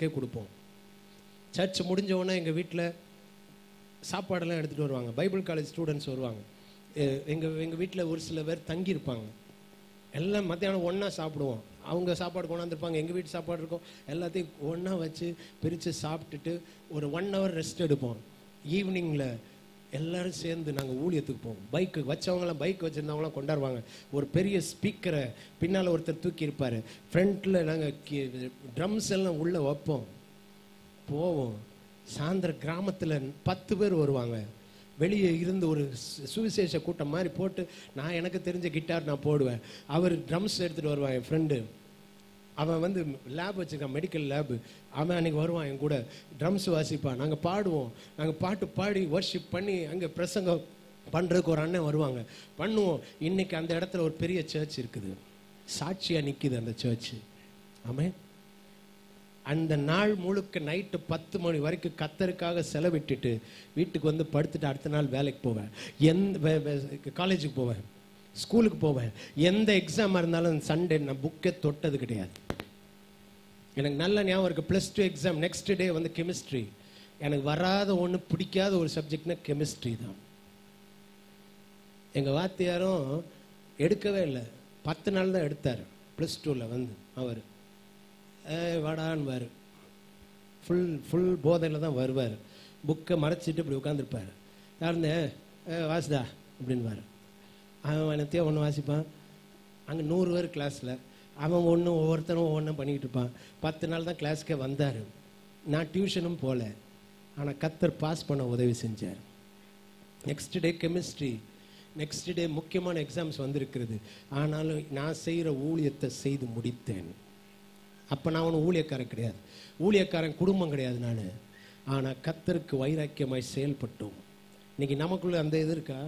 ஆளுக்கே கொடுப்போம். சர்ச் முடிஞ்ச உடனே எங்கள் வீட்டில் சாப்பாடெல்லாம் எடுத்துகிட்டு வருவாங்க. பைபிள் காலேஜ் ஸ்டூடெண்ட்ஸ் வருவாங்க. எங்கள் எங்கள் வீட்டில் ஒரு சில பேர் தங்கியிருப்பாங்க. எல்லாம் மத்தியானம் ஒன்றா சாப்பிடுவோம். அவங்க சாப்பாடு கொண்டாந்துருப்பாங்க. எங்கள் வீட்டு சாப்பாடு இருக்கும். எல்லாத்தையும் ஒன்றா வச்சு பிரித்து சாப்பிட்டுட்டு ஒரு ஒன் ஹவர் ரெஸ்ட் எடுப்போம். ஈவினிங்கில் எல்லாரும் சேர்ந்து நாங்கள் ஊழியத்துக்கு போவோம். பைக்கு வச்சவங்களாம் பைக் வச்சுருந்தவங்களாம் கொண்டாடுவாங்க. ஒரு பெரிய ஸ்பீக்கரை பின்னால் ஒருத்தர் தூக்கி இருப்பார். ஃப்ரண்ட்டில் நாங்கள் ட்ரம்ஸ் எல்லாம் உள்ளே வைப்போம். போவோம். சாயந்தர கிராமத்தில் பத்து பேர் வருவாங்க. வெளியே இருந்து ஒரு சு- சுவிசேஷ கூட்டம் மாதிரி போட்டு நான் எனக்கு தெரிஞ்ச கிட்டார் நான் போடுவேன். அவர் ட்ரம்ஸ் எடுத்துகிட்டு வருவான் என் ஃப்ரெண்டு அவன் வந்து லேப் வச்சுருக்கான் மெடிக்கல் லேபு அவன் அன்னைக்கு வருவான் என் கூட. ட்ரம்ஸ் வாசிப்பான். நாங்கள் பாடுவோம். நாங்கள் பாட்டு பாடி ஒர்ஷிப் பண்ணி அங்கே பிரசங்கம் பண்ணுறதுக்கு ஒரு அண்ணன் வருவாங்க. பண்ணுவோம். இன்னைக்கு அந்த இடத்துல ஒரு பெரிய சர்ச் இருக்குது. சாட்சியாக நிற்கிது அந்த சர்ச்சு ஆமே அந்த நாள் முழுக்க நைட்டு பத்து மணி வரைக்கும் கத்தருக்காக செலவிட்டுட்டு வீட்டுக்கு வந்து படுத்துட்டு அடுத்த நாள் வேலைக்கு போவேன். எந்த காலேஜுக்கு போவேன். ஸ்கூலுக்கு போவேன். எந்த எக்ஸாமாக இருந்தாலும் சண்டே நான் புக்கே தொட்டது கிடையாது. எனக்கு நல்ல ஞாபகம் இருக்குது plus two exam next day வந்து கெமிஸ்ட்ரி எனக்கு வராத ஒன்று பிடிக்காத ஒரு சப்ஜெக்ட்னா கெமிஸ்ட்ரி தான். எங்கள் வாத்தியாரும் எடுக்கவே இல்லை. பத்து நாள் தான் எடுத்தார். ப்ளஸ் டூவில் வந்து அவர். ஏ வாடான்வார் ஃபுல் ஃபுல் போதையில் தான் வருவார். புக்கை மறைச்சிட்டு இப்படி உட்காந்துருப்பார் யாருந்தே ஏ வாசுதா அப்படின்வார் அவன் வனத்தையும் ஒன்று வாசிப்பான். அங்கே நூறு பேர் கிளாஸில் அவன் ஒன்று ஒவ்வொருத்தரும் ஒவ்வொன்றும் பண்ணிக்கிட்டு இருப்பான். பத்து நாள் தான் கிளாஸுக்கே வந்தார். நான் டியூஷனும் போகல ஆனால் கத்தர் பாஸ் பண்ண உதவி செஞ்சார். Next day chemistry next day முக்கியமான எக்ஸாம்ஸ் வந்திருக்கிறது. ஆனாலும் நான் செய்கிற ஊழியத்தை செய்து முடித்தேன். அப்போ நான் ஒன்றும் ஊழியக்காரன் கிடையாது. ஊழியக்காரன் குடும்பம் கிடையாது நான். ஆனால் கத்தருக்கு வைராக்கியமாய் செயல்பட்டோம். இன்னைக்கு நமக்குள்ளே அந்த இது இருக்கா?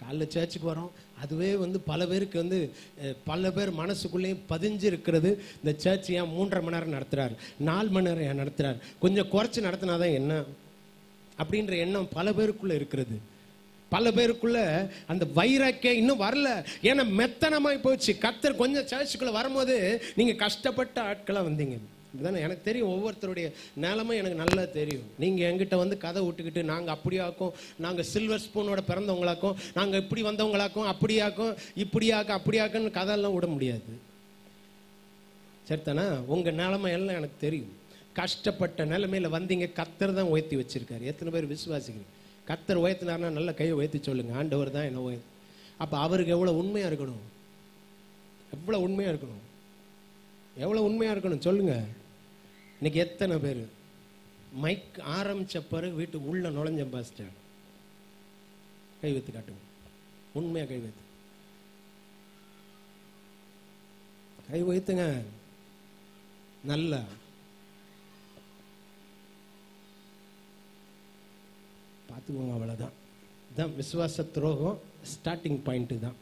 காலைல சர்ச்சுக்கு வரோம். அதுவே வந்து பல பேருக்கு வந்து பல பேர் மனசுக்குள்ளேயும் பதிஞ்சு இருக்கிறது. இந்த சர்ச் ஏன் மூன்றரை மணி நேரம் நடத்துகிறார் நாலு மணி நேரம் ஏன் நடத்துகிறார் கொஞ்சம் குறைச்சி நடத்தினாதான் என்ன? அப்படின்ற எண்ணம் பல பேருக்குள்ளே இருக்கிறது. பல பேருக்குள்ள அந்த வைராக்கியம் இன்னும் வரல. ஏன்னா மெத்தனமாய் போச்சு. கத்தர் கொஞ்சம் சர்ச்சுக்குள்ளே வரும்போது நீங்கள் கஷ்டப்பட்ட ஆட்களாக வந்தீங்க. இதுதானே எனக்கு தெரியும் ஒவ்வொருத்தருடைய நிலமை எனக்கு நல்லா தெரியும். நீங்க எங்கிட்ட வந்து கதை விட்டுக்கிட்டு நாங்க அப்படியாக்கும் நாங்க சில்வர் ஸ்பூனோட பிறந்தவங்களாக்கும் நாங்க இப்படி வந்தவங்களாக்கும் அப்படியாக்கும் இப்படியாக்க அப்படியாக்குன்னு கதையெல்லாம் விட முடியாது. சரித்தானா உங்க நிலைமை எல்லாம் எனக்கு தெரியும். கஷ்டப்பட்ட நிலைமையில வந்தீங்க கத்தர் தான் உயர்த்தி வச்சிருக்காரு. எத்தனை பேர் விசுவாசிக்கிறீங்க? கத்தர் உயர்த்தினார்னா நல்ல கையை உயர்த்தி சொல்லுங்க. ஆண்டவர் தான் என்ன உயர்த்தி. அப்போ அவருக்கு எவ்வளோ உண்மையாக இருக்கணும்? எவ்வளோ உண்மையாக இருக்கணும்? எவ்வளோ உண்மையாக இருக்கணும்? சொல்லுங்கள் இன்னைக்கு எத்தனை பேர்? மைக் ஆரம்பிச்ச பிறகு வீட்டு உள்ள நுழைஞ்ச பாஸ்டர் கை வைத்து காட்டுங்க. உண்மையா கை வைத்து. கை வைத்துங்க. நல்லா. பார்த்துக்கோங்க அவ்வளோதான் இதான் விசுவாச துரோகம் ஸ்டார்டிங் பாயிண்ட்டு தான்.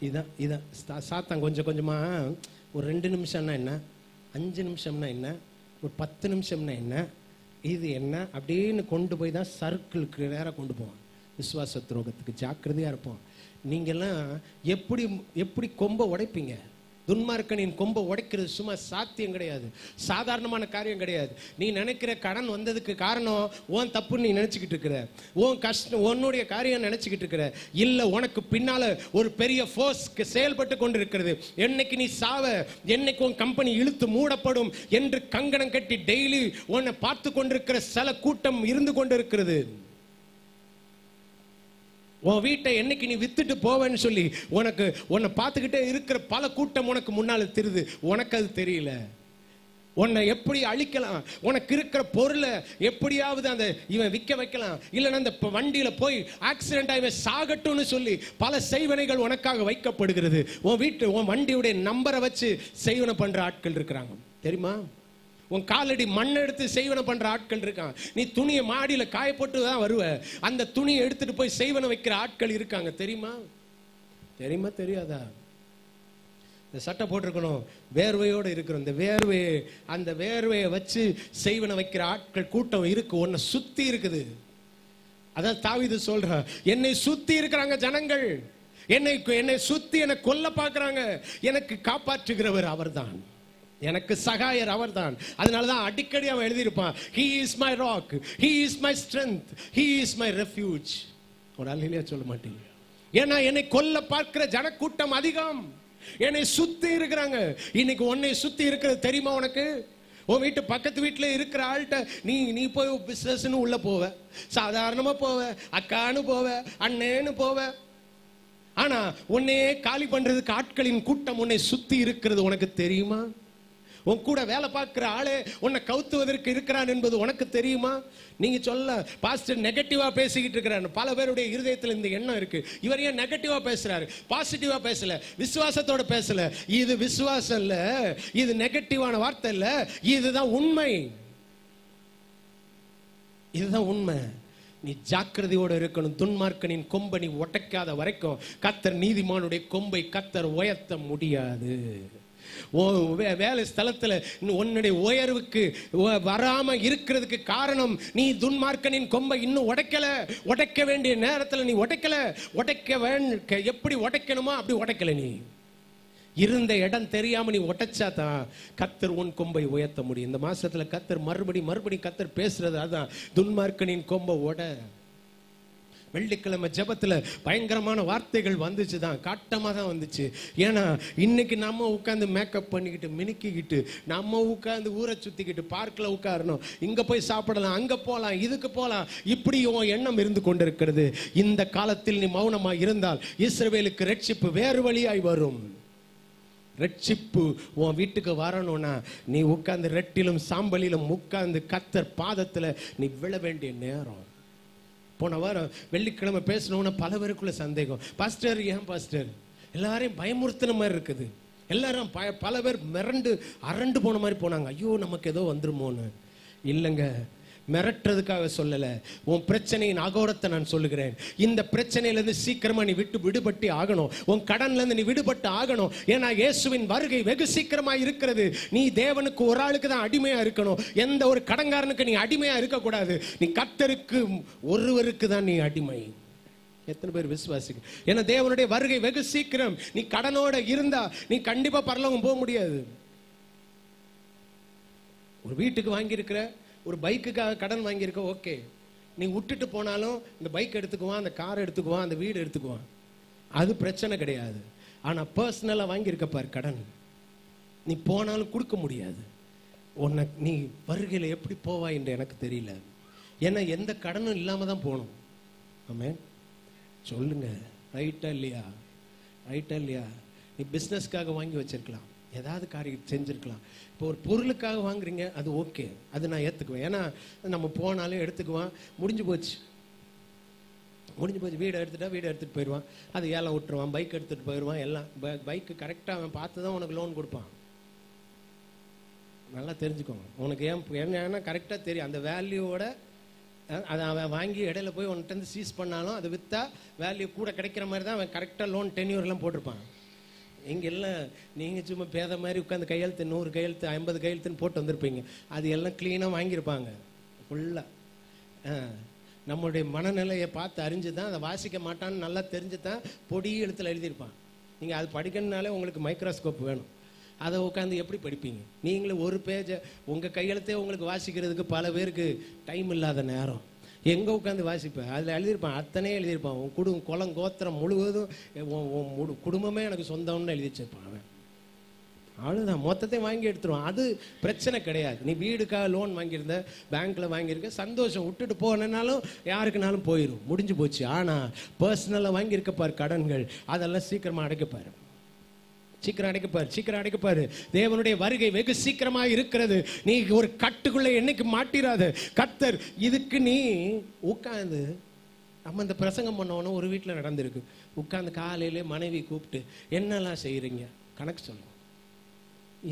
இதான் இதான். சாத்தான் கொஞ்சம் கொஞ்சமாக ஒரு ரெண்டு நிமிஷம்னா என்ன? அஞ்சு நிமிஷம்னா என்ன? ஒரு பத்து நிமிஷம்னா என்ன? இது என்ன? அப்படின்னு கொண்டு போய் தான் சர்க்கிளுக்கு நேராக கொண்டு போவோம் விசுவாச துரோகத்துக்கு ஜாக்கிரதையாக இருப்போம். நீங்கள்லாம் எப்படி எப்படி கொம்பை உடைப்பீங்க? துன்மார்க்கனின் கொம்பை உடைக்கிறது சும்மா சாத்தியம் கிடையாது. சாதாரணமான காரியம் கிடையாது. நீ நினைக்கிற கடன் வந்ததுக்கு காரணம் ஓன் தப்புன்னு நீ நினச்சிக்கிட்டு இருக்கிற. உன் கஷ்டம் உன்னுடைய காரியம் நினச்சிக்கிட்டு இருக்கிற. இல்லை உனக்கு பின்னால் ஒரு பெரிய ஃபோர்ஸ்க்கு செயல்பட்டு கொண்டு இருக்கிறது என்னைக்கு நீ சாவ என்னைக்கு உன் கம்பெனி இழுத்து மூடப்படும் என்று கங்கணம் கட்டி டெய்லி உன்னை பார்த்து கொண்டிருக்கிற சில கூட்டம் இருந்து கொண்டிருக்கிறது. உன் வீட்டை என்னைக்கு நீ வித்துட்டு போவேன்னு சொல்லி உனக்கு உன்னை பார்த்துக்கிட்டே இருக்கிற பல கூட்டம் உனக்கு முன்னால் தெரியுது. உனக்கு அது தெரியல. உன்னை எப்படி அழிக்கலாம்? உனக்கு இருக்கிற பொருளை எப்படியாவது அந்த இவன் விற்க வைக்கலாம். இல்லைன்னா அந்த வண்டியில் போய் ஆக்சிடென்ட் இவன் சாகட்டும்னு சொல்லி பல செய்வனைகள் உனக்காக வைக்கப்படுகிறது. உன் வீட்டு உன் வண்டியுடைய நம்பரை வச்சு செய்வனை பண்ணுற ஆட்கள் இருக்கிறாங்க. தெரியுமா? உன் காலடி மண் எடுத்து செய்வனை பண்ற ஆட்கள் இருக்கான் நீ துணியை மாடியில காயப்போட்டு தான் வருவ. அந்த துணியை எடுத்துட்டு போய் செய்வனை வைக்கிற ஆட்கள் இருக்காங்க. தெரியுமா? தெரியுமா தெரியாதா? இந்த சட்டை போட்டிருக்கணும். வேர்வையோடு இருக்கிறோம். இந்த வேர்வையை அந்த வேர்வையை வச்சு செய்வனை வைக்கிற ஆட்கள் கூட்டம் இருக்கு. உன்னை சுத்தி இருக்குது. அதான் தாவிது சொல்ற என்னை சுத்தி இருக்கிறாங்க ஜனங்கள். என்னை என்னை சுத்தி என்னை கொல்ல பார்க்குறாங்க. எனக்கு காப்பாற்றுகிறவர் அவர்தான். எனக்கு சகாயர் அவர்தான். அதனால தான் அடிக்கடி அவன் எழுதியிருப்பான். He is my rock he is my strength he is my refuge ஒரு அல்லையா சொல்ல மாட்டீங்க. ஏன்னா என்னை கொல்ல பார்க்கிற ஜனக்கூட்டம் அதிகம். என்னை சுத்தி இருக்கிறாங்க. இன்னைக்கு உன்னை சுத்தி இருக்கிறது தெரியுமா உனக்கு? உன் வீட்டு பக்கத்து வீட்டில் இருக்கிற ஆள்கிட்ட நீ நீ போய் பிஸ்னஸ்னு உள்ள போவ. சாதாரணமா போவ. அக்கான்னு போவ. அண்ணேன்னு போவ. ஆனா உன்னையே காலி பண்றதுக்கு ஆட்களின் கூட்டம் உன்னை சுத்தி இருக்கிறது உனக்கு தெரியுமா? உன் கூட வேலை பார்க்குற ஆளே உன்னை கவுத்துவதற்கு இருக்கிறான் என்பது உனக்கு தெரியுமா? நீங்க சொல்ல பாஸ்டர் நெகட்டிவா பேசிக்கிட்டு இருக்கிறார். பல பேருடைய இருதயத்தில் இந்த எண்ணம் இருக்கு. இவர் ஏன் நெகட்டிவா பேசுறாரு? பாசிட்டிவா பேசல. விசுவாசத்தோட பேசல. இது விசுவாசம் இல்ல. இது நெகட்டிவான வார்த்தை இல்ல. இதுதான் உண்மை. இதுதான் உண்மை. நீ ஜாக்கிரதையோடு இருக்கணும். துன்மார்க்கனின் கொம்பை நீ உடைக்காத வரைக்கும் கத்தர் நீதிமானுடைய கொம்பை கத்தர் உயர்த்த முடியாது. வேலை ஸ்தலத்தில் உன்னுடைய உயர்வுக்கு வராம இருக்கிறதுக்கு காரணம் நீ துன்மார்க்கனின் கொம்பை இன்னும் உடைக்கல. உடைக்க வேண்டிய நேரத்தில் நீ உடைக்கல. உடைக்க வேண்ட எப்படி உடைக்கணுமோ அப்படி உடைக்கல நீ. இருந்த இடம் தெரியாம நீ உடைச்சா தான் கத்தர் உன் கொம்பை உயர்த்த முடியும். இந்த மாசத்துல கத்தர் மறுபடி மறுபடி கத்தர் பேசுறது அதுதான் துன்மார்க்கனின் கொம்பை உட. வெள்ளிக்கிழமை ஜபத்தில் பயங்கரமான வார்த்தைகள் வந்துச்சு தான் காட்டமாக தான் வந்துச்சு. ஏன்னா இன்னைக்கு நம்ம உட்காந்து மேக்கப் பண்ணிக்கிட்டு மினுக்கிக்கிட்டு நம்ம உட்காந்து ஊரை சுற்றிக்கிட்டு பார்க்கில் உட்காரணும். இங்கே போய் சாப்பிடலாம் அங்கே போகலாம் இதுக்கு போகலாம் இப்படி உன் எண்ணம் இருந்து கொண்டிருக்கிறது. இந்த காலத்தில் நீ மௌனமாக இருந்தால் இஸ்ரவேலுக்கு ரட்சிப்பு வேறு வழியாய் வரும். ரட்சிப்பு உன் வீட்டுக்கு வரணும்னா நீ உட்காந்து ரெட்டிலும் சாம்பலிலும் உட்காந்து கத்தர் பாதத்தில் நீ விழ வேண்டிய நேரம். போன வாரம் வெள்ளிக்கிழமை பேசணும்னா பல பேருக்குள்ள சந்தேகம். பாஸ்டர் ஏன் பாஸ்டர் எல்லாரையும் பயமுறுத்தின மாதிரி இருக்குது. எல்லாரும் பய பல பேர் மிரண்டு அரண்டு போன மாதிரி போனாங்க. ஐயோ நமக்கு ஏதோ வந்துருமோன்னு. இல்லைங்க. மிரட்டுறதுக்காக சொல்லல. உன் பிரச்சனையின் அகோரத்தை நான் சொல்லுகிறேன். இந்த பிரச்சனையிலேருந்து சீக்கிரமாக சீக்கிரமா நீ விட்டு விடுபட்டு ஆகணும். உன் கடன்லேருந்து நீ விடுபட்டு ஆகணும். ஏன்னா இயேசுவின் வருகை வெகு சீக்கிரமா இருக்கிறது. நீ தேவனுக்கு ஒரு ஆளுக்கு தான் அடிமையா இருக்கணும். எந்த ஒரு கடன்காரனுக்கு நீ அடிமையா இருக்கக்கூடாது. நீ கத்தருக்கு ஒருவருக்கு தான் நீ அடிமை. எத்தனை பேர் விசுவாசிக்க? ஏன்னா தேவனுடைய வருகை வெகு சீக்கிரம். நீ கடனோட இருந்தா நீ கண்டிப்பா பரலவும் போக முடியாது. ஒரு வீட்டுக்கு வாங்கியிருக்கிற ஒரு பைக்குக்காக கடன் வாங்கியிருக்க ஓகே. நீ விட்டுட்டு போனாலும் இந்த பைக் எடுத்துக்குவான் அந்த கார் எடுத்துக்குவான் அந்த வீடு எடுத்துக்குவான். அது பிரச்சனை கிடையாது. ஆனால் பர்சனலாக வாங்கியிருக்க பார் கடன். நீ போனாலும் கொடுக்க முடியாது. உன்னை நீ வருகையில் எப்படி போவாய் என்று எனக்கு தெரியல. ஏன்னா எந்த கடனும் இல்லாமல் தான் போகணும். ஆமே சொல்லுங்க. ரைட்டா இல்லையா? ரைட்டா இல்லையா? நீ பிஸ்னஸ்க்காக வாங்கி வச்சிருக்கலாம். ஏதாவது காரியம் செஞ்சிருக்கலாம். இப்போ ஒரு பொருளுக்காக வாங்குறீங்க அது ஓகே அது நான் ஏற்றுக்குவேன் ஏன்னா நம்ம போனாலும் எடுத்துக்குவான். முடிஞ்சு போச்சு. முடிஞ்சு போச்சு. வீடு எடுத்துட்டா வீடு எடுத்துகிட்டு போயிடுவான். அது ஏலம் விட்டுருவான் பைக் எடுத்துகிட்டு போயிடுவான் எல்லாம். பைக்கு கரெக்டாக அவன் பார்த்து தான் உனக்கு லோன் கொடுப்பான். நல்லா தெரிஞ்சுக்கோங்க. உனக்கு ஏன் என்னன்னா கரெக்டாக தெரியும். அந்த வேல்யூவோட அதை அவன் வாங்கி இடையில போய் உன்கிட்ட சீஸ் பண்ணாலும் அதை விற்றா வேல்யூ கூட கிடைக்கிற மாதிரி தான் அவன் கரெக்டாக லோன் டென்யூர்லாம் போட்டிருப்பான். எங்கெல்லாம் நீங்கள் சும்மா பேத மாதிரி உட்காந்து கையெழுத்து நூறு கையெழுத்து ஐம்பது கையெழுத்துன்னு போட்டு வந்திருப்பீங்க. அது எல்லாம் க்ளீனாக வாங்கியிருப்பாங்க. ஃபுல்லாக நம்மளுடைய மனநிலையை பார்த்து அறிஞ்சு தான் அதை வாசிக்க மாட்டான்னு நல்லா தெரிஞ்சு தான் பொடி எழுத்தில் எழுதியிருப்பான். நீங்கள் அது படிக்கணுனாலே உங்களுக்கு மைக்ரோஸ்கோப் வேணும். அதை உட்காந்து எப்படி படிப்பீங்க? நீங்களும் ஒரு பேஜை உங்கள் கையெழுத்தே உங்களுக்கு வாசிக்கிறதுக்கு பல பேருக்கு டைம் இல்லாத நேரம். எங்கே உட்காந்து வாசிப்பேன். அதில் எழுதியிருப்பான் அத்தனையே எழுதியிருப்பான். உன் குடும் குளம் கோத்திரம் முழுவதும் உன் குடும்பமே எனக்கு சொந்தம்னு எழுதி வச்சிருப்பான் அவன். அவ்வளோதான் மொத்தத்தையும் வாங்கி எடுத்துருவான். அது பிரச்சனை கிடையாது. நீ வீடுக்காக லோன் வாங்கியிருந்த பேங்க்கில் வாங்கியிருக்க சந்தோஷம் விட்டுட்டு போனனாலும் யாருக்குனாலும் போயிடும் முடிஞ்சு போச்சு. ஆனால் பர்சனலாக வாங்கியிருக்கப்பார் கடன்கள். அதெல்லாம் சீக்கிரமாக அடைக்கப்பாரு சீக்கிரம் அடைக்கப்பார் சீக்கிரம் அடைக்கப்பார் தேவனுடைய வருகை வெகு சீக்கிரமாக இருக்கிறது. நீ ஒரு கட்டுக்குள்ளே என்னைக்கு மாட்டிராத? கத்தர் இதுக்கு நீ உட்காந்து நம்ம இந்த பிரசங்கம் பண்ணவனும் ஒரு வீட்டில் நடந்திருக்கு. உட்காந்து காலையிலே மனைவி கூப்பிட்டு என்னெல்லாம் செய்கிறீங்க கணக்கு சொல்லுவோம்.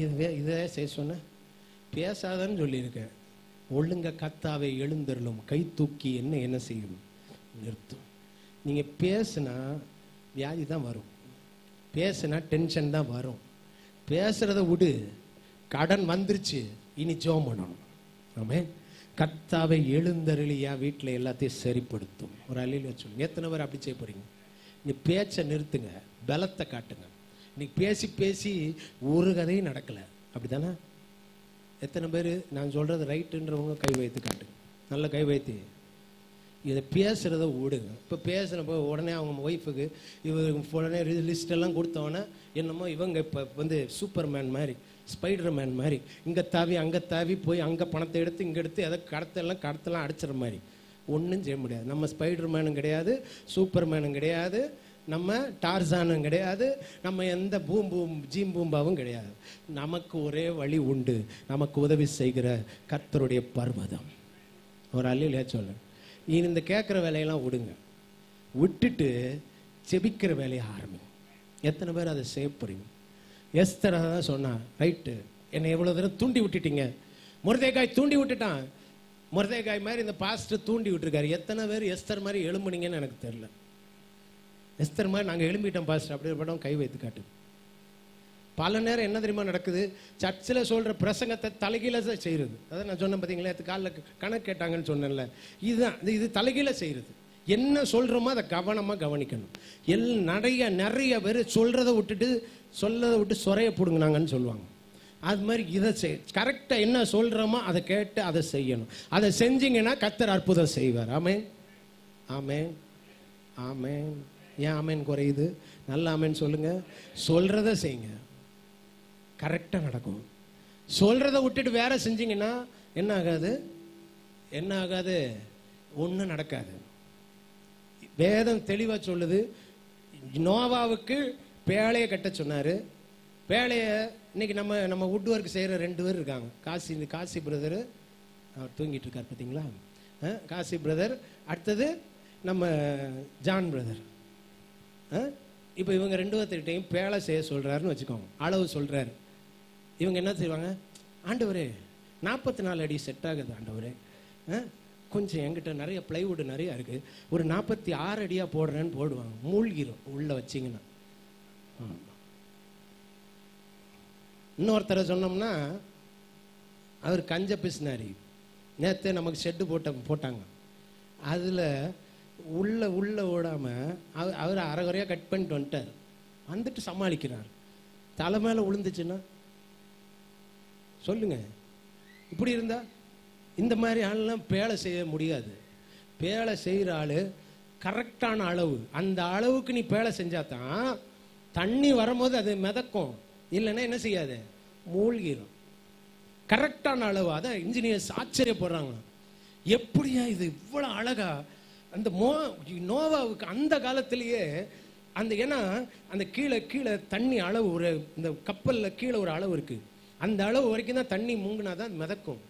இது இதை செய்ய சொன்ன பேசாதன்னு சொல்லியிருக்கேன். ஒழுங்க கத்தாவை எழுந்தருளும். கை தூக்கி என்ன என்ன செய்யும்? நிறுத்தும். நீங்கள் பேசுனா வியாதி தான் வரும். பேசுனா டென்ஷன் தான் வரும். பேசுறத விடு. கடன் வந்துருச்சு. இனி ஜோம் பண்ணணும். ஆமே. கத்தாவை எழுந்தருளியா வீட்டில் எல்லாத்தையும் சரிப்படுத்தும். ஒரு அழியில் வச்சுக்கணும். எத்தனை பேர் அப்படி செய்ய போறீங்க? நீ பேச்சை நிறுத்துங்க. பலத்தை காட்டுங்க. நீ பேசி பேசி ஒரு கதையும் நடக்கல. அப்படிதானே எத்தனை பேர்? நான் சொல்றது ரைட்டுன்றவங்க கை வைத்து காட்டுங்க நல்ல கை வைத்து. இதை பேசுகிறத விடுங்க. இப்போ பேசுகிறப்போ உடனே அவங்க ஒய்ஃபுக்கு இவங்க உடனே லிஸ்ட் எல்லாம் கொடுத்தோன்னே என்னமோ இவங்க இப்போ வந்து சூப்பர் மேன் மாதிரி ஸ்பைடர் மேன் மாதிரி இங்கே தாவி அங்கே தாவி போய் அங்கே பணத்தை எடுத்து இங்கே எடுத்து எதை கடத்தெல்லாம் கடத்தெல்லாம் அடிச்சிட மாதிரி. ஒன்றும் செய்ய முடியாது. நம்ம ஸ்பைடர் மேனும் கிடையாது சூப்பர் மேனும் கிடையாது நம்ம டார்சானும் கிடையாது நம்ம எந்த பூம் பூம் ஜீம் பூம்பாவும் கிடையாது. நமக்கு ஒரே வழி உண்டு. நமக்கு உதவி செய்கிற கர்த்தருடைய பர்வதம். ஒரு அல்லையிலே சொல்லுங்கள் நீ இந்த கேட்குற வேலையெல்லாம் விடுங்க. விட்டுட்டு செபிக்கிற வேலையை ஆரம்பி எத்தனை பேர் அதை செய்ய போறீங்க? எஸ்தர் அதை தான் சொன்னான் ரைட்டு என்னை எவ்வளோ தூரம் தூண்டி விட்டுட்டீங்க? முருதேகாய் தூண்டி விட்டுட்டான். முருதேகாய் மாதிரி இந்த பாஸ்ட்டு தூண்டி விட்டுருக்காரு. எத்தனை பேர் எஸ்தர் மாதிரி எழும்புனீங்கன்னு எனக்கு தெரில எஸ்தர் மாதிரி நாங்கள் எழும்பிட்டோம் பாஸ்டர். அப்படி படம் கை வைத்து காட்டு பல நேரம் என்ன தெரியுமா நடக்குது? சர்ச்சில் சொல்கிற பிரசங்கத்தை தலைகீழ தான் செய்கிறது அதான் நான் சொன்னேன் பார்த்தீங்களா இது காலைல கணக்கு கேட்டாங்கன்னு சொன்னேன்ல. இதுதான் இது- இது தலைகீழ செய்யறது என்ன சொல்கிறோமோ அதை கவனமாக கவனிக்கணும். எல் நிறைய நிறைய பேர் சொல்கிறத விட்டுட்டு சொல்லதை விட்டு சொறைய பிடுங்கினாங்கன்னு சொல்லுவாங்க. அது மாதிரி இதை செய் கரெக்டாக என்ன சொல்கிறோமோ அதை கேட்டு அதை செய்யணும். அதை செஞ்சீங்கன்னா கத்தர் அற்புதம் செய்வார். ஆமென். ஆமென். ஆமென். ஏன் ஆமேன் குறையுது? நல்ல ஆமேன்னு சொல்லுங்கள் சொல்கிறத செய்யுங்க. கரெக்டாக நடக்கும். சொல்கிறத விட்டுட்டு வேற செஞ்சீங்கன்னா என்ன ஆகாது? என்ன ஆகாது? ஒன்றும் நடக்காது. வேதம் தெளிவாக சொல்லுது. நோவாவுக்கு பேழையை கட்ட சொன்னாரு. பேழையை இன்னைக்கு நம்ம நம்ம வுட் ஒர்க் செய்கிற ரெண்டு பேர் இருக்காங்க. காசி இந்த காசி பிரதர் அவர் தூங்கிட்டு இருக்கார் பார்த்தீங்களா? காசி பிரதர் அடுத்தது நம்ம ஜான் பிரதர் இப்போ இவங்க ரெண்டு பேர்த்துக்கிட்டையும் பேழை செய்ய சொல்கிறாருன்னு வச்சுக்கோங்க. அளவு சொல்கிறாரு இவங்க என்ன செய்வாங்க? ஆண்டவரே நாற்பத்தி நாலு அடி செட் ஆகுது ஆண்டவரே. ஆ? கொஞ்சம் என்கிட்ட நிறைய பிளைவுட் நிறைய இருக்கு. ஒரு நாற்பத்தி ஆறு அடியாக போடுறேன்னு போடுவாங்க. மூழ்கிரும் உள்ள வச்சிங்கன்னா. இன்னொருத்தரை சொன்னோம்னா அவர் கஞ்ச பிசினாரி. நேற்று நமக்கு ஷெட்டு போட்ட போட்டாங்க. அதில் உள்ளே உள்ளே ஓடாமல் அவர் அவர் அரைகுறையா கட் பண்ணிட்டு வந்துட்டார். வந்துட்டு சமாளிக்கிறார். தலை மேலே விழுந்துச்சுன்னா சொல்லுங்க. இப்படி இருந்தா இந்த மாதிரி ஆள்லாம் பேலை செய்ய முடியாது. பேலை செய்கிற ஆள் கரெக்டான அளவு. அந்த அளவுக்கு நீ பேலை செஞ்சா தான் தண்ணி வரும்போது அது மிதக்கும். இல்லைன்னா என்ன செய்யாது? மூழ்கிரும். கரெக்டான அளவு. அதான் இன்ஜினியர்ஸ் ஆச்சரியப்படுறாங்க. எப்படியா இது இவ்வளோ அழகா? அந்த மோ நோவாவுக்கு அந்த காலத்திலேயே அந்த ஏன்னா அந்த கீழே கீழே தண்ணி அளவு ஒரு இந்த கப்பலில் கீழே ஒரு அளவு இருக்குது அந்த அளவு வரைக்கும் தான் தண்ணி மூங்கினா தான் மிதக்கும்.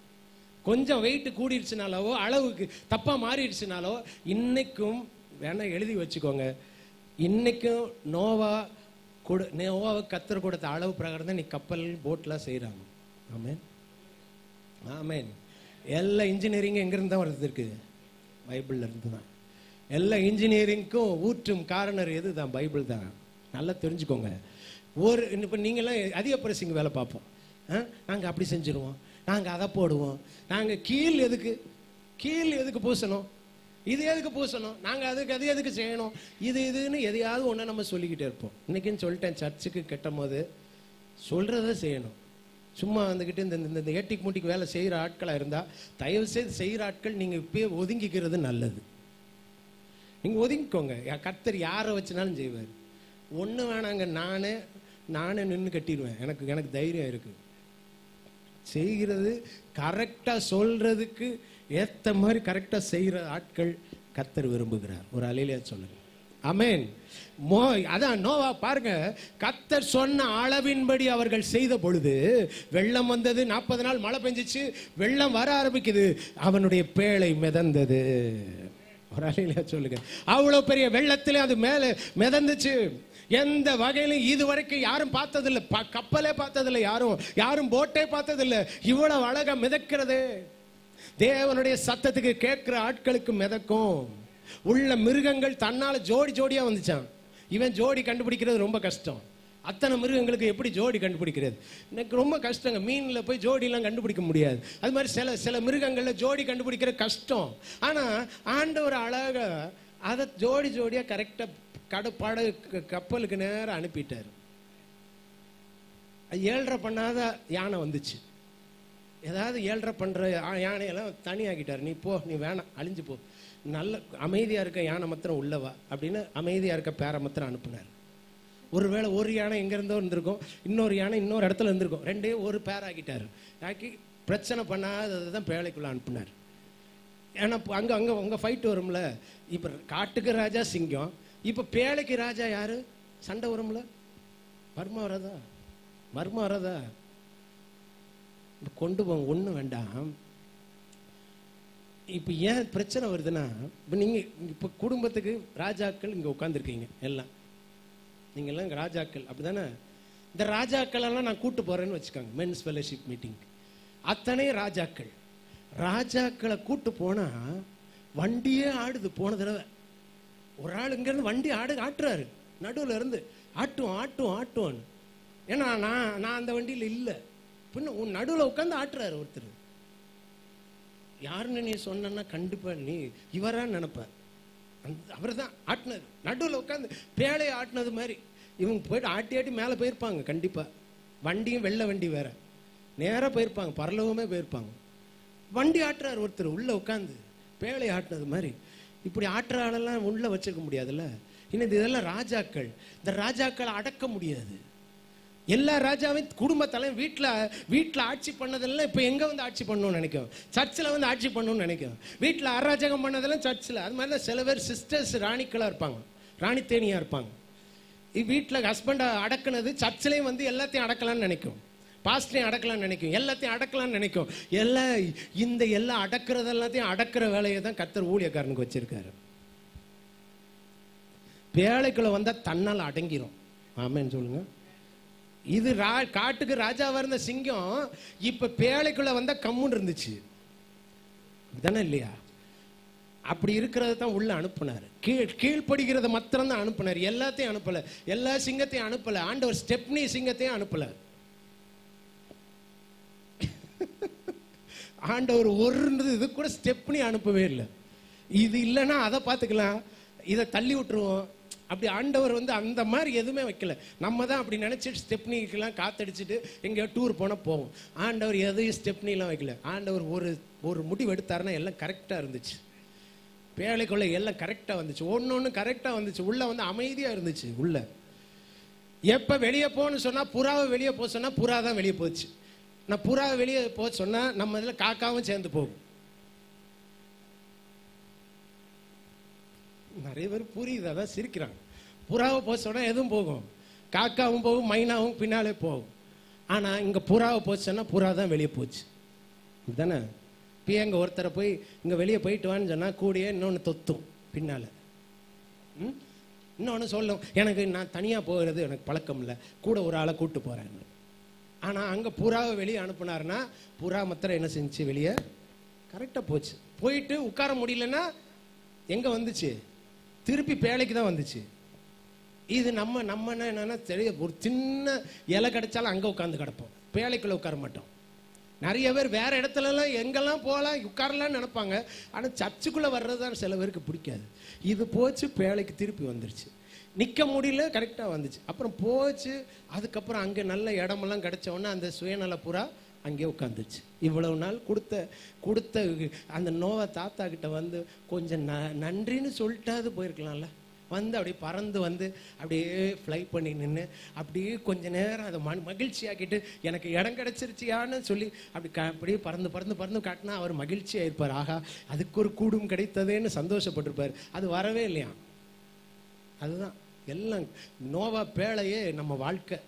கொஞ்சம் வெயிட் கூடிடுச்சுனாலோ அளவுக்கு தப்பாக மாறிடுச்சுனாலோ இன்னைக்கும் வேணா எழுதி வச்சுக்கோங்க. இன்னைக்கும் நோவா கொடு நோவாவை கத்தர் கொடுத்த அளவு பிரகாரம் தான் நீ கப்பல் போட்லாம் செய்கிறாங்க ஆமேன். ஆமேன். எல்லா இன்ஜினியரிங்கும் எங்கேருந்து தான் வருது இருக்கு. பைபிள்ல இருந்து தான். எல்லா இன்ஜினியரிங்க்கும் ஊற்றும் காரணர் எது தான் பைபிள் தான். நல்லா தெரிஞ்சுக்கோங்க. ஒரு இப்போ நீங்களாம் அதிக பிரசிங்க வேலை பார்ப்போம். ஆ? அப்படி செஞ்சுருவோம். நாங்கள் அதை போடுவோம். நாங்கள் கீழ் எதுக்கு? கீழ் எதுக்கு பூசணும்? இது எதுக்கு பூசணும்? நாங்கள் அதுக்கு அது எதுக்கு செய்யணும்? இது இதுன்னு எதையாவது ஒன்று நம்ம சொல்லிக்கிட்டே இருப்போம். இன்னைக்குன்னு சொல்லிட்டேன் சர்ச்சுக்கு கட்டும் போது சொல்கிறத செய்யணும். சும்மா வந்துக்கிட்டு இந்த இந்த- இந்த ஏட்டிக்கு மூட்டிக்கு வேலை செய்கிற ஆட்களாக இருந்தால் தயவு செய்து செய்கிற ஆட்கள் நீங்கள் இப்பயே ஒதுங்கிக்கிறது நல்லது. நீங்கள் ஒதுங்கிக்கோங்க. கர்த்தர் யாரை வச்சுனாலும் செய்வார். ஒன்று வேணாங்க நானே நானே நின்று கட்டிடுவேன். எனக்கு எனக்கு தைரியம் இருக்குது செய்கிறது கரெக்டாக சொல்றதுக்கு ஏற்ற மாதிரி கரெக்டாக செய்கிற ஆட்கள் கத்தர் விரும்புகிறார். ஒரு அலையிலேயே சொல்லுங்க. அமேன் மோ அதான் நோவா பாருங்க. கத்தர் சொன்ன அளவின்படி அவர்கள் செய்த பொழுது வெள்ளம் வந்தது நாற்பது நாள் மழை பெஞ்சிச்சு வெள்ளம் வர ஆரம்பிக்குது. அவனுடைய பேழை மிதந்தது. ஒரு அலையில சொல்லுங்க. அவ்வளோ பெரிய வெள்ளத்திலே அது மேலே மிதந்துச்சு. எந்த வகையிலும் இது வரைக்கும் யாரும் பார்த்ததில்ல. ப- கப்பலே பார்த்ததில்ல யாரும். யாரும் போட்டே பார்த்ததில்ல. இவ்வளவு அழகா மிதக்கிறது. தேவனுடைய சத்தத்துக்கு கேட்கிற ஆட்களுக்கு மிதக்கும். உள்ள மிருகங்கள் தன்னால ஜோடி ஜோடியா வந்துச்சான். இவன் ஜோடி கண்டுபிடிக்கிறது ரொம்ப கஷ்டம். அத்தனை மிருகங்களுக்கு எப்படி ஜோடி கண்டுபிடிக்கிறது? எனக்கு ரொம்ப கஷ்டங்க. மீன்ல போய் ஜோடிலாம் கண்டுபிடிக்க முடியாது. அது மாதிரி சில சில மிருகங்கள்ல ஜோடி கண்டுபிடிக்கிற கஷ்டம். ஆனா ஆண்டவர் அழகா அதை ஜோடி ஜோடியா கரெக்டா கடப்பாடு கப்பலுக்கு நேரம் அனுப்பிட்டார். அது பண்ணாத யானை வந்துச்சு. ஏதாவது ஏழரை பண்ணுற யானையெல்லாம் தனியாக்கிட்டார். நீ போ நீ வேணாம் அழிஞ்சு போ. நல்ல அமைதியாக இருக்க யானை மாத்திரம் உள்ளவா அப்படின்னு அமைதியாக இருக்க பேரை மாத்திரம் அனுப்புனார். ஒருவேளை ஒரு யானை எங்கேருந்தோ இருந்திருக்கும் இன்னொரு யானை இன்னொரு இடத்துல இருந்திருக்கும் ரெண்டே ஒரு பேராகிட்டார் ஆக்கி பிரச்சனை பண்ணாததை தான் பேழைக்குள்ளே அனுப்புனார். ஏன்னா அங்கே அங்கே உங்கள் ஃபைட் வரும்ல. இப்போ காட்டுக்கு ராஜா சிங்கம் இப்ப பேழைக்கு ராஜா யாரு? சண்டை வரும்ல? மர்மம் வரதா? மர்மம் வரதா? கொண்டு போங்க ஒன்றும் வேண்டாம். இப்ப ஏன் பிரச்சனை வருதுன்னா இப்போ நீங்க இப்ப குடும்பத்துக்கு ராஜாக்கள் இங்க உட்காந்துருக்கீங்க எல்லாம். நீங்க எல்லாம் இங்க ராஜாக்கள் அப்படிதானே? இந்த ராஜாக்கள் எல்லாம் நான் கூட்டு போறேன்னு வச்சுக்கோங்க மென்ஸ் ஃபெலோஷிப் மீட்டிங் அத்தனை ராஜாக்கள். ராஜாக்களை கூட்டு போனா வண்டியே ஆடுது போன தடவை. ஒரு ஆள் இங்கேருந்து வண்டி ஆடு ஆட்டுறாரு. நடுவுல இருந்து ஆட்டும் ஆட்டும் ஆட்டும் ஏன்னா நான் நான் அந்த வண்டியில் இல்லை. பின்ன உன் நடுவில் உட்காந்து ஆட்டுறாரு ஒருத்தர். யாருன்னு நீ சொன்னா கண்டிப்பா நீ இவரா நினைப்ப. அவர் தான் ஆட்டினது. நடுவில் உட்காந்து பேழையை ஆட்டினது மாதிரி. இவங்க போயிட்டு ஆட்டி ஆட்டி மேலே போயிருப்பாங்க கண்டிப்பாக வண்டியும் வெள்ளை வண்டி வேற. நேராக போயிருப்பாங்க பரலோகமே போயிருப்பாங்க. வண்டி ஆட்டுறாரு ஒருத்தர் உள்ளே உட்காந்து பேழையை ஆட்டினது மாதிரி. இப்படி ஆற்ற ஆளெல்லாம் உள்ள வச்சிருக்க முடியாதுல்ல? இன்னும் இதெல்லாம் ராஜாக்கள். இந்த ராஜாக்களை அடக்க முடியாது. எல்லா ராஜாவையும் குடும்ப தலைவன் வீட்டில் வீட்டில் ஆட்சி பண்ணதெல்லாம் இப்போ எங்கே வந்து ஆட்சி பண்ணணும்னு நினைக்கும்? சர்ச்சில் வந்து ஆட்சி பண்ணணும்னு நினைக்கும். வீட்டில் அராஜகம் பண்ணதெல்லாம் சர்ச்சில். அது மாதிரி தான் சில பேர் சிஸ்டர்ஸ் ராணிக்களாக இருப்பாங்க. ராணி தேனியாக இருப்பாங்க வீட்டில் ஹஸ்பண்டை அடக்குனது சர்ச்சிலையும் வந்து எல்லாத்தையும் அடக்கலாம்னு நினைக்கும். பாஸ்ட்லையும் அடக்கலாம்னு நினைக்கும். எல்லாத்தையும் அடக்கலாம்னு நினைக்கும். எல்லா இந்த எல்லாம் அடக்கிறது எல்லாத்தையும் அடக்கிற வேலையை தான் கத்தர் ஊழியக்காரனுக்கு வச்சிருக்காரு. வேலைக்குள்ள வந்தா தன்னால் அடங்கிரும். ஆமேன்னு சொல்லுங்க. இது ரா காட்டுக்கு ராஜாவா இருந்த சிங்கம் இப்ப பேழைக்குள்ள வந்தா கம்முன்னு இருந்துச்சு. தானே இல்லையா? அப்படி இருக்கிறத தான் உள்ள அனுப்புனார். கீழ் கீழ்ப்படுகிறத மாத்திரம் தான் அனுப்புனார். எல்லாத்தையும் அனுப்பல. எல்லா சிங்கத்தையும் அனுப்பல. ஆண்டவர் ஸ்டெப்னி சிங்கத்தையும் அனுப்பல. ஆண்டவர் ஒரு இது கூட ஸ்டெப்னி அனுப்பவே இல்லை. இது இல்லைன்னா அதை பார்த்துக்கலாம். இதை தள்ளி விட்டுருவோம். அப்படி ஆண்டவர் வந்து அந்த மாதிரி எதுவுமே வைக்கல. நம்ம தான் அப்படி நினைச்சிட்டு ஸ்டெப்னிக்கெல்லாம் காத்தடிச்சுட்டு எங்கேயோ டூர் போனால் போவோம். ஆண்டவர் எதையும் ஸ்டெப்னிலாம் வைக்கல. ஆண்டவர் ஒரு ஒரு முடிவு எடுத்தாருன்னா எல்லாம் கரெக்டாக இருந்துச்சு. பேழைக்குள்ளே எல்லாம் கரெக்டாக வந்துச்சு. ஒன்று ஒன்று கரெக்டாக வந்துச்சு. உள்ளே வந்து அமைதியாக இருந்துச்சு உள்ளே. எப்போ வெளியே போகணும்னு சொன்னால் புறாவை வெளியே போக சொன்னால் புறா தான் வெளியே போச்சு. நான் புறாவை வெளியே போக சொன்னால் நம்ம இதில் காக்காவும் சேர்ந்து போகும். நிறைய பேர் புரியுது அதான் சிரிக்கிறாங்க. புறாவை போக சொன்னா எதுவும் போகும். காக்காவும் போகும் மைனாவும் பின்னாலே போகும். ஆனால் இங்கே புறாவை போச்சுன்னா புறா தான் வெளியே போச்சு. தானே இப்போ எங்க ஒருத்தரை போய் இங்கே வெளியே போயிட்டு வான்னு சொன்னால் கூடிய இன்னொன்று தொத்தும் பின்னால். ம்? சொல்லும் எனக்கு நான் தனியாக போகிறது எனக்கு பழக்கம் இல்லை. கூட ஒரு ஆளை கூப்பிட்டு போகிறேன் ஆனால் அங்கே புறாவை வெளியே அனுப்புனாருன்னா புறா மாத்திரம் என்ன செஞ்சுச்சு வெளியே? கரெக்டாக போச்சு. போயிட்டு உட்கார முடியலன்னா எங்கே வந்துச்சு? திருப்பி பேழைக்கு தான் வந்துச்சு. இது நம்ம நம்ம என்ன என்னன்னா தெரிய ஒரு சின்ன இலை கிடைச்சாலும் அங்கே உட்காந்து கிடப்போம். பேழைக்குள்ளே உட்கார மாட்டோம். நிறைய பேர் வேற இடத்துலலாம் எங்கெல்லாம் போகலாம் உட்காரலாம்னு நினைப்பாங்க. ஆனால் சர்ச்சுக்குள்ளே வர்றது தான் சில பேருக்கு பிடிக்காது. இது போச்சு பேழைக்கு திருப்பி வந்துருச்சு. நிற்க முடியல கரெக்டாக வந்துச்சு. அப்புறம் போச்சு அதுக்கப்புறம் அங்கே நல்ல இடமெல்லாம் கிடைச்ச அந்த சுயநல புறா அங்கே உட்காந்துச்சு. இவ்வளவு நாள் கொடுத்த கொடுத்த அந்த நோவை தாத்தா கிட்ட வந்து கொஞ்சம் ந- நன்றின்னு சொல்லிட்டாது போயிருக்கலாம்ல. வந்து அப்படியே பறந்து வந்து அப்படியே ஃப்ளை பண்ணி நின்று அப்படியே கொஞ்ச நேரம் அதை ம மகிழ்ச்சியாக்கிட்டு எனக்கு இடம் கிடைச்சிருச்சியான்னு சொல்லி அப்படி க அப்படியே பறந்து பறந்து பறந்து காட்டினா அவர் மகிழ்ச்சியாக இருப்பார் ஆகா அதுக்கு ஒரு கூடும் கிடைத்ததேன்னு சந்தோஷப்பட்டிருப்பார். அது வரவே இல்லையா அதுதான். எல்லாம் நோவா பேழையே நம்ம வாழ்க்கை.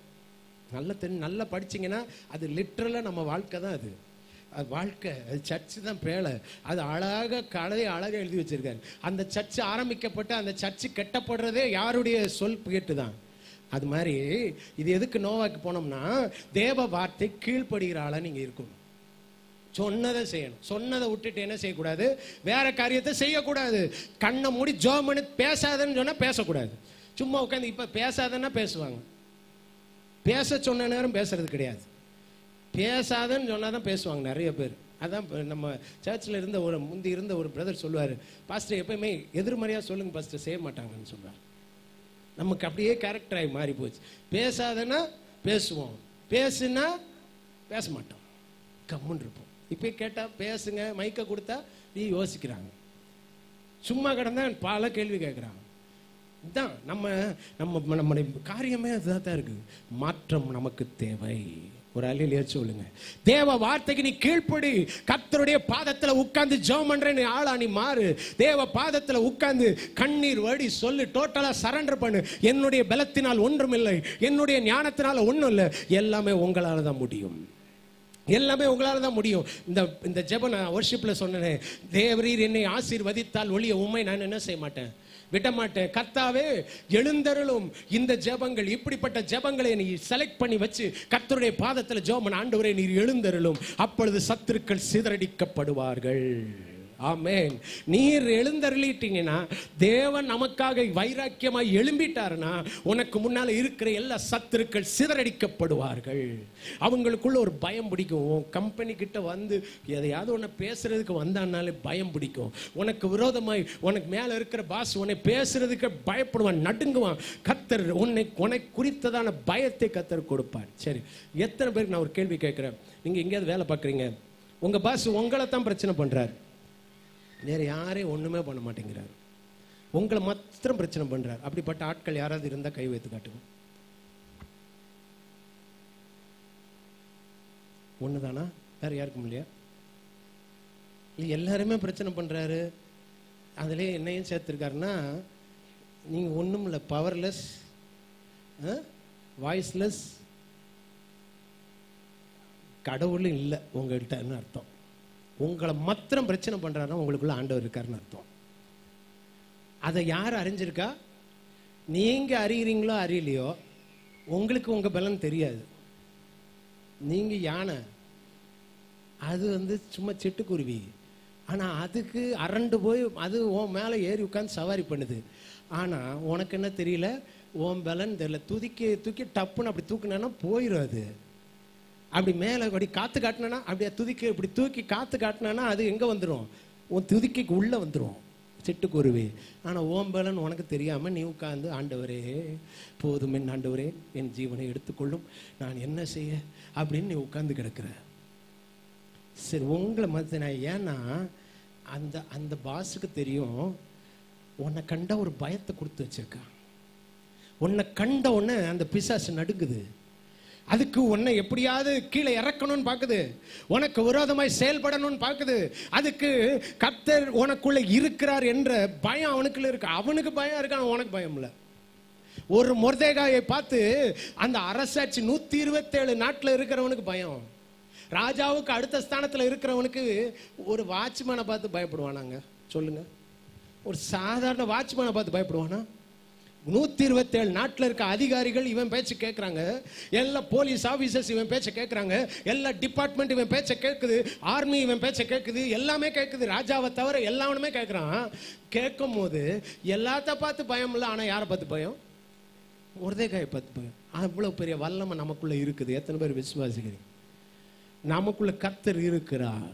நல்ல தென் நல்லா படிச்சீங்கன்னா அது லிட்ரலாக நம்ம வாழ்க்கை தான் அது. அது வாழ்க்கை அது சர்ச்சு தான் பேழை. அது அழகாக கலையை அழகாக எழுதி வச்சிருக்காரு. அந்த சர்ச்சு ஆரம்பிக்கப்பட்டு அந்த சர்ச்சு கெட்டப்படுறதே யாருடைய சொல் கேட்டு தான். அது மாதிரி இது எதுக்கு நோவாக்கு போனோம்னா தேவ வார்த்தை கீழ்ப்படுகிற ஆளாக நீங்கள் இருக்கணும். சொன்னதை செய்யணும். சொன்னதை விட்டுட்டு என்ன செய்யக்கூடாது? வேற காரியத்தை செய்யக்கூடாது. கண்ணை மூடி ஜோமனு பேசாதன்னு சொன்னா பேசக்கூடாது. சும்மா உட்காந்து இப்ப பேசாதன்னா பேசுவாங்க. பேச சொன்ன நேரம் பேசுறது கிடையாது. பேசாதன்னு சொன்னால் தான் பேசுவாங்க நிறைய பேர். அதான் நம்ம சர்ச்சில் இருந்த ஒரு முந்தி இருந்த ஒரு பிரதர் சொல்லுவார் பாஸ்டர் எப்பயுமே எதிர்மறையாக சொல்லுங்க பாஸ்டர் செய்ய மாட்டாங்கன்னு சொல்றார். நமக்கு அப்படியே கேரக்டர் ஆகி மாறி போச்சு. பேசாதன்னா பேசுவோம். பேசுனா பேச மாட்டோம். கம்முன்னு இருப்போம். இப்போ கேட்டால் பேசுங்க மைக்கை கொடுத்தா நீ யோசிக்கிறாங்க. சும்மா கிடந்தா பல கேள்வி கேட்குறாங்க இதுதான் நம்ம நம்ம நம்முடைய காரியமே அதுதான் தான் இருக்குது மாற்றம் நமக்கு தேவை. ஒரு அலையிலேயே சொல்லுங்க. தேவ வார்த்தைக்கு நீ கீழ்ப்படி. கத்தருடைய பாதத்தில் உட்கார்ந்து ஜோம் பண்ற ஆளா நீ மாறு. தேவ பாதத்தில் உட்கார்ந்து கண்ணீர் வடி சொல்லு. டோட்டலாக சரண்டர் பண்ணு. என்னுடைய பலத்தினால் ஒன்றும் இல்லை என்னுடைய ஞானத்தினால் ஒன்றும் இல்லை எல்லாமே உங்களால் தான் முடியும். எல்லாமே உங்களால தான் முடியும். இந்த இந்த ஜெப நான் ஒர்ஷிப்பில் சொன்னேன். தேவரீர் என்னை ஆசீர்வதித்தால் ஒளிய உண்மை நான் என்ன செய்ய மாட்டேன்? விட மாட்டேன். கர்த்தாவே எழுந்தருளும் இந்த ஜெபங்கள் இப்படிப்பட்ட ஜெபங்களை நீ செலக்ட் பண்ணி வச்சு கர்த்தருடைய பாதத்தில் ஜோமன் ஆண்டவரை நீர் எழுந்தருளும். அப்பொழுது சத்துருக்கள் சிதறடிக்கப்படுவார்கள். ஆமேன். நீர் எழுந்தருளிட்டீங்கன்னா தேவன் நமக்காக வைராக்கியமாய் எழும்பிட்டாருன்னா உனக்கு முன்னால் இருக்கிற எல்லா சத்துருக்கள் சிதறடிக்கப்படுவார்கள். அவங்களுக்குள்ள ஒரு பயம் பிடிக்கும். உன் கம்பெனி கிட்ட வந்து எதையாவது உன்னை பேசுறதுக்கு வந்தானாலே பயம் பிடிக்கும். உனக்கு விரோதமாய் உனக்கு மேலே இருக்கிற பாஸ் உன்னை பேசுறதுக்கு பயப்படுவான் நடுங்குவான். கத்தர் உன்னை உனக்கு குறித்ததான பயத்தை கத்தர் கொடுப்பார். சரி எத்தனை பேருக்கு நான் ஒரு கேள்வி கேட்குறேன்? நீங்கள் எங்கேயாவது வேலை பார்க்குறீங்க? உங்கள் பாஸ் உங்களை தான் பிரச்சனை பண்ணுறாரு வேற யாரையும் ஒண்ணுமே பண்ண மாட்டேங்கிறாரு. உங்களை மாத்திரம் பிரச்சனை பண்றாரு. அப்படிப்பட்ட ஆட்கள் யாராவது இருந்தா கை வைத்து காட்டுங்க. ஒண்ணுதானா? வேற யாருக்கும் இல்லையா? இல்லை எல்லாருமே பிரச்சனை பண்றாரு. அதுலயே என்னையும் சேர்த்துருக்காருன்னா நீங்க ஒண்ணும் இல்லை பவர்லெஸ் வாய்ஸ்லெஸ் கடவுளும் இல்லை உங்கள்கிட்டன்னு அர்த்தம். உங்களை மாத்திரம் பிரச்சனை பண்ணுறாருன்னா உங்களுக்குள்ள ஆண்டவர் இருக்காருன்னு அர்த்தம். அதை யார் அறிஞ்சிருக்கா? நீங்க அறிகிறீங்களோ அறியலையோ உங்களுக்கு உங்க பலன் தெரியாது. நீங்க யானை. அது வந்து சும்மா சிட்டுக்குருவி. ஆனா அதுக்கு அரண்டு போய் அது உன் மேல ஏறி உட்காந்து சவாரி பண்ணுது. ஆனா உனக்கு என்ன தெரியல? உன் பலன் தெரியல. தூக்கி தூக்கி டப்புன்னு அப்படி தூக்குனா போயிடும் அது. அப்படி மேலே அப்படி காத்து காட்டினா அப்படியே துதிக்கி இப்படி தூக்கி காத்து காட்டினா அது எங்க வந்துடும் உன் துதிக்கைக்கு உள்ள வந்துடும் சிட்டுக்குருவி. ஆனா ஓம்பலன்னு உனக்கு தெரியாம நீ உட்கார்ந்து ஆண்டவரே போதும் என் ஆண்டவரே என் ஜீவனை எடுத்துக்கொள்ளும். நான் என்ன செய்ய? அப்படின்னு நீ உட்கார்ந்து கிடக்குற. சரி உங்களை மத்த நான் ஏன்னா அந்த அந்த பாஸுக்கு தெரியும் உன்னை கண்ட ஒரு பயத்தை கொடுத்து வச்சிருக்கான். உன்னை கண்ட உடனே அந்த பிசாசு நடுங்குது. அதுக்கு உன்னை எப்படியாவது கீழே இறக்கணும்னு பார்க்குது உனக்கு விரோதமாய் செயல்படணும்னு பார்க்குது அதுக்கு கர்த்தர் உனக்குள்ள இருக்கிறார் என்ற பயம் அவனுக்குள்ள இருக்கு. அவனுக்கு பயம் இருக்கு ஆனா உனக்கு பயம் இல்லை. ஒரு முர்தேகாயை பார்த்து அந்த அரசாட்சி நூத்தி இருபத்தேழு நாட்டில் இருக்கிறவனுக்கு பயம். ராஜாவுக்கு அடுத்த ஸ்தானத்தில் இருக்கிறவனுக்கு ஒரு வாட்ச்மேனை பார்த்து பயப்படுவானாங்க. சொல்லுங்க. ஒரு சாதாரண வாட்ச்மேனை பார்த்து பயப்படுவானா? நூத்தி இருபத்தேழு நாட்டில் இருக்க அதிகாரிகள் இவன் பேச்சு கேட்குறாங்க எல்லா போலீஸ் ஆஃபீஸர்ஸ் இவன் பேச்சை கேட்குறாங்க எல்லா டிபார்ட்மெண்ட் இவன் பேச்சை கேட்குது ஆர்மி இவன் பேச்சை கேட்குது எல்லாமே கேட்குது ராஜாவை தவிர எல்லாவனுமே கேட்குறான் கேட்கும் போது எல்லாத்த பார்த்து பயம் இல்லை ஆனால் யாரை பார்த்து பயம்? ஒரேகாயை பார்த்து பயம். அவ்வளோ பெரிய வல்லமை நமக்குள்ளே இருக்குது. எத்தனை பேர் விசுவாசிக்கிறீங்க? நமக்குள்ளே கத்தர் இருக்கிறார்.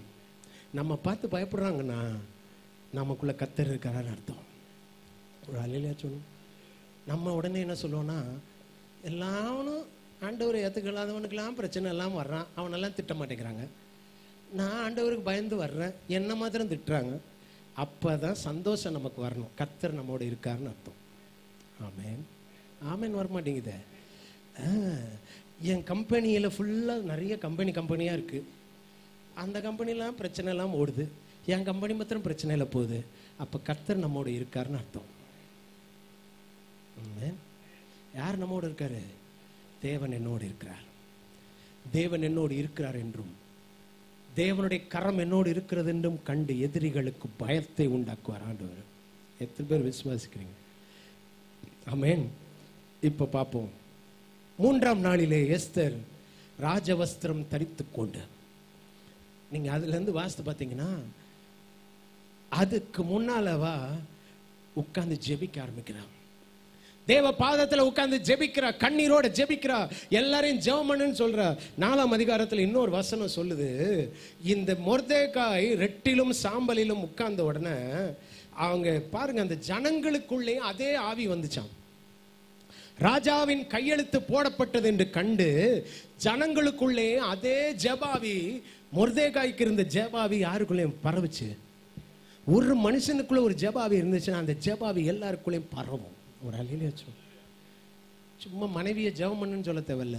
நம்ம பார்த்து பயப்படுறாங்கன்னா நமக்குள்ளே கத்தர் இருக்கிறான்னு அர்த்தம். ஒரு அலையிலையா சொல்லணும் நம்ம உடனே என்ன சொல்லுவோம்னா எல்லாவனும் ஆண்டவரை ஏற்றுக்கலாதவனுக்கெல்லாம் பிரச்சனை எல்லாம் வர்றான். அவனெல்லாம் திட்ட மாட்டேங்கிறாங்க. நான் ஆண்டவருக்கு பயந்து வர்றேன். என்ன மாத்திரம் திட்டுறாங்க. அப்போ தான் சந்தோஷம் நமக்கு வரணும். கத்தர் நம்மோட இருக்காருன்னு அர்த்தம். ஆமேன். ஆமேன் வர மாட்டேங்குதே என் கம்பெனியில் ஃபுல்லாக நிறைய கம்பெனி கம்பெனியாக இருக்குது அந்த கம்பெனிலாம் பிரச்சனைலாம் ஓடுது. என் கம்பெனி மாத்திரம் பிரச்சனையில் போகுது. அப்போ கத்தர் நம்மோட இருக்காருன்னு அர்த்தம். யார் நம்மோடு இருக்காரு? தேவன் என்னோடு இருக்கிறார். தேவன் என்னோடு இருக்கிறார் என்றும் தேவனுடைய கரம் என்னோடு இருக்கிறது என்றும் கண்டு எதிரிகளுக்கு பயத்தை உண்டாக்குவார் ஆண்டவர். எத்தனை பேர் விசுவாசிக்கிறீங்க? ஆமேன் இப்போ பார்ப்போம். மூன்றாம் நாளிலே எஸ்தர் ராஜவஸ்திரம் தரித்து கொண்டு நீங்கள் அதுலேருந்து வாசித்து பார்த்தீங்கன்னா அதுக்கு முன்னாலவா உட்காந்து ஜெபிக்க ஆரம்பிக்கிறான். தேவ பாதத்தில் உட்கார்ந்து ஜெபிக்கிறா கண்ணீரோட ஜெபிக்கிறா எல்லாரையும் ஜெபம் பண்ணுன்னு சொல்றா நாலாம் அதிகாரத்தில் இன்னொரு வசனம் சொல்லுது. இந்த மொர்தேகாய் ரெட்டிலும் சாம்பலிலும் உட்கார்ந்த உடனே அவங்க பாருங்க அந்த ஜனங்களுக்குள்ளே அதே ஆவி வந்துச்சாம். ராஜாவின் கையெழுத்து போடப்பட்டது என்று கண்டு ஜனங்களுக்குள்ளே அதே ஜெபாவி மொர்தேகாய்க்கு இருந்த ஜெபாவி யாருக்குள்ளேயும் பரவுச்சு. ஒரு மனுஷனுக்குள்ள ஒரு ஜெபாவி இருந்துச்சுன்னா அந்த ஜெபாவி எல்லாருக்குள்ளேயும் பரவும். ஒரு அலையிலே வச்சோம் சும்மா மனைவியை ஜெபம் பண்ணுன்னு சொல்ல தேவையில்ல.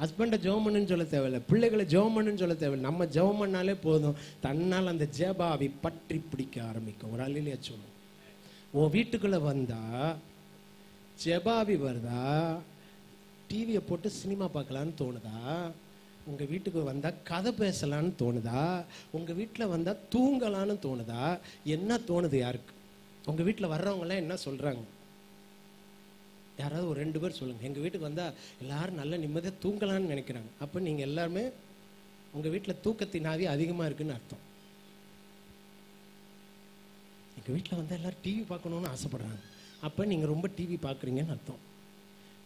ஹஸ்பண்டை ஜெபம் பண்ணுன்னு சொல்ல தேவையில்ல. பிள்ளைகளை ஜெபம் பண்ணுன்னு சொல்ல தேவையில்ல. நம்ம ஜெபம் பண்ணாலே போதும். தன்னால் அந்த ஜெபாவி பற்றி பிடிக்க ஆரம்பிக்கும். ஒரு அலையிலே சொல்லும் உன் வீட்டுக்குள்ளே வந்தா ஜெபாவி வருதா? டிவியை போட்டு சினிமா பார்க்கலான்னு தோணுதா? உங்கள் வீட்டுக்கு வந்தால் கதை பேசலான்னு தோணுதா? உங்கள் வீட்டில் வந்தால் தூங்கலான்னு தோணுதா? என்ன தோணுது யாருக்கு? உங்கள் வீட்டில் வர்றவங்களாம் என்ன சொல்கிறாங்க யாராவது ஒரு ரெண்டு பேர் சொல்லுங்கள் எங்கள் வீட்டுக்கு வந்தால் எல்லாரும் நல்ல நிம்மதியாக தூங்கலான்னு நினைக்கிறாங்க. அப்போ நீங்கள் எல்லாருமே உங்கள் வீட்டில் தூக்கத்தின் ஆவி அதிகமாக இருக்குன்னு அர்த்தம். எங்கள் வீட்டில் வந்தால் எல்லோரும் டிவி பார்க்கணுன்னு ஆசைப்படுறாங்க. அப்போ நீங்கள் ரொம்ப டிவி பார்க்குறீங்கன்னு அர்த்தம்.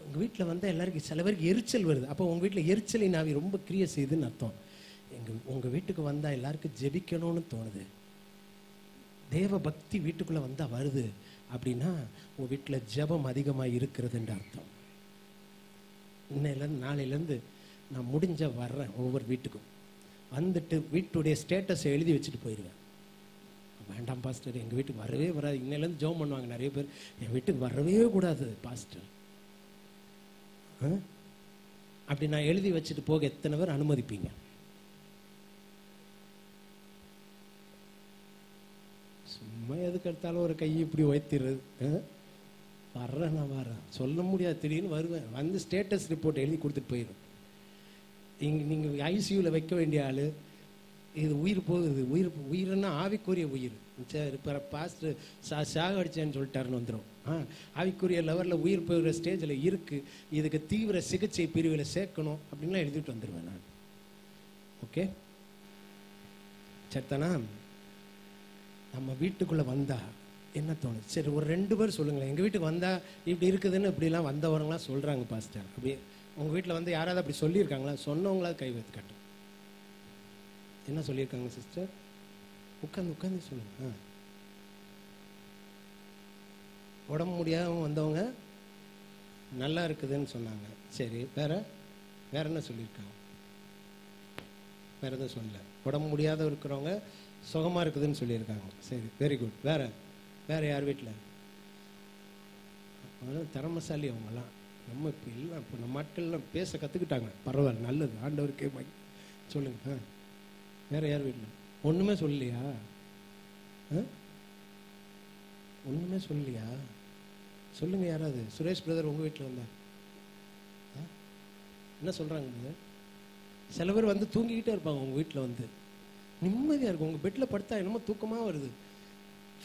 உங்கள் வீட்டில் வந்தால் எல்லாருக்கும் சில பேருக்கு எரிச்சல் வருது. அப்போ உங்கள் வீட்டில் எரிச்சலின் ஆவி ரொம்ப கிரியை செய்யுதுன்னு அர்த்தம். எங்கள் உங்கள் வீட்டுக்கு வந்தால் எல்லாருக்கும் ஜெபிக்கணும்னு தோணுது. தேவ பக்தி வீட்டுக்குள்ளே வந்தால் வருது. அப்படின்னா உன் வீட்டில் ஜெபம் அதிகமாக இருக்கிறதுன்ற அர்த்தம். இன்னையிலேருந்து நாளையிலேருந்து நான் முடிஞ்ச வர்றேன் ஒவ்வொரு வீட்டுக்கும். வந்துட்டு வீட்டுடைய ஸ்டேட்டஸை எழுதி வச்சுட்டு போயிடுவேன் வேண்டாம் பாஸ்டர் எங்கள் வீட்டுக்கு வரவே வராது. இன்னையிலேருந்து ஜோம் பண்ணுவாங்க நிறைய பேர். என் வீட்டுக்கு வரவே கூடாது பாஸ்டர் ஆ? அப்படி நான் எழுதி வச்சுட்டு போக எத்தனை பேர் அனுமதிப்பீங்க? சும்மா எதுக்கு எடுத்தாலும் ஒரு கையை இப்படி உயர்த்திடுறது? ஆ? வர்றேன் நான் வர்றேன். சொல்ல முடியாது. திடீர்னு வருவேன். வந்து ஸ்டேட்டஸ் ரிப்போர்ட் எழுதி கொடுத்துட்டு போயிடும் இங்கே நீங்கள் ஐசியூவில் வைக்க வேண்டிய ஆள் இது உயிர் போகுது. உயிர் உயிர்னா ஆவிக்குரிய உயிர். சரி இப்போ பாஸ்டர் சா சாக அடிச்சேன்னு சொல்லிட்டாருன்னு வந்துடும் ஆ? ஆவிக்குரிய லெவலில் உயிர் போகிற ஸ்டேஜில் இருக்குது இதுக்கு தீவிர சிகிச்சை பிரிவில் சேர்க்கணும் அப்படின்லாம் எழுதிட்டு வந்துடுவேன் நான். ஓகே சரித்தானா நம்ம வீட்டுக்குள்ள வந்தா என்ன தோணுது? சரி ஒரு ரெண்டு பேர் சொல்லுங்களேன். எங்க வீட்டுக்கு வந்தா இப்படி இருக்குதுன்னு இப்படிலாம் வந்தவங்களாம் சொல்றாங்க பாஸ்டர் அப்படி உங்க வீட்டில் வந்து யாராவது அப்படி சொல்லியிருக்காங்களா? சொன்னவங்களாவது கை வைத்து கட்டும் என்ன சொல்லியிருக்காங்க சிஸ்டர் உட்காந்து உட்காந்து சொல்லுங்க. ஆ. உடம்பு முடியாதவங்க வந்தவங்க நல்லா இருக்குதுன்னு சொன்னாங்க. சரி வேற? வேற என்ன சொல்லியிருக்காங்க? வேற எதுவும் சொல்லல. உடம்பு முடியாத இருக்கிறவங்க சுகமாக இருக்குதுன்னு சொல்லியிருக்காங்க. சரி வெரி குட் வேற வேற யார் வீட்டில் அதெல்லாம் திறமசாலி அவங்கெல்லாம். நம்ம இப்போ இல்லை இப்போ நம்ம மக்கள்லாம் பேச கற்றுக்கிட்டாங்க பரவாயில்ல நல்லது. ஆண்டவருக்கே மகி சொல்லுங்க ஆ. வேற யார் வீட்டில் ஒன்றுமே சொல்லலையா? ஆ? ஒன்றுமே சொல்லலையா? சொல்லுங்க யாராவது. சுரேஷ் பிரதர் உங்கள் வீட்டில் வந்தா. ஆ? என்ன சொல்கிறாங்க சில பேர் வந்து தூங்கிக்கிட்டே இருப்பாங்க உங்கள் வீட்டில் வந்து. நிம்மதியாக இருக்கும். உங்கள் பெட்டில் படுத்தா என்னமோ தூக்கமாக வருது.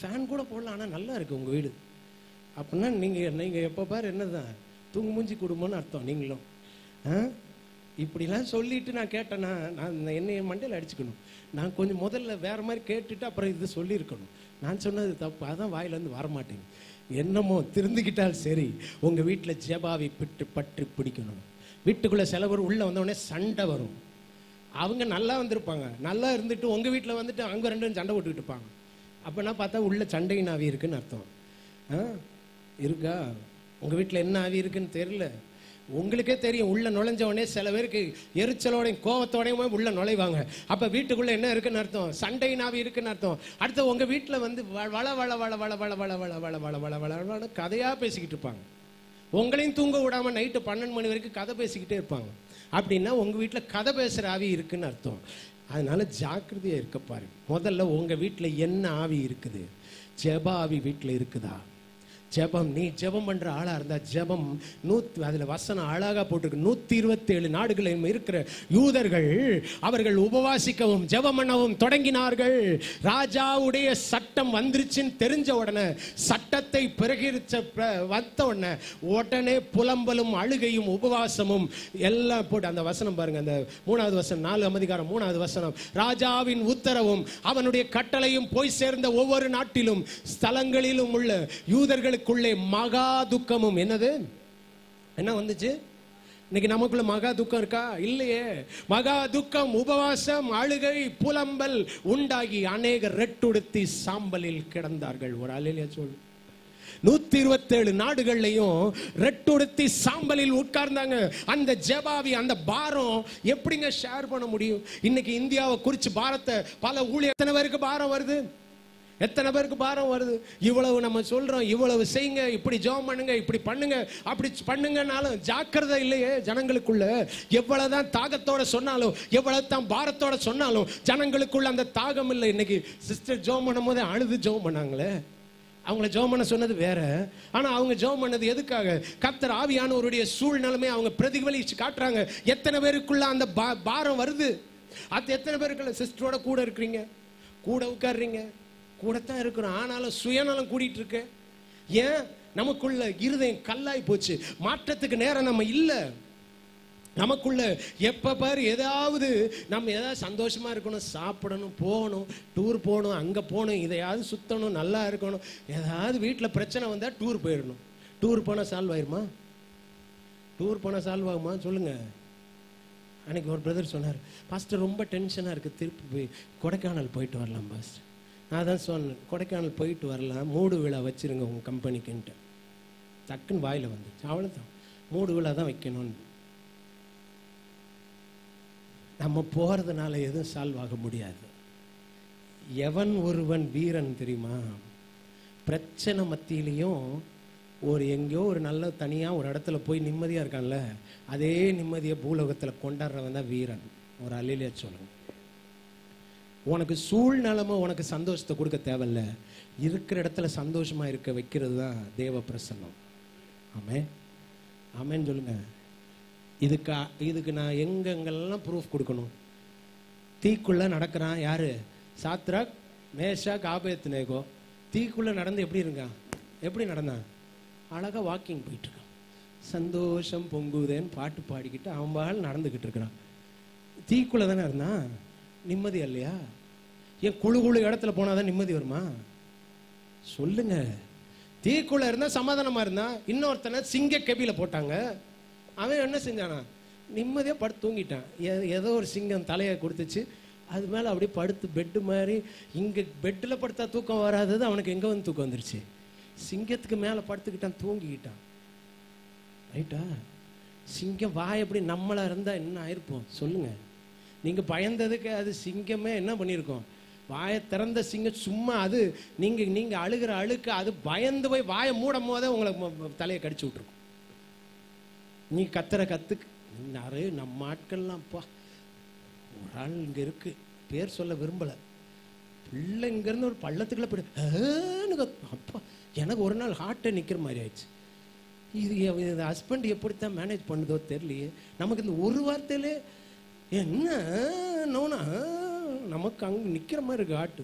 ஃபேன் கூட போடலாம் ஆனால் நல்லா இருக்குது உங்கள் வீடு. அப்படின்னா நீங்கள் நீங்கள் எப்போ பாரு என்னதான்? தூங்கு மூஞ்சி குடும்பம்னு அர்த்தம் நீங்களும். ஆ? இப்படிலாம் சொல்லிட்டு நான் கேட்டேன்னா நான் என்னைய மண்டையில் அடிச்சுக்கணும். நான் கொஞ்சம் முதல்ல வேற மாதிரி கேட்டுட்டு அப்புறம் இது சொல்லியிருக்கணும். நான் சொன்னது தப்பு அதான் வாயிலேருந்து வர மாட்டேங்குது என்னமோ திருந்துக்கிட்டால் சரி உங்கள் வீட்டில் ஜபாவை பிட்டு பற்றி பிடிக்கணும். வீட்டுக்குள்ளே சில உள்ளே வந்தவுடனே சண்டை வரும். அவங்க நல்லா வந்திருப்பாங்க நல்லா இருந்துட்டு உங்கள் வீட்டில் வந்துட்டு அங்கே ரெண்டும் சண்டை போட்டுக்கிட்டு இருப்பாங்க அப்போனா பார்த்தா உள்ள சண்டையின் ஆவி இருக்குன்னு அர்த்தம் ஆ இருக்கா உங்கள் வீட்டில் என்ன ஆவி இருக்குன்னு தெரியல உங்களுக்கே தெரியும் உள்ள நுழைஞ்ச உடனே சில பேருக்கு எரிச்சலோடையும் கோவத்தோடையும் உள்ள நுழைவாங்க அப்ப வீட்டுக்குள்ள என்ன இருக்குன்னு அர்த்தம் சண்டை நாவி இருக்குன்னு அர்த்தம் அடுத்து உங்க வீட்டுல வந்து வ- வள வள வள வள வள வள வள வள வள வள வள வள கதையா பேசிக்கிட்டு இருப்பாங்க உங்களையும் தூங்க விடாம நைட்டு பன்னெண்டு மணி வரைக்கும் கதை பேசிக்கிட்டே இருப்பாங்க அப்படின்னா உங்கள் வீட்டில் கதை பேசுகிற ஆவி இருக்குன்னு அர்த்தம். அதனால ஜாக்கிரதையாக இருக்க பாருங்க. முதல்ல உங்கள் வீட்டில் என்ன ஆவி இருக்குது? ஜெப ஆவி வீட்டில் இருக்குதா? ஜெபம் நீ ஜெபம் பண்ற ஆளா இருந்தா ஜெபம். நூத்தி அதுல வசனம் அழகாக போட்டிருக்கு. நூத்தி இருபத்தி ஏழு இருக்கிற யூதர்கள் அவர்கள் உபவாசிக்கவும் ஜெபம் பண்ணவும் தொடங்கினார்கள். ராஜாவுடைய சட்டம் வந்துருச்சுன்னு தெரிஞ்ச உடனே சட்டத்தை பிரகரிச்ச பிர- வந்த உடனே உடனே புலம்பலும் அழுகையும் உபவாசமும் எல்லாம் போட்டு அந்த வசனம் பாருங்க அந்த மூணாவது வசனம் நாலு அமதிகாரம் மூணாவது வசனம். ராஜாவின் உத்தரவும் அவனுடைய கட்டளையும் போய் சேர்ந்த ஒவ்வொரு நாட்டிலும் ஸ்தலங்களிலும் உள்ள யூதர்களுக்கு எனக்குள்ளே மகா துக்கமும். என்னது? என்ன வந்துச்சு? இன்னைக்கு நமக்குள்ள மகா துக்கம் இருக்கா? இல்லையே. மகா துக்கம் உபவாசம் அழுகை புலம்பல் உண்டாகி அநேக ரெட்டுடுத்தி சாம்பலில் கிடந்தார்கள். ஒரு அலையில சொல்லு. நூத்தி இருபத்தேழு நாடுகள்லையும் ரெட்டுடுத்தி சாம்பலில் உட்கார்ந்தாங்க. அந்த ஜெபாவி அந்த பாரம் எப்படிங்க ஷேர் பண்ண முடியும்? இன்னைக்கு இந்தியாவை குறிச்சு பாரத்தை பல ஊழியர் எத்தனை பேருக்கு பாரம் வருது? எத்தனை பேருக்கு பாரம் வருது? இவ்வளவு நம்ம சொல்றோம் இவ்வளவு செய்யுங்க இப்படி ஜோம் பண்ணுங்க இப்படி பண்ணுங்க அப்படி பண்ணுங்கனாலும் ஜாக்கிரதை இல்லையே ஜனங்களுக்குள்ள. எவ்வளவுதான் தாகத்தோட சொன்னாலும் எவ்வளவு தான் பாரத்தோட சொன்னாலும் ஜனங்களுக்குள்ள அந்த தாகம் இல்லை. இன்னைக்கு சிஸ்டர் ஜோம் பண்ணும் போதே அழுது ஜோம் பண்ணாங்களே. அவங்கள ஜோம் பண்ண சொன்னது வேற. ஆனா அவங்க ஜெபம் பண்ணது எதுக்காக? கத்தர் ஆவியானவருடைய சூழ்நிலைமை அவங்க பிரதிபலிச்சு காட்டுறாங்க. எத்தனை பேருக்குள்ள அந்த பா- பாரம் வருது? அது எத்தனை பேருக்குள்ள சிஸ்டரோட கூட இருக்கிறீங்க? கூட உட்காடுறீங்க கூடத்தான் இருக்கிறோம். ஆனாலும் சுயநலம் கூடிட்டு இருக்கு ஏன்? நமக்குள்ள இருதயம் கல்லாய் போச்சு. மாற்றத்துக்கு நேரம் நம்ம இல்லை. நமக்குள்ள எப்ப பாரு ஏதாவது நம்ம ஏதாவது சந்தோஷமா இருக்கணும் சாப்பிடணும் போகணும் டூர் போகணும் அங்க போகணும் இதையாவது சுத்தணும் நல்லா இருக்கணும். ஏதாவது வீட்டில் பிரச்சனை வந்தா டூர் போயிடணும். டூர் போனால் சால்வ் ஆயிருமா? டூர் போனால் சால்வ் ஆகுமா? சொல்லுங்க. அன்னைக்கு ஒரு பிரதர் சொன்னார் பாஸ்டர் ரொம்ப டென்ஷனாக இருக்குது திருப்பி போய் கொடைக்கானல் போயிட்டு வரலாம் பாஸ்டர் நான் தான் சொன்னேன் கொடைக்கானல் போயிட்டு வரலாம் மூடு விழா வச்சுருங்க உங்கள் கம்பெனிக்குன்ட்டு. டக்குன்னு வாயில் வந்துச்சு. அவ்வளோதான் மூடு விழா தான் வைக்கணும்னு. நம்ம போகிறதுனால எதுவும் சால்வ் ஆக முடியாது. எவன் ஒருவன் வீரன் தெரியுமா? பிரச்சனை மத்தியிலையும் ஒரு எங்கேயோ ஒரு நல்ல தனியாக ஒரு இடத்துல போய் நிம்மதியாக இருக்கான்ல அதே நிம்மதியை பூலோகத்தில் கொண்டாடுறவன் தான் வீரன். ஒரு அல்லிலே சொல்லுங்க. உனக்கு சூழ்நிலைமை உனக்கு சந்தோஷத்தை கொடுக்க தேவையில்ல. இருக்கிற இடத்துல சந்தோஷமாக இருக்க வைக்கிறது தான் தேவ பிரசன்னம் ஆமே ஆமேன்னு சொல்லுங்க. இதுக்கு இதுக்கு நான் எங்கெங்கெல்லாம் ப்ரூஃப் கொடுக்கணும்? தீக்குள்ளே நடக்கிறான் யாரு? சாத்ராக் மேஷா காபேத் நேகோ தீக்குள்ளே நடந்து எப்படி இருக்கான் எப்படி நடந்தான்? அழகா வாக்கிங் போயிட்டுருக்கான். சந்தோஷம் பொங்குதேன்னு பாட்டு பாடிக்கிட்டு அவன் பால் நடந்துக்கிட்டு இருக்கிறான். தீக்குள்ளே தானே இருந்தான்? நிம்மதி இல்லையா? ஏன் குழு குழு இடத்துல போனாதான் நிம்மதி வருமா? சொல்லுங்க. தீக்குள்ள இருந்தா சமாதானமா இருந்தால் இன்னொருத்தனை சிங்க கெபியில போட்டாங்க. அவன் என்ன செஞ்சானா? நிம்மதியா படுத்து தூங்கிட்டான். ஏதோ ஒரு சிங்கம் தலையை கொடுத்துச்சு. அது மேல அப்படியே படுத்து பெட்டு மாதிரி இங்க பெட்டில் படுத்தா தூக்கம் வராதது அவனுக்கு எங்க வந்து தூக்கம் வந்துருச்சு? சிங்கத்துக்கு மேல படுத்துக்கிட்டான் தூங்கிக்கிட்டான். ரைட்டா சிங்கம் வாய் எப்படி நம்மளா இருந்தா என்ன ஆயிருப்போம்? சொல்லுங்க. நீங்க பயந்ததுக்கு அது சிங்கமே என்ன பண்ணியிருக்கோம் வாயை திறந்த சிங்கம் சும்மா அது நீங்க நீங்க அழுகிற அழுக்க அது பயந்து போய் வாயை மூடும் போதே உங்களை தலையை கடிச்சு விட்டுருக்கும். நீ கத்துற கத்துக்கு நிறைய நம்ம ஆட்கள்லாம் ஒரு ஆள் இங்க இருக்கு பேர் சொல்ல விரும்பல. பிள்ளை இங்க இருந்து ஒரு பள்ளத்துக்குள்ள போய் அப்பா எனக்கு ஒரு நாள் ஹார்ட்டை நிக்கிற மாதிரி ஆயிடுச்சு. இது இது ஹஸ்பண்ட் எப்படித்தான் மேனேஜ் பண்ணுதோ தெரியலையே. நமக்கு இந்த ஒரு வார்த்தையிலே என்ன? நோனா நமக்கு அங்க நிக்கிற மாதிரி இருக்கு ஆட்டு.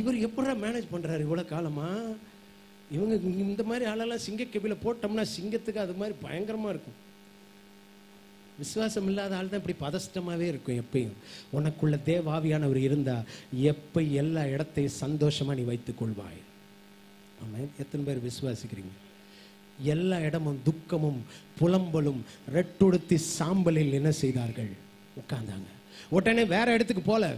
இவர் எப்படா மேனேஜ் பண்றாரு இவ்வளவு காலமா? இவங்க இந்த மாதிரி ஆளெல்லாம் சிங்க கெபில போட்டோம்னா சிங்கத்துக்கு அது மாதிரி பயங்கரமா இருக்கும். விசுவாசம் இல்லாத ஆள் தான் இப்படி பதஷ்டமாகவே இருக்கும் எப்பயும். உனக்குள்ள தேவாவியானவர் இருந்தா எப்போ எல்லா இடத்தையும் சந்தோஷமா நீ வைத்துக் கொள்வாய். எத்தனை பேர் விசுவாசிக்கிறீங்க? எல்லா இடமும் துக்கமும் புலம்பலும் ரெட்டுடுத்தி சாம்பலில் என்ன செய்தார்கள்? உட்கார்ந்தாங்க. உடனே வேற இடத்துக்கு போல.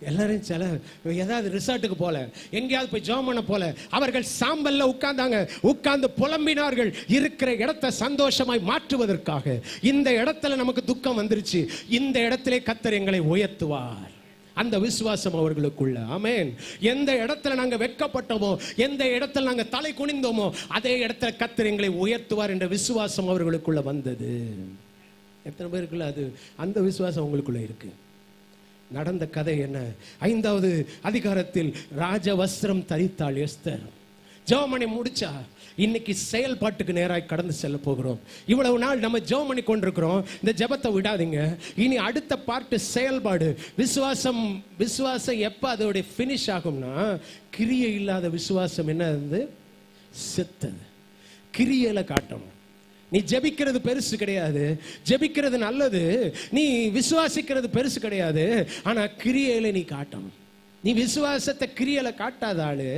எல்லாரும் சில ஏதாவது ரிசார்ட்டுக்கு போல. எங்கேயாவது போய் ஜோம் பண்ண போல. அவர்கள் சாம்பல்ல உட்கார்ந்தாங்க. உட்கார்ந்து புலம்பினார்கள். இருக்கிற இடத்த சந்தோஷமாய் மாற்றுவதற்காக. இந்த இடத்துல நமக்கு துக்கம் வந்துருச்சு. இந்த இடத்திலே கத்தர் எங்களை உயர்த்துவார். அந்த விசுவாசம் அவர்களுக்குள்ள. ஆமேன். எந்த இடத்துல நாங்கள் வெட்கப்பட்டோமோ எந்த இடத்துல நாங்கள் தலை குனிந்தோமோ அதே இடத்துல கத்தர் எங்களை உயர்த்துவார் என்ற விசுவாசம் அவர்களுக்குள்ள வந்தது. எத்தனை பேருக்குள்ள அது அந்த விசுவாசம் உங்களுக்குள்ள இருக்கு. நடந்த கதை என்ன? ஐந்தாவது அதிகாரத்தில் ராஜ வஸ்திரம் தரித்தாள் எஸ்தர். ஜெபமணி முடிச்சா இன்னைக்கு செயல்பாட்டுக்கு நேராக கடந்து செல்ல போகிறோம். இவ்வளவு நாள் நம்ம ஜெபம் பண்ணி கொண்டிருக்கிறோம். இந்த ஜெபத்தை விடாதீங்க. இனி அடுத்த பார்ட்டு செயல்பாடு. விசுவாசம் விசுவாசம் எப்போ அதோடைய ஃபினிஷ் ஆகும்னா கிரியை இல்லாத விசுவாசம் என்ன இருந்து செத்தது. கிரியையில காட்டணும். நீ ஜெபிக்கிறது பெருசு கிடையாது. ஜெபிக்கிறது நல்லது. நீ விசுவாசிக்கிறது பெருசு கிடையாது. ஆனால் கிரியையில நீ காட்டணும். நீ விசுவாசத்தை கிரியலை காட்டாத ஆளு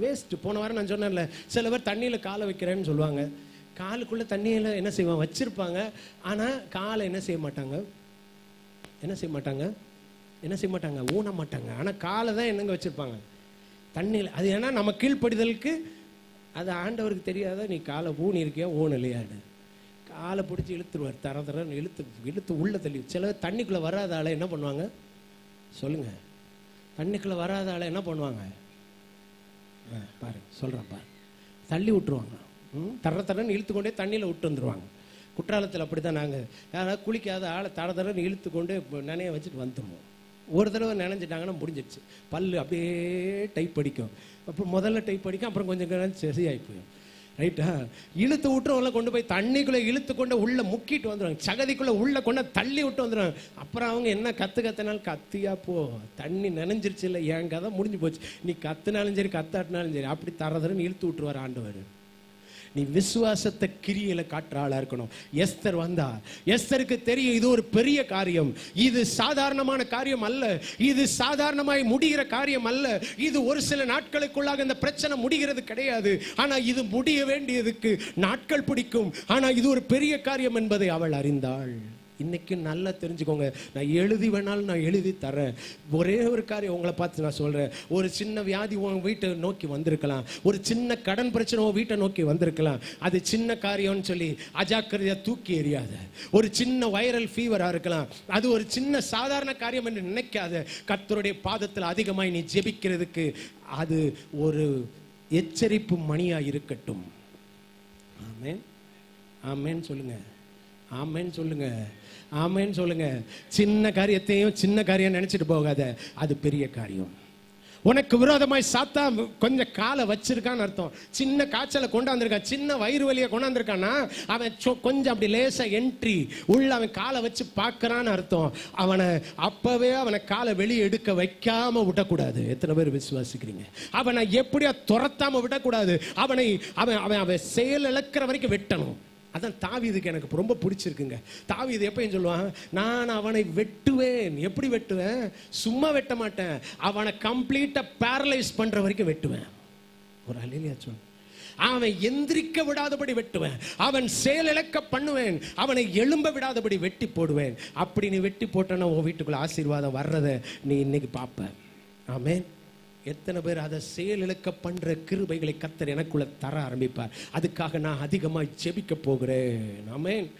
வேஸ்ட் போன வாரம் நான் சொன்னேன்ல சில பேர் தண்ணியில் காலை வைக்கிறேன்னு சொல்லுவாங்க. காலுக்குள்ள தண்ணியில் என்ன செய்வாங்க? வச்சிருப்பாங்க. ஆனால் காலை என்ன செய்ய மாட்டாங்க? என்ன செய்ய மாட்டாங்க? என்ன செய்ய மாட்டாங்க? ஊன மாட்டாங்க. ஆனால் காலை தான் என்னங்க வச்சுருப்பாங்க? தண்ணியில். அது ஏன்னா நம்ம கீழ்ப்படிதலுக்கு அது ஆண்டவருக்கு தெரியாத நீ காலை ஊனி இருக்கியா ஊன் இல்லையான்னு காலை பிடிச்சி இழுத்துருவார். தர தரன்னு இழுத்து இழுத்து உள்ள தள்ளி. சில தண்ணிக்குள்ளே வராத ஆளை என்ன பண்ணுவாங்க? சொல்லுங்க. தண்ணிக்குள்ளே வராத ஆளை என்ன பண்ணுவாங்க? பாரு சொல்கிறேன் பாரு. தள்ளி விட்டுருவாங்க. ம்? தர தரன்னு இழுத்து கொண்டே தண்ணியில் விட்டு வந்துருவாங்க. குற்றாலத்தில் அப்படி தான் நாங்கள் யாராவது குளிக்காத ஆளை தர தரன்னு இழுத்து கொண்டு நினைய வச்சுட்டு வந்துடுவோம் ஒரு தடவை நினைஞ்சிட்டாங்கன்னா முடிஞ்சிடுச்சு பல்லு அப்படியே டைப் அடிக்கும் அப்புறம் முதல்ல டைப் அடிக்கும் அப்புறம் கொஞ்சம் கொஞ்சம் சரியாகி போயிடும். ரைட்டா இழுத்து விட்டுறவங்கள கொண்டு போய் தண்ணிக்குள்ளே இழுத்து கொண்டு உள்ள முக்கிட்டு வந்துடுவாங்க சகதிக்குள்ளே உள்ள கொண்டு தள்ளி விட்டு வந்துடுவாங்க அப்புறம் அவங்க என்ன கத்து கத்தினாலும் கத்தியா போ. தண்ணி நினைஞ்சிருச்சு இல்லை என் கதை முடிஞ்சு போச்சு. நீ கத்துனாலும் சரி கத்தாட்டினாலும் சரி அப்படி தரதுன்னு இழுத்து விட்டுருவார் ஆண்டவர். நீ விசுவாசத்தை கிரியில காட்டுற ஆளா இருக்கணும். எஸ்தர் வந்தா எஸ்தருக்கு தெரியும் இது ஒரு பெரிய காரியம். இது சாதாரணமான காரியம் அல்ல. இது சாதாரணமாய் முடிகிற காரியம் அல்ல. இது ஒரு சில நாட்களுக்குள்ளாக இந்த பிரச்சனை முடிகிறது கிடையாது. ஆனா இது முடிய வேண்டியதுக்கு நாட்கள் பிடிக்கும். ஆனா இது ஒரு பெரிய காரியம் என்பதை அவள் அறிந்தாள். இன்னைக்கு நல்லா தெரிஞ்சுக்கோங்க. நான் எழுதி வேணாலும் நான் எழுதி தரேன். ஒரே ஒரு காரியம் உங்களை பார்த்து நான் சொல்கிறேன் ஒரு சின்ன வியாதி உன் வீட்டை நோக்கி வந்திருக்கலாம். ஒரு சின்ன கடன் பிரச்சனை உன் வீட்டை நோக்கி வந்திருக்கலாம். அது சின்ன காரியம்னு சொல்லி அஜாக்கிரதையாக தூக்கி எறியாத. ஒரு சின்ன வைரல் ஃபீவராக இருக்கலாம். அது ஒரு சின்ன சாதாரண காரியம் என்று நினைக்காத. கர்த்தருடைய பாதத்தில் அதிகமாக நீ ஜெபிக்கிறதுக்கு அது ஒரு எச்சரிப்பு மணியாக இருக்கட்டும். ஆமேன். ஆமேன்னு சொல்லுங்கள் ஆமேன்னு சொல்லுங்கள் ஆமைன்னு சொல்லுங்க. சின்ன காரியத்தையும் சின்ன காரியம் நினைச்சிட்டு போகாத. அது பெரிய காரியம். உனக்கு விரோதமாய் சாத்தா கொஞ்சம் காலை வச்சிருக்கான்னு அர்த்தம். சின்ன காய்ச்சலை கொண்டாந்துருக்கான் சின்ன வயிறு வலியை கொண்டாந்துருக்கான்னா அவன் கொஞ்சம் அப்படி லேசா என்ட்ரி உள்ள அவன் காலை வச்சு பார்க்கறான்னு அர்த்தம். அவனை அப்பவே அவனை காலை வெளியே எடுக்க வைக்காம விடக்கூடாது. எத்தனை பேர் விசுவாசிக்கிறீங்க? அவனை எப்படியா துரத்தாம விடக்கூடாது. அவனை அவன் அவன் அவன் செயல் இழக்கிற வரைக்கும் வெட்டணும். அதான் தாவீதுக்கு எனக்கு ரொம்ப பிடிச்சிருக்குங்க. தாவீது எப்பயும் சொல்லுவான்? நான் அவனை வெட்டுவேன். எப்படி வெட்டுவேன்? சும்மா வெட்ட மாட்டேன். அவனை கம்ப்ளீட்டாக பேரலைஸ் பண்ணுற வரைக்கும் வெட்டுவேன். ஒரு அலையிலியா அவன் எந்திரிக்க விடாதபடி வெட்டுவேன். அவன் செயலிழக்க பண்ணுவேன். அவனை எழும்ப விடாதபடி வெட்டி போடுவேன். அப்படி நீ வெட்டி போட்டனா உன் வீட்டுக்குள்ள ஆசீர்வாதம் வர்றதை நீ இன்னைக்கு பார்ப்ப. ஆமேன். எத்தனை பேர் அதை செயலிழக்க பண்ற கிருபைகளை கத்தர் எனக்குள்ள தர ஆரம்பிப்பார். அதுக்காக நான் அதிகமாக ஜெபிக்க போகிறேன். ஆமென்.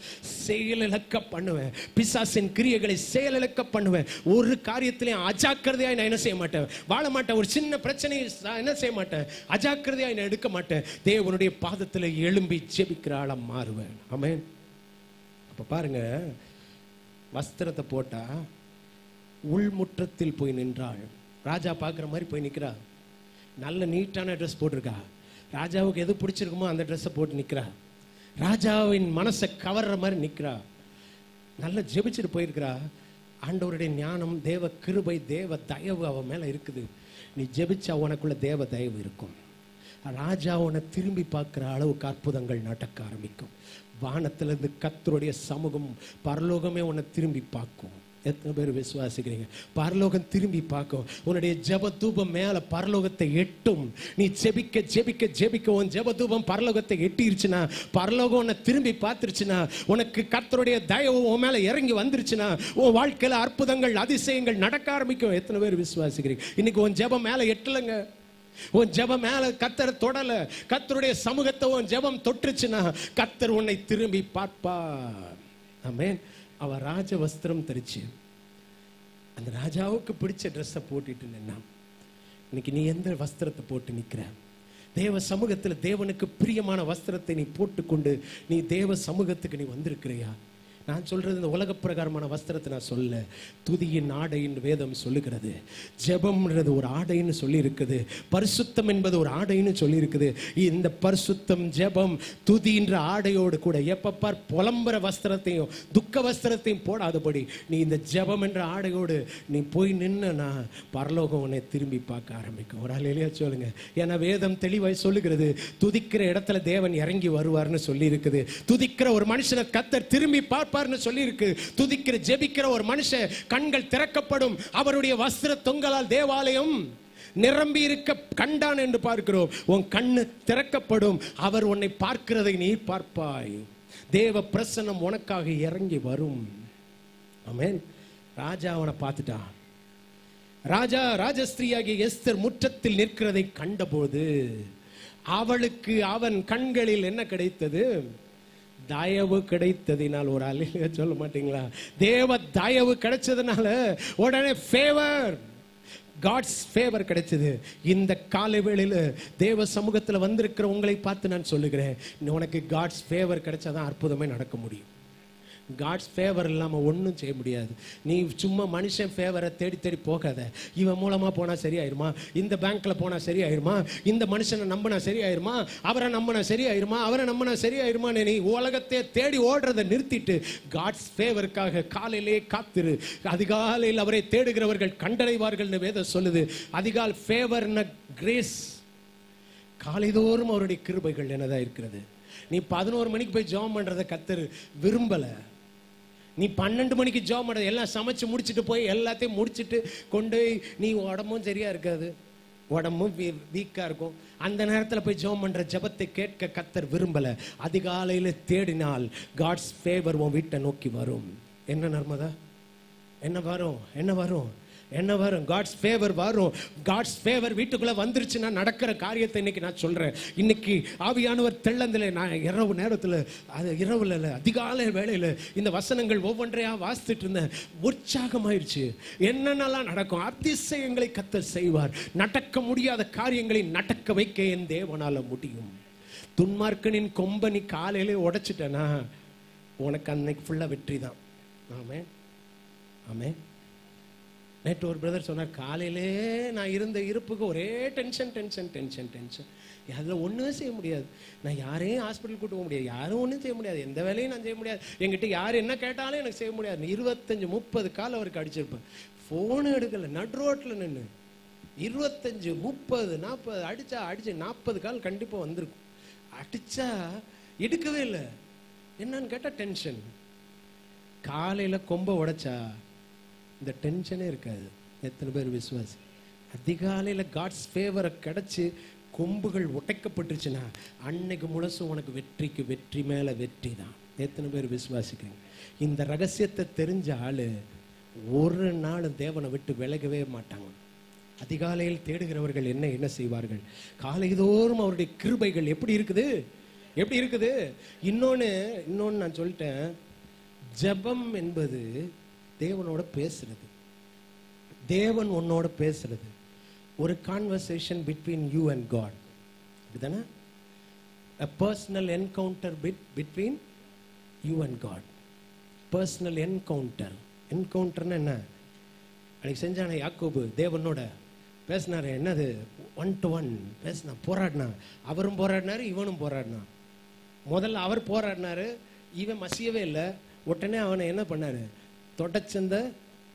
செயலிழக்க பண்ணுவேன். பிசாசின் கிரியைகளை செயலிழக்க பண்ணுவேன். ஒரு காரியத்திலையும் அஜாக்கிரதையாக நான் என்ன செய்ய மாட்டேன். வாழ மாட்டேன். ஒரு சின்ன பிரச்சனையை என்ன செய்ய மாட்டேன். அஜாக்கிரதையாக நான் எடுக்க மாட்டேன். தேவனுடைய பாதத்தில் எழும்பி ஜெபிக்கிற மாறுவேன். ஆமேன். அப்ப பாருங்க. வஸ்திரத்தை போட்டா உள்முற்றத்தில் போய் நின்றாள். ராஜா பார்க்குற மாதிரி போய் நிற்கிறா நல்ல நீட்டான ட்ரெஸ் போட்டிருக்கா. ராஜாவுக்கு எது பிடிச்சிருக்குமோ அந்த ட்ரெஸ்ஸை போட்டு நிற்கிறா ராஜாவின் மனசை கவர்ற மாதிரி நிற்கிறா நல்லா ஜெபிச்சுட்டு போயிருக்கிறா. ஆண்டவருடைய ஞானம் தேவ கிருபை தேவ தயவு அவன் மேலே இருக்குது. நீ ஜெபிச்சா உனக்குள்ள தேவ தயவு இருக்கும். ராஜா உன்னை திரும்பி பார்க்குற அளவுக்கு அற்புதங்கள் நடக்க ஆரம்பிக்கும். வானத்திலிருந்து கத்தருடைய சமூகம் பரலோகமே உன்னை திரும்பி பார்க்கும். எத்தனை பேர் விசுவாசிக்கிறீங்க? பரலோகம் திரும்பி பார்க்கும். உன்னுடைய ஜெப தூபம் மேல பரலோகத்தை எட்டும். நீ ஜெபிக்க ஜெபிக்க ஜெபிக்க உன் ஜெப தூபம் பரலோகத்தை எட்டிருச்சுன்னா பரலோகம் உன்னை திரும்பி பார்த்துருச்சுன்னா உனக்கு கர்த்தருடைய தயவு உன் மேல இறங்கி வந்துருச்சுன்னா உன் வாழ்க்கையில அற்புதங்கள் அதிசயங்கள் நடக்க ஆரம்பிக்கும். எத்தனை பேர் விசுவாசிக்கிறீங்க? இன்னைக்கு உன் ஜெபம் மேல எட்டலைங்க. உன் ஜெபம் மேல கத்தர் தொடல. கத்தருடைய சமூகத்தை உன் ஜெபம் தொட்டுச்சுன்னா கத்தர் உன்னை திரும்பி பார்ப்பா ஆமேன். அவ ராஜ வஸ்திரம் தரிச்சு அந்த ராஜாவுக்கு பிடிச்ச ட்ரெஸ்ஸை போட்டுட்டு நின்னான் இன்னைக்கு நீ எந்த வஸ்திரத்தை போட்டு நிற்கிற தேவ சமூகத்தில் தேவனுக்கு பிரியமான வஸ்திரத்தை நீ போட்டுக்கொண்டு நீ தேவ சமூகத்துக்கு நீ வந்திருக்கிறியா? நான் சொல்றது இந்த உலக பிரகாரமான வஸ்திரத்தை நான் சொல்ல. துதியின் ஆடைன்னு வேதம் சொல்லுகிறது. ஜெபம்ன்றது ஒரு ஆடைன்னு சொல்லி இருக்குது பரிசுத்தம் என்பது ஒரு ஆடைன்னு சொல்லி இருக்குது இந்த பரிசுத்தம் ஜெபம் துதின்ற ஆடையோடு கூட எப்பப்பார் புலம்புற வஸ்திரத்தையும் துக்க வஸ்திரத்தையும் போடாதபடி நீ இந்த ஜெபம் என்ற ஆடையோடு நீ போய் நின்னா பரலோகம் உன்னை திரும்பி பார்க்க ஆரம்பிக்கும். ஒரு ஆள் எளியா சொல்லுங்க. ஏன்னா வேதம் தெளிவாய் சொல்லுகிறது. துதிக்கிற இடத்துல தேவன் இறங்கி வருவார்னு சொல்லி இருக்குது துதிக்கிற ஒரு மனுஷனை கத்தர் திரும்பி பார்ப்ப சொல்லி இருக்கு துதிக்கிற ஜெபிக்கிற ஒரு மனுஷன் கண்கள் திறக்கப்படும். அவருடைய வஸ்திர தொங்கலால் தேவாலயம் நிரம்பி இருக்க கண்டான் என்று பார்க்கிறோம். உன் கண்ணு திறக்கப்படும். அவர் உன்னை பார்க்கிறதை நீ பார்ப்பாய். தேவ பிரசன்னம் உனக்காக இறங்கி வரும். ஆமென். ராஜா அவனை பார்த்துட்டான். ராஜா ராஜஸ்திரீயாகிய எஸ்தர் முற்றத்தில் நிற்கிறதை கண்டபோது அவளுக்கு அவன் கண்களில் என்ன கிடைத்தது? தயவு கிடைத்ததினால் ஒரு அலையில சொல்ல மாட்டீங்களா? தேவ தயவு கிடைச்சதுனால உடனே ஃபேவர் காட்ஸ் ஃபேவர் கிடைச்சது. இந்த காலைவேளையில் தேவ சமூகத்தில் வந்திருக்கிற உங்களை பார்த்து நான் சொல்லுகிறேன். உனக்கு காட்ஸ் ஃபேவர் கிடைச்சாதான் அற்புதமே நடக்க முடியும். காட்ஸ் ஃபேவர் இல்லாமல் ஒன்றும் செய்ய முடியாது. நீ சும்மா மனுஷன் ஃபேவரை தேடி தேடி போகாத. இவன் மூலமாக போனால் சரியாயிருமா? இந்த பேங்க்கில் போனால் சரியாயிருமா? இந்த மனுஷனை நம்பினா சரியாயிருமா? அவரை நம்பினா சரியாயிருமா? அவரை நம்பினா சரியாயிருமா நீ உலகத்தை தேடி ஓடுறதை நிறுத்திட்டு காட்ஸ் ஃபேவருக்காக காலையிலே காத்திரு. அதிகாலையில் அவரை தேடுகிறவர்கள் கண்டடைவார்கள்னு வேதம் சொல்லுது. அதிகால் ஃபேவர்ன கிரேஸ் காலைதோறும் அவருடைய கிருபைகள் என்னதான் இருக்கிறது? நீ பதினோரு மணிக்கு போய் ஜெபம் பண்ணுறதை கத்தர் விரும்பல. நீ பன்னெண்டு மணிக்கு ஜோம் பண்றது எல்லாம் சமைச்சு முடிச்சுட்டு போய் எல்லாத்தையும் முடிச்சுட்டு கொண்டு போய் நீ உடம்பும் சரியா இருக்காது உடம்பும் வீக்கா இருக்கும். அந்த நேரத்தில் போய் ஜோம் பண்ணுற ஜெபத்தை கேட்க கத்தர் விரும்பல. அதிகாலையில் தேடினால் காட்ஸ் ஃபேவர் உன் வீட்டை நோக்கி வரும். என்ன நர்மதா? என்ன வரும்? என்ன வரும்? என்ன வரும்? காட்ஸ் ஃபேவர் வரும். காட்ஸ் ஃபேவர் வீட்டுக்குள்ள வந்துருச்சுன்னா நடக்கிற காரியத்தை இன்னைக்கு நான் சொல்கிறேன் இன்னைக்கு ஆவியானவர் தெள்ளந்தில் நான் இரவு நேரத்தில் அது இரவுல அதிகாலை வேலையில் இந்த வசனங்கள் ஒவ்வொன்றையாக வாசித்துட்டு இருந்தேன். உற்சாகமாயிருச்சு. என்னென்னலாம் நடக்கும்? அதிசயங்களை கத்த செய்வார். நடக்க முடியாத காரியங்களை நடக்க வைக்க என் தேவனால் முடியும். துன்மார்க்கனின் கொம்பை நீ காலையிலே உடைச்சிட்டனா? உனக்கு அன்னைக்கு ஃபுல்லாக வெற்றி தான் ஆமே ஆமே நேற்று ஒரு பிரதர் சொன்னார் காலையிலே நான் இருந்த இருப்புக்கு ஒரே டென்ஷன் டென்ஷன் டென்ஷன் டென்ஷன் அதில் ஒன்றும் செய்ய முடியாது. நான் யாரையும் ஹாஸ்பிட்டல் கூட்டு போக முடியாது. யாரும் ஒன்றும் செய்ய முடியாது. எந்த வேலையும் நான் செய்ய முடியாது. என்கிட்ட யார் என்ன கேட்டாலும் எனக்கு செய்ய முடியாது. இருபத்தஞ்சு முப்பது கால் அவருக்கு அடிச்சிருப்பேன். ஃபோனு எடுக்கல. நட் ரோட்டில் நின்று இருபத்தஞ்சு முப்பது நாற்பது அடித்தா அடிச்சு நாற்பது கால் கண்டிப்பாக வந்திருக்கும். அடித்தா எடுக்கவே இல்லை. என்னன்னு கேட்டால் டென்ஷன் காலையில் கொம்ப உடைச்சா இந்த டென்ஷனே இருக்காது. எத்தனை பேர் விசுவாசி? அதிகாலையில் காட்ஸ் ஃபேவரை கிடச்சி கொம்புகள் உடைக்கப்பட்டுச்சுன்னா அன்னைக்கு முழுசும் உனக்கு வெற்றிக்கு வெற்றி மேலே வெற்றி தான். எத்தனை பேர் விசுவாசிக்கிறீங்க? இந்த ரகசியத்தை தெரிஞ்ச ஆள் ஒரு நாள் தேவனை விட்டு விலகவே மாட்டாங்க. அதிகாலையில் தேடுகிறவர்கள் என்ன என்ன செய்வார்கள்? காலைதோறும் அவருடைய கிருபைகள் எப்படி இருக்குது? எப்படி இருக்குது? இன்னொன்று இன்னொன்று நான் சொல்லிட்டேன். ஜெபம் என்பது தேவனோட பேசுறது. தேவன் உன்னோட பேசுறது. ஒரு conversation between you and God அப்படிதானே? A encounter bit between you you God God. Encounter என்கவுண்டர்னு என்கவுண்டர்னா என்ன? அன்னைக்கு செஞ்சான யாக்கோபு தேவனோட பேசினாரு என்னது? ஒன் டு ஒன் பேசினா போராடினா. அவரும் போராடினாரு இவனும் போராடினான் முதல்ல அவர் போராடினாரு இவன் மசியவே இல்லை. உடனே அவனை என்ன பண்ணாரு? தொடச்சந்த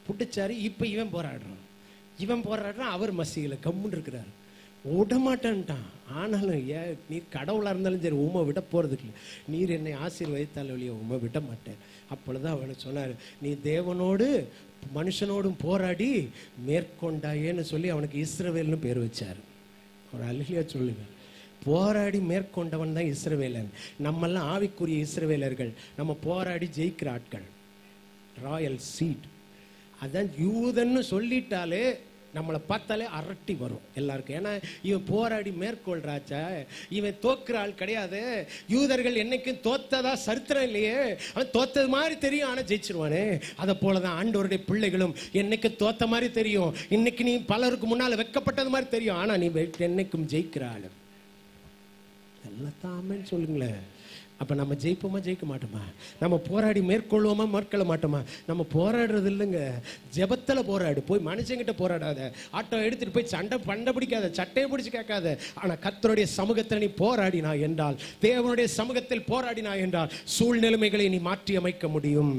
புட்டுச்சாரு இப்போ இவன் போராடுறான். இவன் போராடுறான் அவர் மசியல கம்முன்னு இருக்கிறார். விடமாட்டான்ட்டான் ஆனாலும் ஏ நீர் கடவுளாக இருந்தாலும் சரி உமை விட போகிறதுக்கு இல்லை. நீர் என்னை ஆசீர்வதித்தால் வழியை உமை விட மாட்டேன். அப்பொழுது அவனை சொன்னார் நீ தேவனோடு மனுஷனோடும் போராடி மேற்கொண்டாயேன்னு சொல்லி அவனுக்கு இஸ்ரவேல்னு பேர் வச்சார். ஒரு அழகியா சொல்லுங்கள் போராடி மேற்கொண்டவன் தான் இஸ்ரவேலன். நம்மெல்லாம் ஆவிக்குரிய இஸ்ரவேலர்கள். நம்ம போராடி ஜெயிக்கிற ஆட்கள். ராயல் சீட் அதான் யூதன்னு சொல்லிட்டாலே நம்மளை பார்த்தாலே அரட்டி வரும் எல்லாருக்கும். ஏன்னா இவன் போராடி மேற்கொள்றாச்சா. இவன் தோக்குற ஆள் கிடையாது. யூதர்கள் என்னைக்கும் தோத்ததா சரித்திரம் இல்லையே. அவன் தோத்தது மாதிரி தெரியும் ஆனால் ஜெயிச்சிருவானே. அதை போல தான் ஆண்டவருடைய பிள்ளைகளும் என்னைக்கு தோத்த மாதிரி தெரியும். இன்னைக்கு நீ பலருக்கு முன்னால் வெக்கப்பட்டது மாதிரி தெரியும். ஆனால் நீ வெ- என்னைக்கும் ஜெயிக்கிற ஆள். எல்லாத்தாமேன்னு சொல்லுங்களேன். அப்போ நம்ம ஜெயிப்போமா ஜெயிக்க மாட்டோமா? நம்ம போராடி மேற்கொள்வோமா மேற்கொள்ள மாட்டோமா? நம்ம போராடுறது இல்லைங்க. ஜெபத்தில் போராடு. போய் மனுஷங்கிட்ட போராடாத. ஆட்டோ எடுத்துகிட்டு போய் சண்டை பண்டை பிடிக்காத சட்டையை பிடிச்சி கேட்காத. ஆனால் கத்தருடைய சமூகத்தில் நீ போராடினா என்றால் தேவனுடைய சமூகத்தில் போராடினா என்றால் சூழ்நிலைமைகளை நீ மாற்றி அமைக்க முடியும்.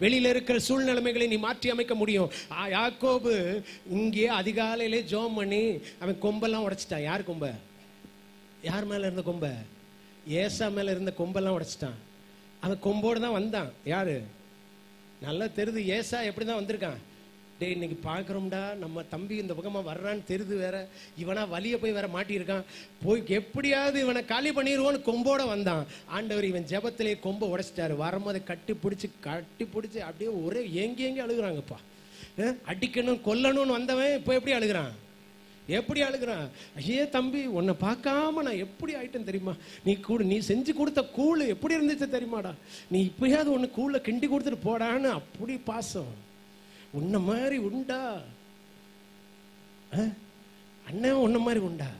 வெளியில இருக்கிற சூழ்நிலைமைகளை நீ மாற்றி அமைக்க முடியும். ஆ, யாக்கோபு இங்கே அதிகாலையிலே ஜோம் பண்ணி அவன் கொம்பெல்லாம் உடைச்சிட்டான். யார் கொம்ப? யார் மேல இருந்த கொம்பை? ஏசா மேல இருந்த கொம்பெல்லாம் உடைச்சிட்டான். அவன் கொம்போடு தான் வந்தான். யாரு? நல்லா தெரியுது ஏசா எப்படி தான் வந்திருக்கான்? டேய் இன்னைக்கு பார்க்குறோம்டா. நம்ம தம்பி இந்த பக்கமாக வர்றான்னு தெரியுது வேற. இவனா வழியை போய் வேற மாட்டியிருக்கான். போய் எப்படியாவது இவனை காலி பண்ணிடுவோன்னு கொம்போட வந்தான். ஆண்டவர் இவன் ஜெபத்திலே கொம்பை உடைச்சிட்டாரு. வரும்போது கட்டி பிடிச்சி கட்டி பிடிச்சி அப்படியே ஒரே ஏங்கி ஏங்கி அழுகுறாங்கப்பா. அடிக்கணும் கொல்லணும்னு வந்தவன் இப்போ எப்படி அழுகிறான்? எப்படி அழுகிறான்? ஐயே தம்பி உன்னை பார்க்காம நான் எப்படி ஆயிட்டேன் தெரியுமா? நீ கூட நீ செஞ்சு கொடுத்த கூழ் எப்படி இருந்துச்சு தெரியுமாடா? நீ இப்பயாவது ஒன்று கூழ கிண்டி கொடுத்துட்டு போடான்னு அப்படி பாசம். உன்ன மாதிரி உண்டா? அண்ணன் உன்ன மாதிரி உண்டா?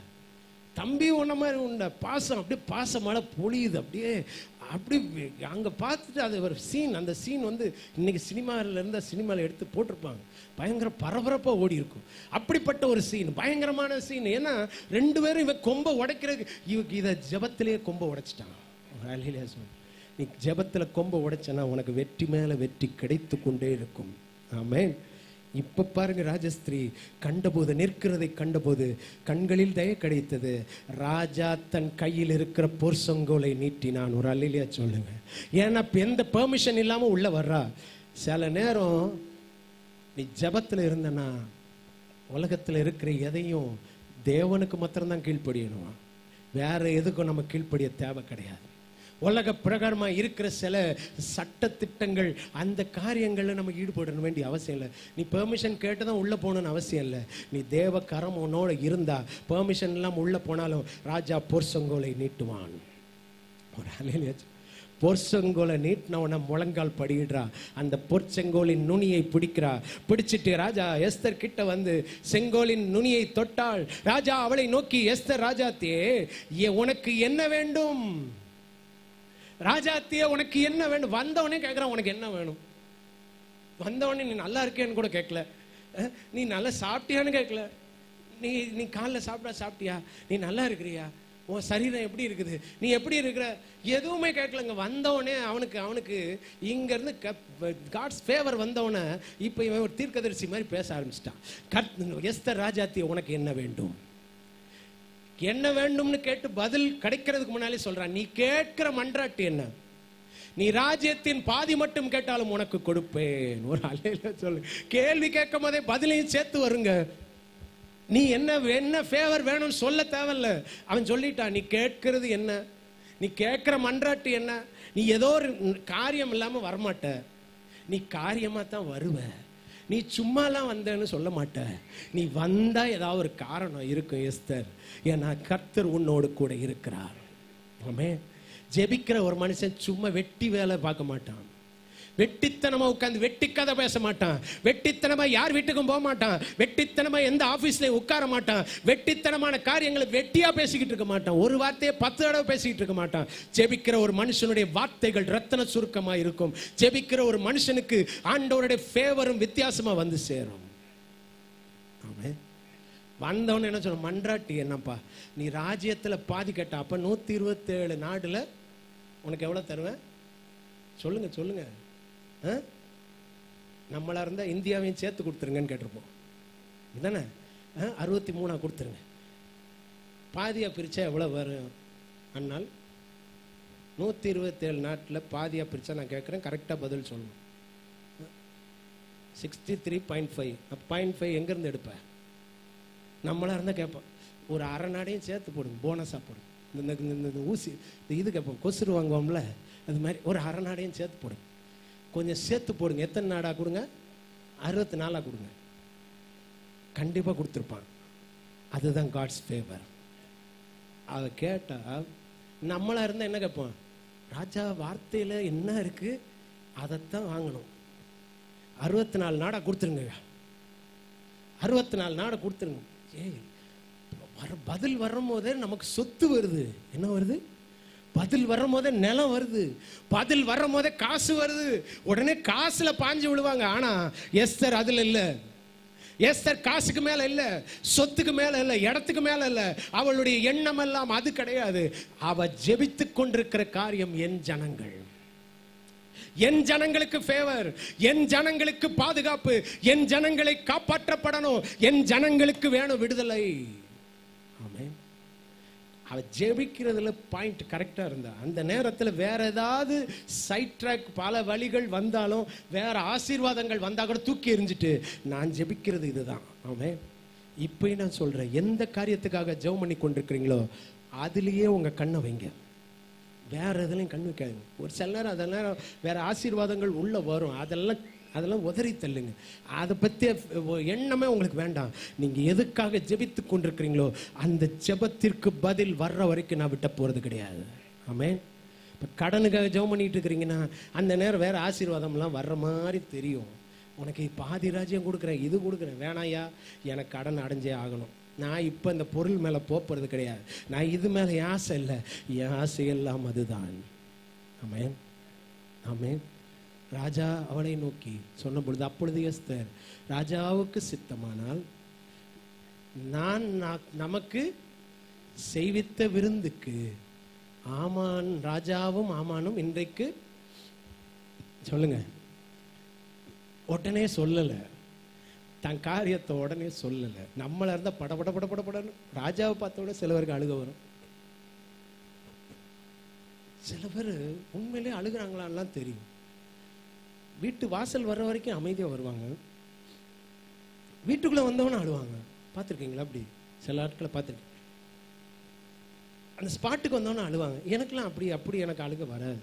தம்பி உன்ன மாதிரி உண்டா? பாசம் அப்படியே பாசம் மழை பொழியுது அப்படியே அப்படி அங்கே பார்த்துட்டு அது ஒரு சீன் அந்த சீன் வந்து இன்னைக்கு சினிமாவில் இருந்தால் சினிமாவில் எடுத்து போட்டிருப்பாங்க. பயங்கர பரபரப்பாக ஓடி இருக்கும். அப்படிப்பட்ட ஒரு சீன் பயங்கரமான சீன் ஏன்னா ரெண்டு பேரும் இவன் கொம்பை உடைக்கிறதுக்கு இவக்கு இதை ஜபத்திலேயே கொம்பை உடைச்சிட்டான். நீ ஜெபத்தில் கொம்பை உடைச்சனா உனக்கு வெற்றி மேலே வெற்றி கிடைத்து கொண்டே இருக்கும். ஆமே இப்போ பாருங்க ராஜஸ்திரீ கண்டபோது நிற்கிறதை கண்டபோது கண்களில் தய கிடைத்தது. ராஜா தன் கையில் இருக்கிற பொற்சொங்கோலை நீட்டினான். ஒரு அல்லையா சொல்லுங்க. ஏன்னா எந்த பெர்மிஷன் இல்லாமல் உள்ளே வர்றா? சில நேரம் நீ ஜபத்தில் இருந்தனா உலகத்தில் இருக்கிற எதையும் தேவனுக்கு மாத்திரம்தான் கீழ்ப்படியணும்? வேற எதுக்கும் நம்ம கீழ்ப்படிய தேவை கிடையாது. உலக பிரகாரமாக இருக்கிற சில சட்ட திட்டங்கள் அந்த காரியங்களில் நம்ம ஈடுபட வேண்டிய அவசியம் இல்லை. நீ பெர்மிஷன் கேட்டு தான் உள்ளே போகணும்னு அவசியம் இல்லை. நீ தேவ கரம் உன்னோட இருந்தா பெர்மிஷன் இல்லாமல் உள்ளே போனாலும் ராஜா பொற்சொங்கோலை நீட்டுவான். ஒரு அலையிலேயாச்சும் பொற்செங்கோலை நீட்டினவன முழங்கால் படியிடுறா. அந்த பொற்செங்கோலின் நுனியை பிடிக்கிறா. பிடிச்சிட்டு ராஜா எஸ்தர் கிட்ட வந்து செங்கோலின் நுனியை தொட்டாள் ராஜா அவளை நோக்கி எஸ்தர் ராஜாத்தியே ஏ, உனக்கு என்ன வேண்டும்? ராஜாத்தியே உனக்கு என்ன வேணும் வந்தவனே கேட்குறான் உனக்கு என்ன வேணும்? வந்தவனே நீ நல்லா இருக்கேன்னு கூட கேட்கல அஹ், நீ நல்லா சாப்பிட்டியான்னு கேட்கல நீ நீ காலைல சாப்பிட்டா சாப்பிட்டியா? நீ நல்லா இருக்கிறியா? உன் சரீரம் எப்படி இருக்குது? நீ எப்படி இருக்கிற? எதுவுமே கேட்கலங்க. வந்தவனே அவனுக்கு அவனுக்கு இங்கேருந்து காட்ஸ் ஃபேவர் வந்தவனே இப்போ இவன் ஒரு தீர்க்கதரிசி மாதிரி பேச ஆரம்பிச்சிட்டான். கத் எஸ்தர் ராஜாத்தி உனக்கு என்ன வேண்டும்? என்ன வேண்டும்னு கேட்டு பதில் கிடைக்கிறதுக்கு முன்னாலே சொல்கிறான் நீ கேட்கிற மன்றாட்டு என்ன? நீ ராஜ்யத்தின் பாதி மட்டும் கேட்டாலும் உனக்கு கொடுப்பேன். ஒரு அலையில சொல்லு. கேள்வி கேட்கும் போதே பதிலையும் சேர்த்து வருங்க. நீ என்ன என்ன ஃபேவர் வேணும்னு சொல்ல தேவையில்ல. அவன் சொல்லிட்டான் நீ கேட்கறது என்ன? நீ கேட்குற மன்றாட்டு என்ன? நீ ஏதோ ஒரு காரியம் இல்லாமல் வரமாட்ட. நீ காரியமாக தான் வருவ. நீ சும்மாலாம் வந்தேன்னு சொல்ல மாட்ட. நீ வந்தா ஏதாவது ஒரு காரணம் இருக்கும் எஸ்தர். ஏன்னா கர்த்தர் உன்னோடு கூட இருக்கிறார். ஆமே ஜெபிக்கிற ஒரு மனுஷன் சும்மா வெட்டி வேலை பார்க்க மாட்டான். வெட்டித்தனமா உட்காந்து வெட்டி கதை பேச மாட்டான். வெட்டித்தனமா யார் வீட்டுக்கும் போக மாட்டான். வெட்டித்தனமா எந்த ஆபீஸ்லயும் உட்கார மாட்டான். வெட்டித்தனமான காரியங்களை வெட்டியா பேசிக்கிட்டு இருக்க மாட்டான். ஒரு வார்த்தையை பத்து தடவை பேசிக்கிட்டு இருக்க மாட்டான். ஜெபிக்கிற ஒரு மனுஷனுடைய வார்த்தைகள் ரத்தன சுருக்கமா இருக்கும். ஜெபிக்கிற ஒரு மனுஷனுக்கு ஆண்டவருடைய ஃபேவரும் வித்தியாசமா வந்து சேரும். ஆமென். என்ன சொல்ல மன்றாட்டி என்னப்பா? நீ ராஜ்யத்துல பாதி கேட்ட அப்ப நூத்தி இருபத்தேழு நாடுல உனக்கு எவ்வளவு தருவேன்? சொல்லுங்க சொல்லுங்க. ஆ? இருந்தால் இந்தியாவையும் சேர்த்து கொடுத்துருங்கன்னு கேட்டிருப்போம். இதானே? அறுபத்தி மூணாக கொடுத்துருங்க. பாதியாக பிரித்தா எவ்வளோ வரும்? அண்ணால் நூற்றி இருபத்தேழு நாட்டில் பாதியாக பிரித்தா நான் கேட்குறேன் கரெக்டாக பதில் சொல்லணும். Sixty three point five point five எங்கேருந்து எடுப்பேன் நம்மளாக இருந்தால் கேட்போம். ஒரு அரை நாடையும் சேர்த்து போடுங்க போனஸாக போடுங்க. இந்த இந்த- இந்த இந்த ஊசி இந்த இது கேட்போம் கொசுறு வாங்குவோம்ல அது மாதிரி ஒரு அரை நாடையும் சேர்த்து போடுங்க. கொஞ்சம் சேர்த்து போடுங்க. எத்தனை நாடா கொடுங்க? அறுபத்தி நாளாக கொடுங்க. கண்டிப்பாக கொடுத்துருப்பான். அதுதான் காட்ஸ் ஃபேவர் அதை கேட்டால் நம்மளாக இருந்தால் என்ன கேட்போம்? ராஜா வார்த்தையில் என்ன இருக்கு? அதைத்தான் வாங்கணும். அறுபத்தி நாலு நாடா கொடுத்துருங்க. அறுபத்தி நாலு நாடை கொடுத்துருங்க. ஏய் வர பதில் வரும்போதே நமக்கு சொத்து வருது. என்ன வருது? பதில் வரும்போதே நிலம் வருது. பதில் வரும்போதே காசு வருது. உடனே காசுல பாஞ்சு விழுவாங்க. ஆனா எஸ்தர் அதுல இல்ல. எஸ்தர் காசுக்கு மேல இல்ல. சொத்துக்கு மேல இல்ல. இடத்துக்கு மேல இல்ல. அவளுடைய எண்ணம் எல்லாம் அது கிடையாது. அவ ஜெபித்து கொண்டிருக்கிற காரியம் என் ஜனங்கள். என் ஜனங்களுக்கு ஃபேவர் என் ஜனங்களுக்கு பாதுகாப்பு. என் ஜனங்களை காப்பாற்றப்படணும். என் ஜனங்களுக்கு வேணும் விடுதலை. ஆமென். அவள் ஜெபிக்கிறதுல பாயிண்ட் கரெக்டாக இருந்தா. அந்த நேரத்தில் வேற ஏதாவது சைட் ட்ராக் பல வழிகள் வந்தாலும் வேற ஆசீர்வாதங்கள் வந்தால் கூட தூக்கி எறிஞ்சிட்டு நான் ஜெபிக்கிறது இதுதான். அவன் இப்போ நான் சொல்கிறேன் எந்த காரியத்துக்காக ஜெபம் பண்ணி கொண்டிருக்கிறீங்களோ அதுலேயே உங்கள் கண்ணை வைங்க. வேற எதுலையும் கண் வைக்காதுங்க. ஒரு சில நேரம் அதெல்லாம் வேற ஆசீர்வாதங்கள் உள்ளே வரும். அதெல்லாம் அதெல்லாம் உதறி தள்ளுங்க. அதை பற்றிய எண்ணமே உங்களுக்கு வேண்டாம். நீங்கள் எதுக்காக ஜெபித்து கொண்டிருக்கிறீங்களோ அந்த ஜெபத்திற்கு பதில் வர்ற வரைக்கும் நான் விட்ட போகிறது கிடையாது. ஆமே இப்போ கடனுக்காக ஜெபம் பண்ணிட்டு இருக்கிறீங்கன்னா அந்த நேரம் வேற ஆசீர்வாதம்லாம் வர்ற மாதிரி தெரியும். உனக்கு பாதி ராஜ்யம் கொடுக்குறேன் இது கொடுக்குறேன். வேணாயா எனக்கு கடன் அடைஞ்சே ஆகணும். நான் இப்போ இந்த பொருள் மேலே போகிறது கிடையாது. நான் இது மேலே ஆசை இல்லை. என் ஆசை எல்லாம் அதுதான். ஆமென். ஆமேன். ராஜா அவளை நோக்கி சொன்ன பொழுது அப்பொழுது எஸ்தர் ராஜாவுக்கு சித்தமானால் நான் நமக்கு செய்வித்த விருந்துக்கு ஆமான் ராஜாவும் ஆமானும் இன்றைக்கு சொல்லுங்க. உடனே சொல்லல. தன் காரியத்தை உடனே சொல்லல. நம்மள இருந்தால் படபட பட பட பட படன்னு ராஜாவை பார்த்த சிலவருக்கு அழுக வரும். சில பேர் உண்மையிலே அழுகிறாங்களான்லாம் தெரியும். வீட்டு வாசல் வர்ற வரைக்கும் அமைதியாக வருவாங்க. வீட்டுக்குள்ளே வந்தவொன்னே அழுவாங்க பார்த்துருக்கீங்களா அப்படி? சில ஆட்களை பார்த்துருக்கீங்க. அந்த ஸ்பாட்டுக்கு வந்தவன அழுவாங்க எனக்கெல்லாம் அப்படி அப்படி எனக்கு அழுக வராது.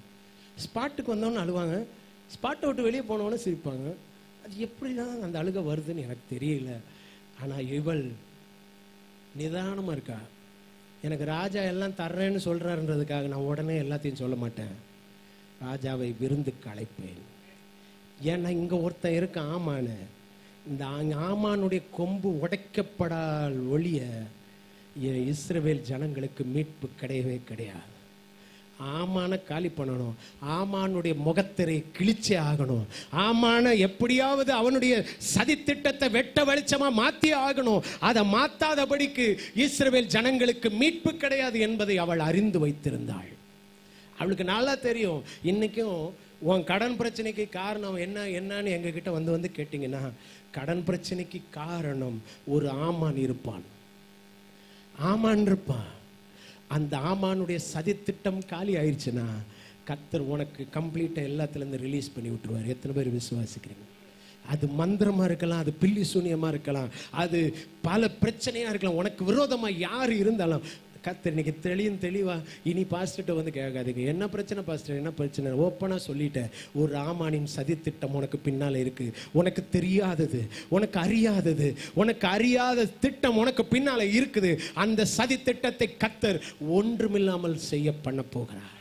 ஸ்பாட்டுக்கு வந்தவன அழுவாங்க ஸ்பாட்டை விட்டு வெளியே போனவொன்னே சிரிப்பாங்க. அது எப்படிலாம் அந்த அழுக வருதுன்னு எனக்கு தெரியல. ஆனால் இவள் நிதானமாக இருக்கா. எனக்கு ராஜா எல்லாம் தர்றேன்னு சொல்கிறாருன்றதுக்காக நான் உடனே எல்லாத்தையும் சொல்ல மாட்டேன். ராஜாவை விருந்து களைப்பேன் ஏன்னா இங்கே ஒருத்தன் இருக்க ஆமான்னு. இந்த ஆமானுடைய கொம்பு உடைக்கப்படால் ஒழிய என் இஸ்ரவேல் ஜனங்களுக்கு மீட்பு கிடையவே கிடையாது. ஆமான காலி பண்ணணும். ஆமானுடைய முகத்திரை கிழிச்சே ஆகணும். ஆமான எப்படியாவது அவனுடைய சதித்திட்டத்தை வெட்ட வெளிச்சமா மாத்தி ஆகணும். அதை மாத்தாதபடிக்கு இஸ்ரவேல் ஜனங்களுக்கு மீட்பு கிடையாது என்பதை அவள் அறிந்து வைத்திருந்தாள். அவளுக்கு நல்லா தெரியும். இன்னைக்கும் உன் கடன் பிரச்சனைக்கு காரணம் என்ன என்னன்னு எங்ககிட்ட வந்து வந்து கேட்டிங்கன்னா கடன் பிரச்சனைக்கு காரணம் ஒரு ஆமான் இருப்பான். ஆமான் இருப்பான். அந்த ஆமானுடைய சதித்திட்டம் காலி ஆயிடுச்சுன்னா கத்தர் உனக்கு கம்ப்ளீட்டாக எல்லாத்துலேருந்து ரிலீஸ் பண்ணி விட்டுருவார். எத்தனை பேர் விசுவாசிக்கிறீங்க? அது மந்திரமாக இருக்கலாம் அது பில்லி சூன்யமாக இருக்கலாம் அது பல பிரச்சனையாக இருக்கலாம். உனக்கு விரோதமாக யார் இருந்தாலும் கத்தர் இன்னைக்கு தெளியும் தெளிவா இனி பாஸ்டர்கிட்ட வந்து கேட்காதீங்க. என்ன பிரச்சனை பாஸ்டர் என்ன பிரச்சனை? ஓப்பனாக சொல்லிட்டேன். ஒரு ஆமானின் சதித்திட்டம் உனக்கு பின்னால் இருக்கு. உனக்கு தெரியாதது உனக்கு அறியாதது உனக்கு அறியாத திட்டம் உனக்கு பின்னால் இருக்குது. அந்த சதி திட்டத்தை கத்தர் ஒன்றுமில்லாமல் செய்ய பண்ண போகிறார்.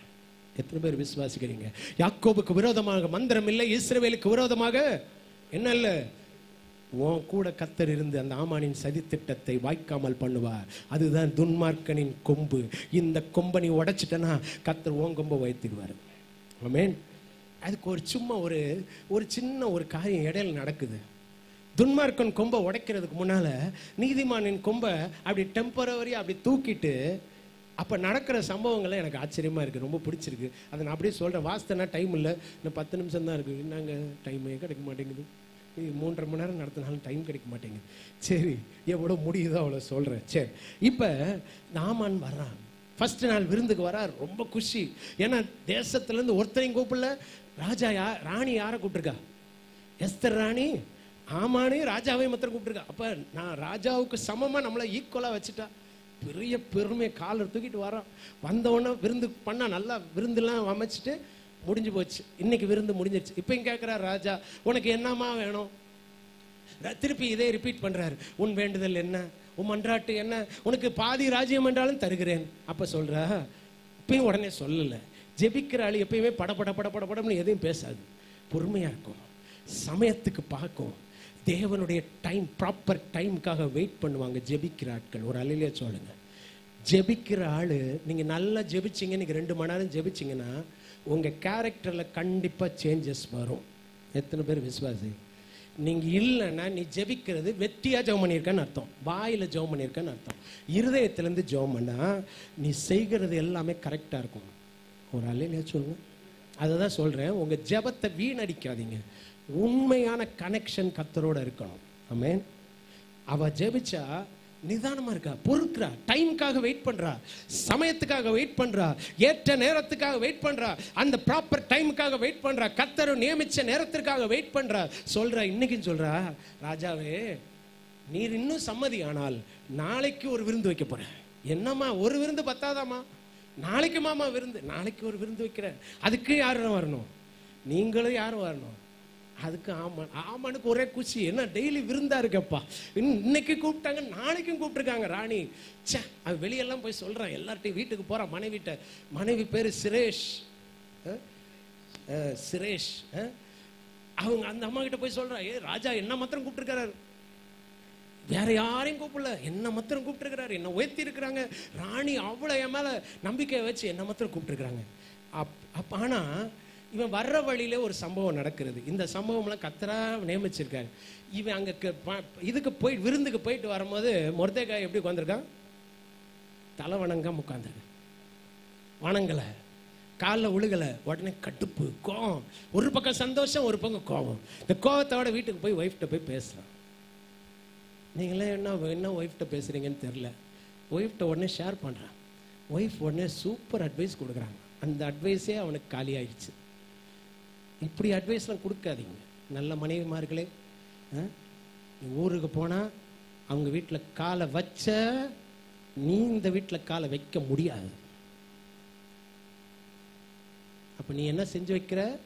எத்தனை பேர் விசுவாசிக்கிறீங்க? யாக்கோபுக்கு விரோதமாக மந்திரம் இல்லை இஸ்ரவேலுக்கு விரோதமாக? என்ன இல்லை? உன் கூட கத்தர் இருந்து அந்த ஆமானின் சதித்திட்டத்தை வாய்க்காமல் பண்ணுவார். அதுதான் துன்மார்க்கனின் கொம்பு. இந்த கொம்பை நீ உடைச்சிட்டனா கத்தர் உன் கொம்பை வைத்துக்குவார் மேன் அதுக்கு ஒரு சும்மா ஒரு ஒரு சின்ன ஒரு காரியம் இடையில நடக்குது. துன்மார்க்கன் கொம்பை உடைக்கிறதுக்கு முன்னால நீதிமானின் கொம்பை அப்படி டெம்பரவரியாக அப்படி தூக்கிட்டு அப்போ நடக்கிற சம்பவங்களை எனக்கு ஆச்சரியமாக இருக்குது ரொம்ப பிடிச்சிருக்கு. அதை நான் அப்படியே சொல்கிறேன் வாஸ்தனா டைம் இல்லை. இன்னும் பத்து நிமிஷம் தான் இருக்குது நாங்க டைமே கிடைக்க மாட்டேங்குது. மூன்றரை மணி நேரம் நடத்தினாலும் டைம் கிடைக்க மாட்டேங்குது. சரி எவ்வளோ முடியுதோ அவ்வளோ சொல்கிறேன் சரி இப்போ நாமான் வர்றான். ஃபஸ்ட்டு நாள் விருந்துக்கு வரார். ரொம்ப குஷி. ஏன்னா தேசத்துலேருந்து ஒருத்தரையும் கூப்பிடல. ராஜா யா ராணி யாரை கூப்பிட்டுருக்கா? எஸ்தர் ராணி ஆமானே ராஜாவையும் மாத்திரம் கூப்பிட்டுருக்கா. அப்போ நான் ராஜாவுக்கு சமமா நம்மளை ஈக்குவலாக வச்சுட்டா? பெரிய பெருமையை காலர் தூக்கிட்டு வரோம் வந்தவொடனே விருந்து பண்ணால் நல்லா விருந்துலாம் அமைச்சிட்டு முடிஞ்சு போச்சு. இன்னைக்கு விருந்து முடிஞ்சிருச்சு. இப்பயும் கேட்குறாரு கேட்கிறார் ராஜா உனக்கு என்னமா வேணும்? திருப்பி இதே ரிப்பீட் பண்றாரு. உன் வேண்டுதல் என்ன? உன் மன்றாட்டு என்ன? உனக்கு பாதி ராஜ்யம் என்றாலும் தருகிறேன். அப்ப சொல்றா இப்பயும் உடனே சொல்லல. ஜெபிக்கிற ஆள் எப்பயுமே பட பட பட பட படம்னு எதையும் பேசாது. பொறுமையா இருக்கும் சமயத்துக்கு பார்க்கும் தேவனுடைய டைம் ப்ராப்பர் டைமுக்காக வெயிட் பண்ணுவாங்க ஜெபிக்கிற ஆட்கள். ஒரு அலையிலே சொல்லுங்கள் ஜெபிக்கிற ஆள் நீங்கள் நல்லா ஜெபிச்சீங்க நீங்கள் ரெண்டு மணி நேரம் ஜெபிச்சிங்கன்னா உங்கள் கேரக்டரில் கண்டிப்பாக சேஞ்சஸ் வரும். எத்தனை பேர் விசுவாசி? நீங்கள் இல்லைன்னா நீ ஜெபிக்கிறது வெட்டியாக ஜெபம் பண்ணியிருக்கேன்னு அர்த்தம். வாயில் ஜெபம் பண்ணியிருக்கேன்னு அர்த்தம். இருதயத்துலேருந்து ஜெபம் பண்ணால் நீ செய்கிறது எல்லாமே கரெக்டாக இருக்கும். ஒரு அலையிலே சொல்லுங்க. அதை தான் சொல்கிறேன் உங்கள் ஜெபத்தை வீணடிக்காதீங்க. உண்மையான கனெக்ஷன் கத்தரோடு இருக்கணும். ஆமேன் அவள் ஜெபிச்சா நிதானமாக இருக்கா? பொறுக்கிறா. டைமுக்காக வெயிட் பண்ணுறா சமயத்துக்காக வெயிட் பண்ணுறா ஏற்ற நேரத்துக்காக வெயிட் பண்ணுறா அந்த ப்ராப்பர் டைமுக்காக வெயிட் பண்ணுறா கத்தர் நியமிச்ச நேரத்திற்காக வெயிட் பண்ணுறா சொல்கிறா இன்னைக்குன்னு சொல்கிறா ராஜாவே நீர் இன்னும் சம்மதி ஆனால் நாளைக்கு ஒரு விருந்து வைக்க போகிறேன் என்னம்மா ஒரு விருந்து பத்தாதாம்மா? நாளைக்கு மாமா விருந்து நாளைக்கு ஒரு விருந்து வைக்கிறேன். அதுக்கு யாரும் வரணும்? நீங்களும் யாரும் வரணும். அதுக்கு ஆமான் ஆமானுக்கு ஒரே குச்சி. என்ன டெய்லி விருந்தா இருக்கப்பா. இன்னைக்கு கூப்பிட்டாங்க நாளைக்கும் கூப்பிட்டுருக்காங்க ராணி. ச்சே அவன் வெளியெல்லாம் போய் சொல்றான். எல்லார்ட்டையும் வீட்டுக்கு போறான் மனைவிட்ட. மனைவி பேர் சுரேஷ். சுரேஷ். அவங்க அந்த அம்மா கிட்ட போய் சொல்றா ஏ ராஜா என்ன மாத்திரம் கூப்பிட்டுருக்காரு வேற யாரையும் கூப்பிடல. என்ன மாத்திரம் கூப்பிட்டுருக்கிறாரு? என்ன உயர்த்தி இருக்கிறாங்க? ராணி அவ்வளோ என் மேலே நம்பிக்கையை வச்சு என்ன மாத்திரம் கூப்பிட்டுருக்குறாங்க? அப் அப்போ ஆனால் இவன் வர்ற வழியில ஒரு சம்பவம் நடக்கிறது. இந்த சம்பவம்லாம் கத்தரா நியமிச்சிருக்காரு. இவன் அங்கே க- ப- இதுக்கு போய் விருந்துக்கு போயிட்டு வரும்போது மொர்தேக்காய் எப்படி உட்காந்துருக்கான் தலை வணங்காம உட்காந்துருக்கான் வணங்கலை. காலில் உழுகலை. உடனே கடுப்பு கோவம் ஒரு பக்கம் சந்தோஷம் ஒரு பக்கம் கோவம் இந்த கோவத்தோட வீட்டுக்கு போய் ஒய்ஃப்ட்ட போய் பேசுகிறான் நீங்களே என்ன என்ன ஒய்ஃப்ட்ட பேசுகிறீங்கன்னு தெரில ஒய்ஃப்ட்ட உடனே ஷேர் பண்ணுறான் ஒய்ஃப் உடனே சூப்பர் அட்வைஸ் கொடுக்குறாங்க அந்த அட்வைஸே அவனுக்கு காலி ஆயிடுச்சு இப்படி அட்வைஸ்லாம் கொடுக்காதீங்க. நல்ல மனைவிமார்களே ஆ? ஊருக்கு போனால் அவங்க வீட்டில் காலை வச்ச நீ இந்த வீட்டில் காலை வைக்க முடியாது. அப்போ நீ என்ன செஞ்சு வைக்கிற?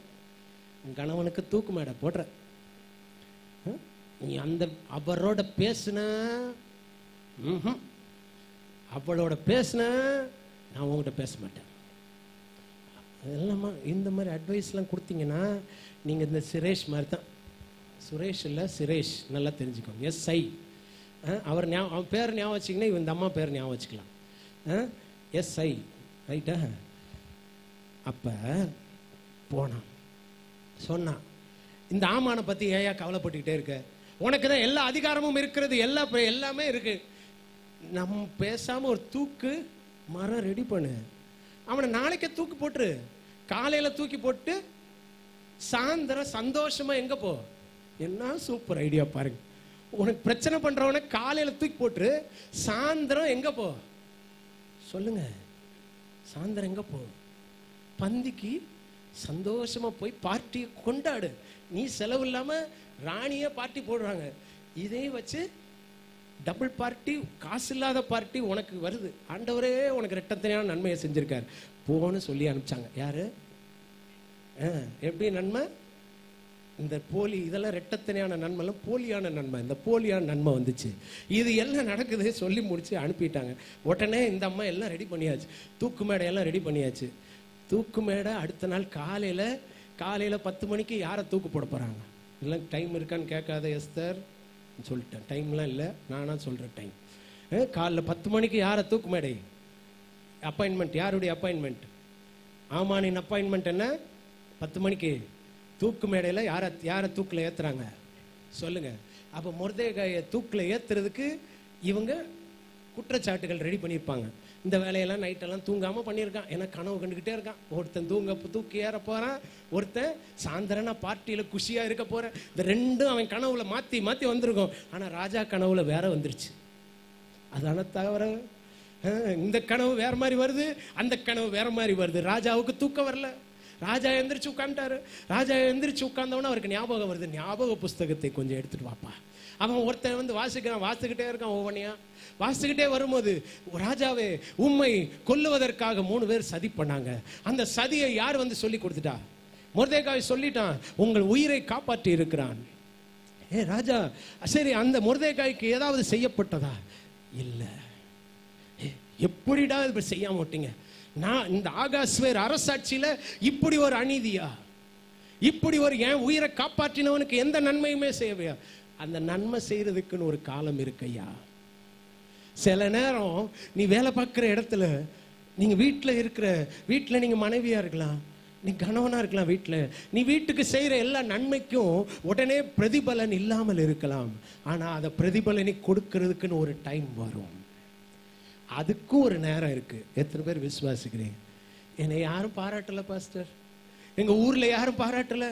உன் கணவனுக்கு தூக்கு மேடை போடுற. ஆ? நீ அந்த அவரோட பேசுன அவளோட பேசுன நான் உங்ககிட்ட பேச மாட்டேன். அதெல்லாமா இந்த மாதிரி அட்வைஸ்லாம் கொடுத்தீங்கன்னா நீங்கள் இந்த சுரேஷ் மாதிரி தான் சுரேஷ் இல்லை சுரேஷ். நல்லா தெரிஞ்சுக்கோங்க. எஸ் ஐ அவர் ஞாபகம் அவன் பேர் ஞாபகம் வச்சிங்கன்னா இவன் இந்த அம்மா பேர் ஞாபகம் வச்சுக்கலாம். எஸ் ஐ ரைட்டா அப்போ போனான். சொன்னான். இந்த ஆமானை பற்றி ஏயா கவலைப்பட்டுக்கிட்டே இருக்க? உனக்கு தான் எல்லா அதிகாரமும் இருக்கிறது எல்லா எல்லாமே இருக்கு. நம்ம பேசாமல் ஒரு தூக்கு மரம் ரெடி பண்ணு. அவனை நாளைக்கே தூக்கு போட்டுரு. காலையில தூக்கி போட்டு சாயந்தரம் சந்தோஷமா எங்க போ? என்ன சூப்பர் ஐடியா பாருங்க. உனக்கு பிரச்சனை பண்றவன காலையில தூக்கி போட்டுரு சாயந்தரம் எங்க போ? சொல்லுங்க. சாயந்தரம் எங்க போ? பந்திக்கு சந்தோஷமா போய் பார்ட்டியை கொண்டாடு. நீ செலவு இல்லாம ராணியே பார்ட்டி போடுறாங்க. இதையும் வச்சு டபுள் பார்ட்டி காசு இல்லாத பார்ட்டி உனக்கு வருது. ஆண்டவரே உனக்கு ரெட்டத்தனையான நன்மையை செஞ்சிருக்காரு. போன்னு சொல்லி அனுப்பிச்சாங்க. யாரு? ஆ, எப்படி நன்மை இந்த போலி இதெல்லாம் ரெட்டத்தனையான நன்மைலாம் போலியான நன்மை இந்த போலியான நன்மை வந்துச்சு. இது எல்லாம் நடக்குது சொல்லி முடிச்சு அனுப்பிட்டாங்க. உடனே இந்த அம்மா எல்லாம் ரெடி பண்ணியாச்சு. தூக்கு மேடையெல்லாம் ரெடி பண்ணியாச்சு. தூக்கு மேடை அடுத்த நாள் காலையில காலையில பத்து மணிக்கு யாரை தூக்கு போட போறாங்க? இல்லை டைம் இருக்கான்னு கேட்காத எஸ்தர் சொல்லிட்டேன். டைம்லாம் இல்லை நானாக சொல்கிறேன் டைம் காலைல பத்து மணிக்கு யாரை தூக்கு மேடை? அப்பாயின்மெண்ட் யாருடைய அப்பாயின்மெண்ட் ஆமானின் அப்பாயின்மெண்ட் என்ன? பத்து மணிக்கு. தூக்கு மேடையில் யாரை யாரை தூக்கில் ஏற்றுறாங்க சொல்லுங்க. அப்போ முருதேகாயை தூக்கில் ஏற்றுறதுக்கு இவங்க குற்றச்சாட்டுகள் ரெடி பண்ணியிருப்பாங்க. இந்த வேலையெல்லாம் நைட்டெல்லாம் தூங்காமல் பண்ணியிருக்கான். ஏன்னா கனவு கண்டுக்கிட்டே இருக்கான். ஒருத்தன் தூங்க தூக்கி ஏற போகிறான் ஒருத்தன் சாயந்தரனா பார்ட்டியில் குஷியாக இருக்க போகிறேன் இந்த ரெண்டும் அவன் கனவுல மாற்றி மாற்றி வந்திருக்கும். ஆனால் ராஜா கனவுல வேற வந்துருச்சு. அதான தவிர இந்த கனவு வேற மாதிரி வருது அந்த கனவு வேற மாதிரி வருது. ராஜாவுக்கு தூக்கம் வரல. ராஜா எந்திரிச்சு உட்காந்துட்டாரு ராஜா எந்திரிச்சு உட்கார்ந்தவன அவருக்கு ஞாபகம் வருது. ஞாபக புஸ்தகத்தை கொஞ்சம் எடுத்துட்டு வாப்பா. அவன் ஒருத்தன் வந்து வாசிக்கிறான். வாசிக்கிட்டே இருக்கான் ஒவ்வொன்றையா வாசிக்கிட்டே வரும்போது ராஜாவே உண்மை கொல்லுவதற்காக மூணு பேர் சதி பண்ணாங்க. அந்த சதியை யார் வந்து சொல்லி கொடுத்துட்டா? முருதேகாய் சொல்லிட்டான் உங்கள் உயிரை காப்பாற்றி இருக்கிறான். ஏ ராஜா சரி அந்த முருதேகாய்க்கு ஏதாவது செய்யப்பட்டதா? இல்லை. எப்படிடா இப்ப செய்ய மாட்டீங்க நான் இந்த ஆகாஸ்வேர் அரசாட்சியில இப்படி ஒரு அநீதியா? இப்படி ஒரு என் உயிரை காப்பாற்றினவனுக்கு எந்த நன்மையுமே செய்யவையா அந்த நன்மை செய்யறதுக்குன்னு ஒரு காலம் இருக்கையா சில நேரம் நீ வேலை பார்க்குற இடத்துல நீங்க வீட்டில் இருக்கிற வீட்டில் நீங்க மனைவியா இருக்கலாம் நீ கணவனா இருக்கலாம் வீட்டில் நீ வீட்டுக்கு செய்கிற எல்லா நன்மைக்கும் உடனே பிரதிபலன் இல்லாமல் இருக்கலாம். ஆனால் அதை பிரதிபலனை கொடுக்கறதுக்குன்னு ஒரு டைம் வரும். அதுக்கும் ஒரு நேரம் இருக்கு. எத்தனை பேர் விசுவாசிக்கிறீங்க? என்னை யாரும் பாராட்டல பாஸ்டர்? எங்க ஊர்ல யாரும் பாராட்டல?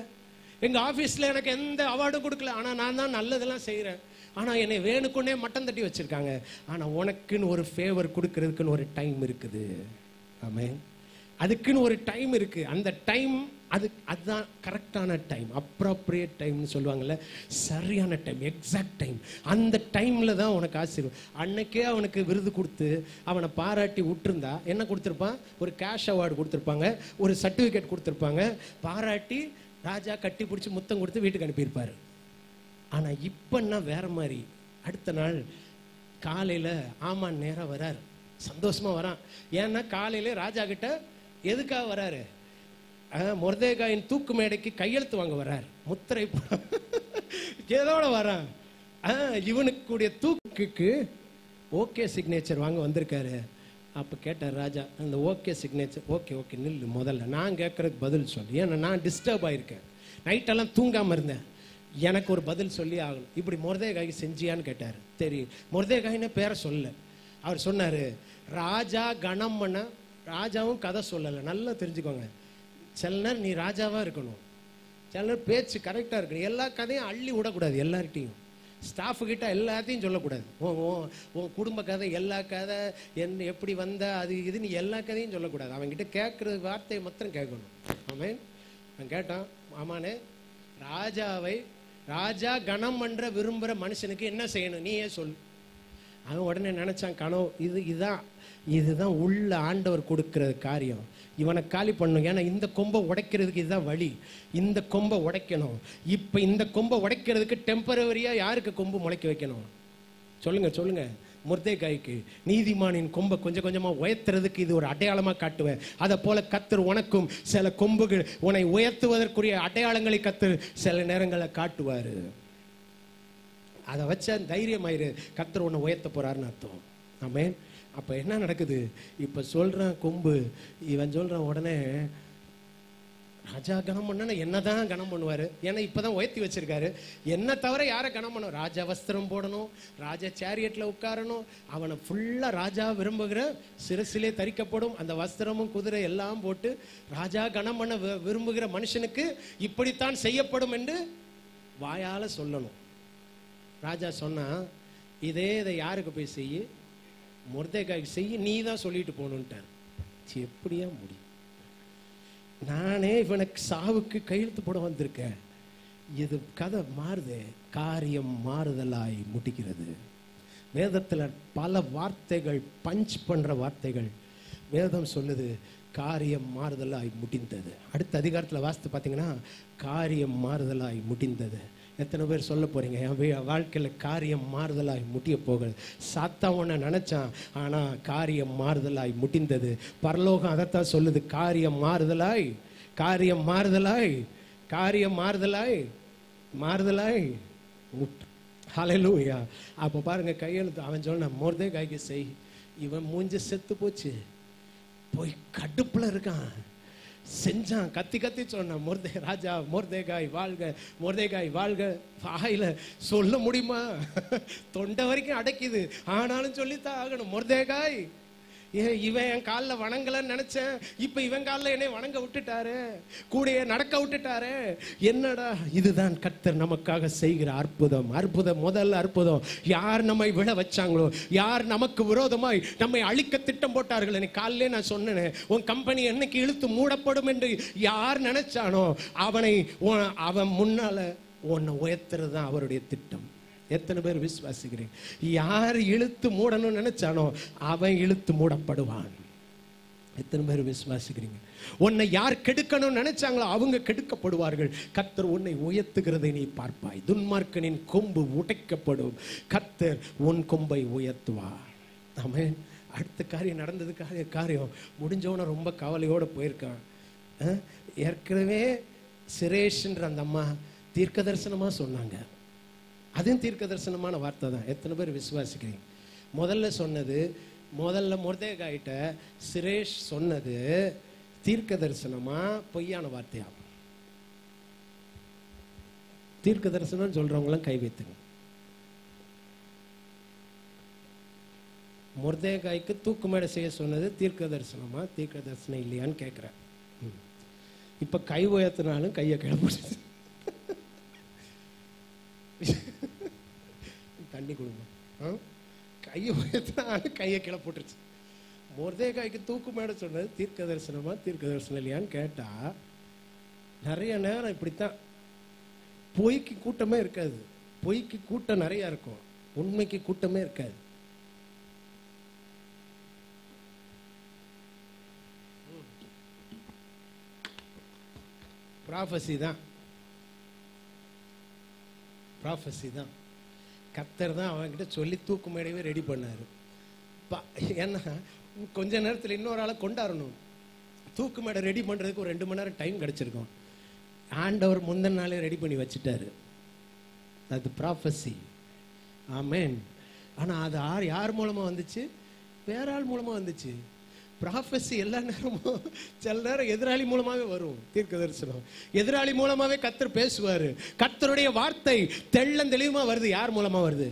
எங்க ஆபீஸ்ல எனக்கு எந்த அவார்டும் கொடுக்கல. ஆனா நான் தான் நல்லதெல்லாம் செய்கிறேன் ஆனா என்னை வேணுக்குன்னே மட்டம் தட்டி வச்சிருக்காங்க. ஆனா உனக்குன்னு ஒரு ஃபேவர் கொடுக்கறதுக்குன்னு ஒரு டைம் இருக்குது. ஆமே அதுக்குன்னு ஒரு டைம் இருக்கு. அந்த டைம் அது அதுதான் கரெக்டான டைம் அப்ராப்ரியேட் டைம்னு சொல்லுவாங்கள்ல சரியான டைம் எக்ஸாக்ட் டைம் அந்த டைமில் தான் உனக்கு ஆசீர்வாதம் அன்னைக்கே அவனுக்கு விருது கொடுத்து அவனை பாராட்டி விட்டுருந்தா என்ன கொடுத்துருப்பான்? ஒரு கேஷ் அவார்டு கொடுத்துருப்பாங்க ஒரு சர்டிஃபிகேட் கொடுத்துருப்பாங்க பாராட்டி ராஜா கட்டி பிடிச்சி முத்தம் கொடுத்து வீட்டுக்கு அனுப்பியிருப்பாரு. ஆனால் இப்போன்னா வேற மாதிரி. அடுத்த நாள் காலையில் ஆமான் நேராக வரார். சந்தோஷமாக வரான். ஏன்னா காலையிலே ராஜா கிட்ட எதுக்காக வராரு? மொர்தேகாயின் தூக்கு மேடைக்கு கையெழுத்து வாங்க வர்றார். முத்திரை ஏதோட வரான் இவனுக்கு கூடிய தூக்குக்கு ஓகே சிக்னேச்சர் வாங்க வந்திருக்காரு. அப்போ கேட்டார் ராஜா அந்த ஓகே சிக்னேச்சர் ஓகே ஓகே நில்லு முதல்ல. நான் கேட்கறதுக்கு பதில் சொல்லு. ஏன்னா நான் டிஸ்டர்ப் ஆயிருக்கேன். நைட்டெல்லாம் தூங்காம இருந்தேன். எனக்கு ஒரு பதில் சொல்லி ஆகணும். இப்படி முருதேகாய் செஞ்சியான்னு கேட்டார். சரி முருதேகாயின்னு பேரை சொல்ல அவர் சொன்னார் ராஜா கணம்மன ராஜாவும் கதை சொல்லலை. நல்லா தெரிஞ்சுக்கோங்க. சில நேரம் நீ ராஜாவாக இருக்கணும். சில நேரம் பேச்சு கரெக்டாக இருக்கணும். எல்லா கதையும் அள்ளி விடக்கூடாது எல்லார்கிட்டையும். ஸ்டாஃபுக்கிட்ட எல்லாத்தையும் சொல்லக்கூடாது. உன் உன் உன் குடும்ப கதை எல்லா கதை என்ன எப்படி வந்த அது இதுன்னு எல்லா கதையும் சொல்லக்கூடாது. அவன்கிட்ட கேட்குற வார்த்தையை மாத்திரம் கேட்கணும். ஆமேன். நான் கேட்டான் ஆமானே ராஜாவை ராஜா கணம் பண்ணுற விரும்புகிற மனுஷனுக்கு என்ன செய்யணும்? நீயே சொல் அவன் உடனே நினச்சான் கனவு இது இதுதான் இதுதான் உள்ள ஆண்டவர் கொடுக்குற காரியம். இவனை காலி பண்ணும். ஏன்னா இந்த கொம்பை உடைக்கிறதுக்கு இதுதான் வழி. இந்த கொம்பை உடைக்கணும். இப்போ இந்த கொம்பை உடைக்கிறதுக்கு டெம்பரவரியாக யாருக்கு கொம்பு முளைக்க வைக்கணும்? சொல்லுங்க சொல்லுங்க. முர்தேகாய்க்கு. நீதிமானின் கொம்பை கொஞ்சம் கொஞ்சமாக உயர்த்துறதுக்கு இது ஒரு அடையாளமாக காட்டுவேன். அதை போல கத்தர் உனக்கும் சில கொம்புகள் உன்னை உயர்த்துவதற்குரிய அடையாளங்களை கத்தர் சில நேரங்களை காட்டுவார். அதை வச்ச தைரியமாயிரு. கத்தர் உன்னை உயர்த்த போறாருன்னு அர்த்தம். ஆமேன். அப்போ என்ன நடக்குது? இப்போ சொல்கிறான் கொம்பு இவன் சொல்கிறான் உடனே ராஜா கனம் என்ன தான் கனம் பண்ணுவார்? ஏன்னா இப்போ தான் உயர்த்தி வச்சிருக்காரு. என்ன தவிர யாரை கனம் பண்ணும்? ராஜா வஸ்திரம் போடணும் ராஜா சேரியட்டில் உட்காரணும் அவனை ஃபுல்லாக ராஜா விரும்புகிற சிரசிலே தரிக்கப்படும் அந்த வஸ்திரமும் குதிரை எல்லாம் போட்டு ராஜா கனம் பண்ண விரும்புகிற மனுஷனுக்கு இப்படித்தான் செய்யப்படும் என்று வாயால் சொல்லணும். ராஜா சொன்னால் இதே இதை யாருக்கு போய் செய்யு? முர்தேகாய்க்கு செய்ய நீ தான் சொல்லிட்டு போகணுன்ட்டார் எப்படியா முடியும் நானே இவனுக்கு சாவுக்கு கையெழுத்து போட வந்திருக்கேன். இது கதை மாறுது காரியம் மாறுதலாய் முடிக்கிறது வேதத்தில் பல வார்த்தைகள் பஞ்ச் பண்ணுற வார்த்தைகள். வேதம் சொல்லுது காரியம் மாறுதலாய் முடிந்தது அடுத்த அதிகாரத்தில் வாசித்து பார்த்தீங்கன்னா காரியம் மாறுதலாய் முடிந்தது எத்தனை பேர் சொல்ல போகிறீங்க என் வாழ்க்கையில் காரியம் மாறுதலாய் முடிய போகுது சாத்தா உன்னை நினச்சான் ஆனால் காரியம் மாறுதலாய் முடிந்தது பரலோகம் அதைத்தான் சொல்லுது காரியம் மாறுதலாய் காரியம் மாறுதலாய் காரியம் மாறுதலாய் மாறுதலாய். ஹலலூயா அப்போ பாருங்க கையெழுத்து அவன் சொன்ன மோர்தே காய்க்கு செய். இவன் மூஞ்சி செத்து போச்சு. போய் கடுப்பில் இருக்கான். செஞ்சான். கத்தி கத்தி சொன்னான் மோர்தே ராஜா மோர்தேகாய் வாழ்க மோர்தேகாய் வாழ்க. வாயில சொல்ல முடியுமா? தொண்டை வரைக்கும் அடைக்குது. ஆனாலும் சொல்லித்தான் ஆகணும். மோர்தேகாய் இவன் என் காலில் வணங்கலன்னு நினைச்சேன். இப்போ இவன் காலில் என்னை வணங்க விட்டுட்டாரு. கூடயே நடக்க விட்டுட்டாரு. என்னடா இதுதான் கத்தர் நமக்காக செய்கிற அற்புதம். அற்புதம் முதல் அற்புதம். யார் நம்மை விழ வச்சாங்களோ யார் நமக்கு விரோதமாய் நம்மை அழிக்க திட்டம் போட்டார்கள் எனக்கு காலிலே நான் சொன்னேனே உன் கம்பெனி என்னைக்கு இழுத்து மூடப்படும் என்று யார் நினைச்சானோ அவனை அவன் முன்னால உன்னை உயர்த்துறது தான் அவருடைய திட்டம். எத்தனை பேர் விசுவாசிக்கிறீங்க? யார் இழுத்து மூடணும்னு நினைச்சானோ அவன் இழுத்து மூடப்படுவான். எத்தனை பேர் விசுவாசிக்கிறீங்க? உன்னை யார் கெடுக்கணும்னு நினைச்சாங்களோ அவங்க கெடுக்கப்படுவார்கள். கத்தர் உன்னை உயர்த்துகிறதை நீ பார்ப்பாய். துன்மார்க்கனின் கொம்பு உடைக்கப்படும். கத்தர் உன் கொம்பை உயர்த்துவார். ஆமென். அடுத்த காரியம் நடந்தது காரியம் முடிஞ்சவன ரொம்ப கவலையோட போயிருக்கான். ஏற்கனவே சிரேஷ்ன்ற அந்த அம்மா தீர்க்க தரிசனமா சொன்னாங்க. அதுவும் தீர்க்க தரிசனமான வார்த்தை தான். எத்தனை பேர் விசுவாசிக்கிறீங்க? முதல்ல சொன்னது முதல்ல முருதேகாயிட்ட சுரேஷ் சொன்னது தீர்க்க தரிசனமா பொய்யான வார்த்தையா? தீர்க்க தரிசனம் சொல்றவங்களாம் கை வைத்துங்க. முருதேகாய்க்கு தூக்கு மேடை செய்ய சொன்னது தீர்க்க தரிசனமா தீர்க்க தரிசனம் இல்லையான்னு கேட்குறேன் ம். கை உயர்த்தினாலும் கையை கிளம்பிடுச்சு தண்ணி கொடுங்க. ஆ? கையை உயர்த்தினாலும் கையை கீழே போட்டுருச்சு. மொர்தேகாய்க்கு தூக்கு மேட சொன்னது தீர்க்க தரிசனமா தீர்க்க தரிசனம் இல்லையான்னு கேட்டா நிறைய நேரம் இப்படித்தான். பொய்க்கு கூட்டமே இருக்காது. பொய்க்கு கூட்டம் நிறைய இருக்கும். உண்மைக்கு கூட்டமே இருக்காது. ப்ராஃபஸி தான். ப்ராஃபஸி தான். கத்தர் தான் அவன்கிட்ட சொல்லி தூக்கு மேடையவே ரெடி பண்ணார். பா- ஏன்னா கொஞ்ச நேரத்தில் இன்னொரு ஆளை கொண்டாடணும். தூக்கு மேடை ரெடி பண்ணுறதுக்கு ஒரு ரெண்டு மணி நேரம் டைம் கிடச்சிருக்கும். ஆண்டவர் முந்தின நாளே ரெடி பண்ணி வச்சுட்டாரு. அது ப்ராஃபஸி ஆமேன் ஆனால் அது யார் யார் மூலமாக வந்துச்சு? வேற ஆள் மூலமாக வந்துச்சு. ப்ராஃபஸி எல்லா நேரமும் சில நேரம் எதிராளி மூலமாகவே வரும். தீர்க்க தரிசனம் எதிராளி மூலமாகவே கத்தர் பேசுவார். கத்தருடைய வார்த்தை தெள்ளந்தெளிவுமா வருது. யார் மூலமாக வருது?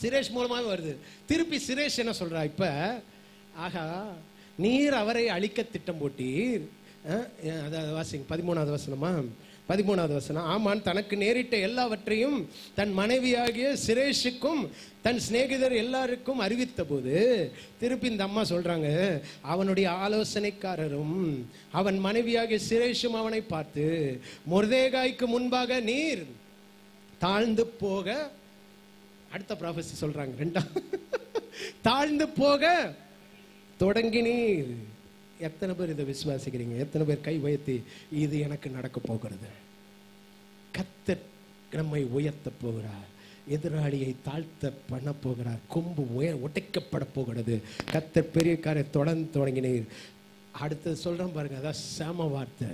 சுரேஷ் மூலமாகவே வருது. திருப்பி சுரேஷ் என்ன சொல்கிறா இப்போ ஆகா நீர் அவரை அழிக்க திட்டம் போட்டீர். அதாவது வாசிங்க பதிமூணாவது வசனமா? பதிமூணாவது வசனம் ஆமான் தனக்கு நேரிட்ட எல்லாவற்றையும் தன் மனைவியாகிய சிரேஷுக்கும் தன் சிநேகிதர் எல்லாருக்கும் அறிவித்த போது திருப்பி இந்த அம்மா சொல்றாங்க அவனுடைய ஆலோசனைக்காரரும் அவன் மனைவியாகிய சிரேஷும் அவனை பார்த்து முருதேகாய்க்கு முன்பாக நீர் தாழ்ந்து போக அடுத்த ப்ராஃபஸி சொல்றாங்க ரெண்டாம் தாழ்ந்து போக தொடங்கினீர். எத்தனை பேர் இதை விசுவாசிக்கிறீங்க? எத்தனை பேர் கை உயர்த்தி இது எனக்கு நடக்க போகிறது? கத்த நம்மை உயர்த்த போகிறார். எதிராளியை தாழ்த்த பண்ண போகிறார். கொம்பு உயர் ஒட்டைக்கப்பட போகிறது. கத்தர் பெரிய காரை தொடர்ந்து தொடங்கினீர். அடுத்தது சொல்கிறேன் பாருங்க அதான் சம வார்த்தை.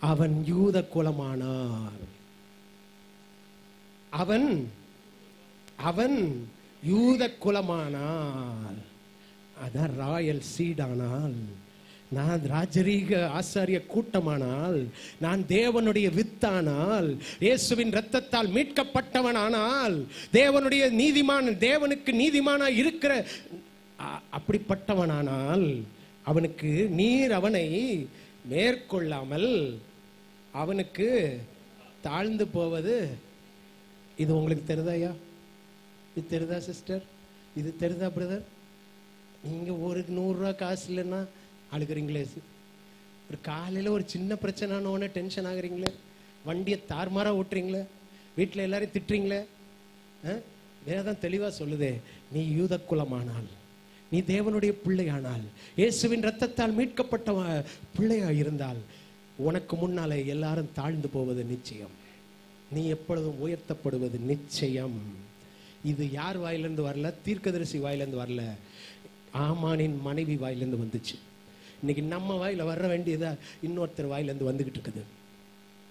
அவன் யூத குலமானார் அவன் அவன் யூத குலமானால் அதான் ராயல் சீடானால். நான் ராஜரீக ஆசாரிய கூட்டமானால் நான் தேவனுடைய வித்தானால் இயேசுவின் இரத்தத்தால் மீட்கப்பட்டவனானால் தேவனுடைய நீதிமான தேவனுக்கு நீதிமானா இருக்கிற அ- அப்படிப்பட்டவனானால் அவனுக்கு நீர் அவனை மேற்கொள்ளாமல் அவனுக்கு தாழ்ந்து போவது இது உங்களுக்கு தெரிதாயா இது தெரியுதா சிஸ்டர்? இது தெரியுதா பிரதர்? நீங்க ஒரு நூறுரூவா காசு இல்லைன்னா அழுகுறீங்களே ஒரு காலையில் ஒரு சின்ன பிரச்சனைனோடனே டென்ஷன் ஆகுறீங்களே? வண்டியை தார்மாராக ஓட்டுறீங்களே? வீட்டில் எல்லாரையும் திட்டுறீங்களே? ஆ? வேதம் தெளிவாக சொல்லுதே. நீ யூத குலமானால் நீ தேவனுடைய பிள்ளையானால் இயேசுவின் ரத்தத்தால் மீட்கப்பட்ட பிள்ளையாக இருந்தால் உனக்கு முன்னாலே எல்லாரும் தாழ்ந்து போவது நிச்சயம். நீ எப்பொழுதும் உயர்த்தப்படுவது நிச்சயம். இது யார் வாயிலிருந்து வரல? தீர்க்கதரிசி வாயிலிருந்து வரல. ஆமானின் மனைவி வாயிலிருந்து வந்துச்சு. இன்னைக்கு நம்ம வாயில வர வேண்டியதா இன்னொருத்தர் வாயிலேருந்து வந்துகிட்டு இருக்குது.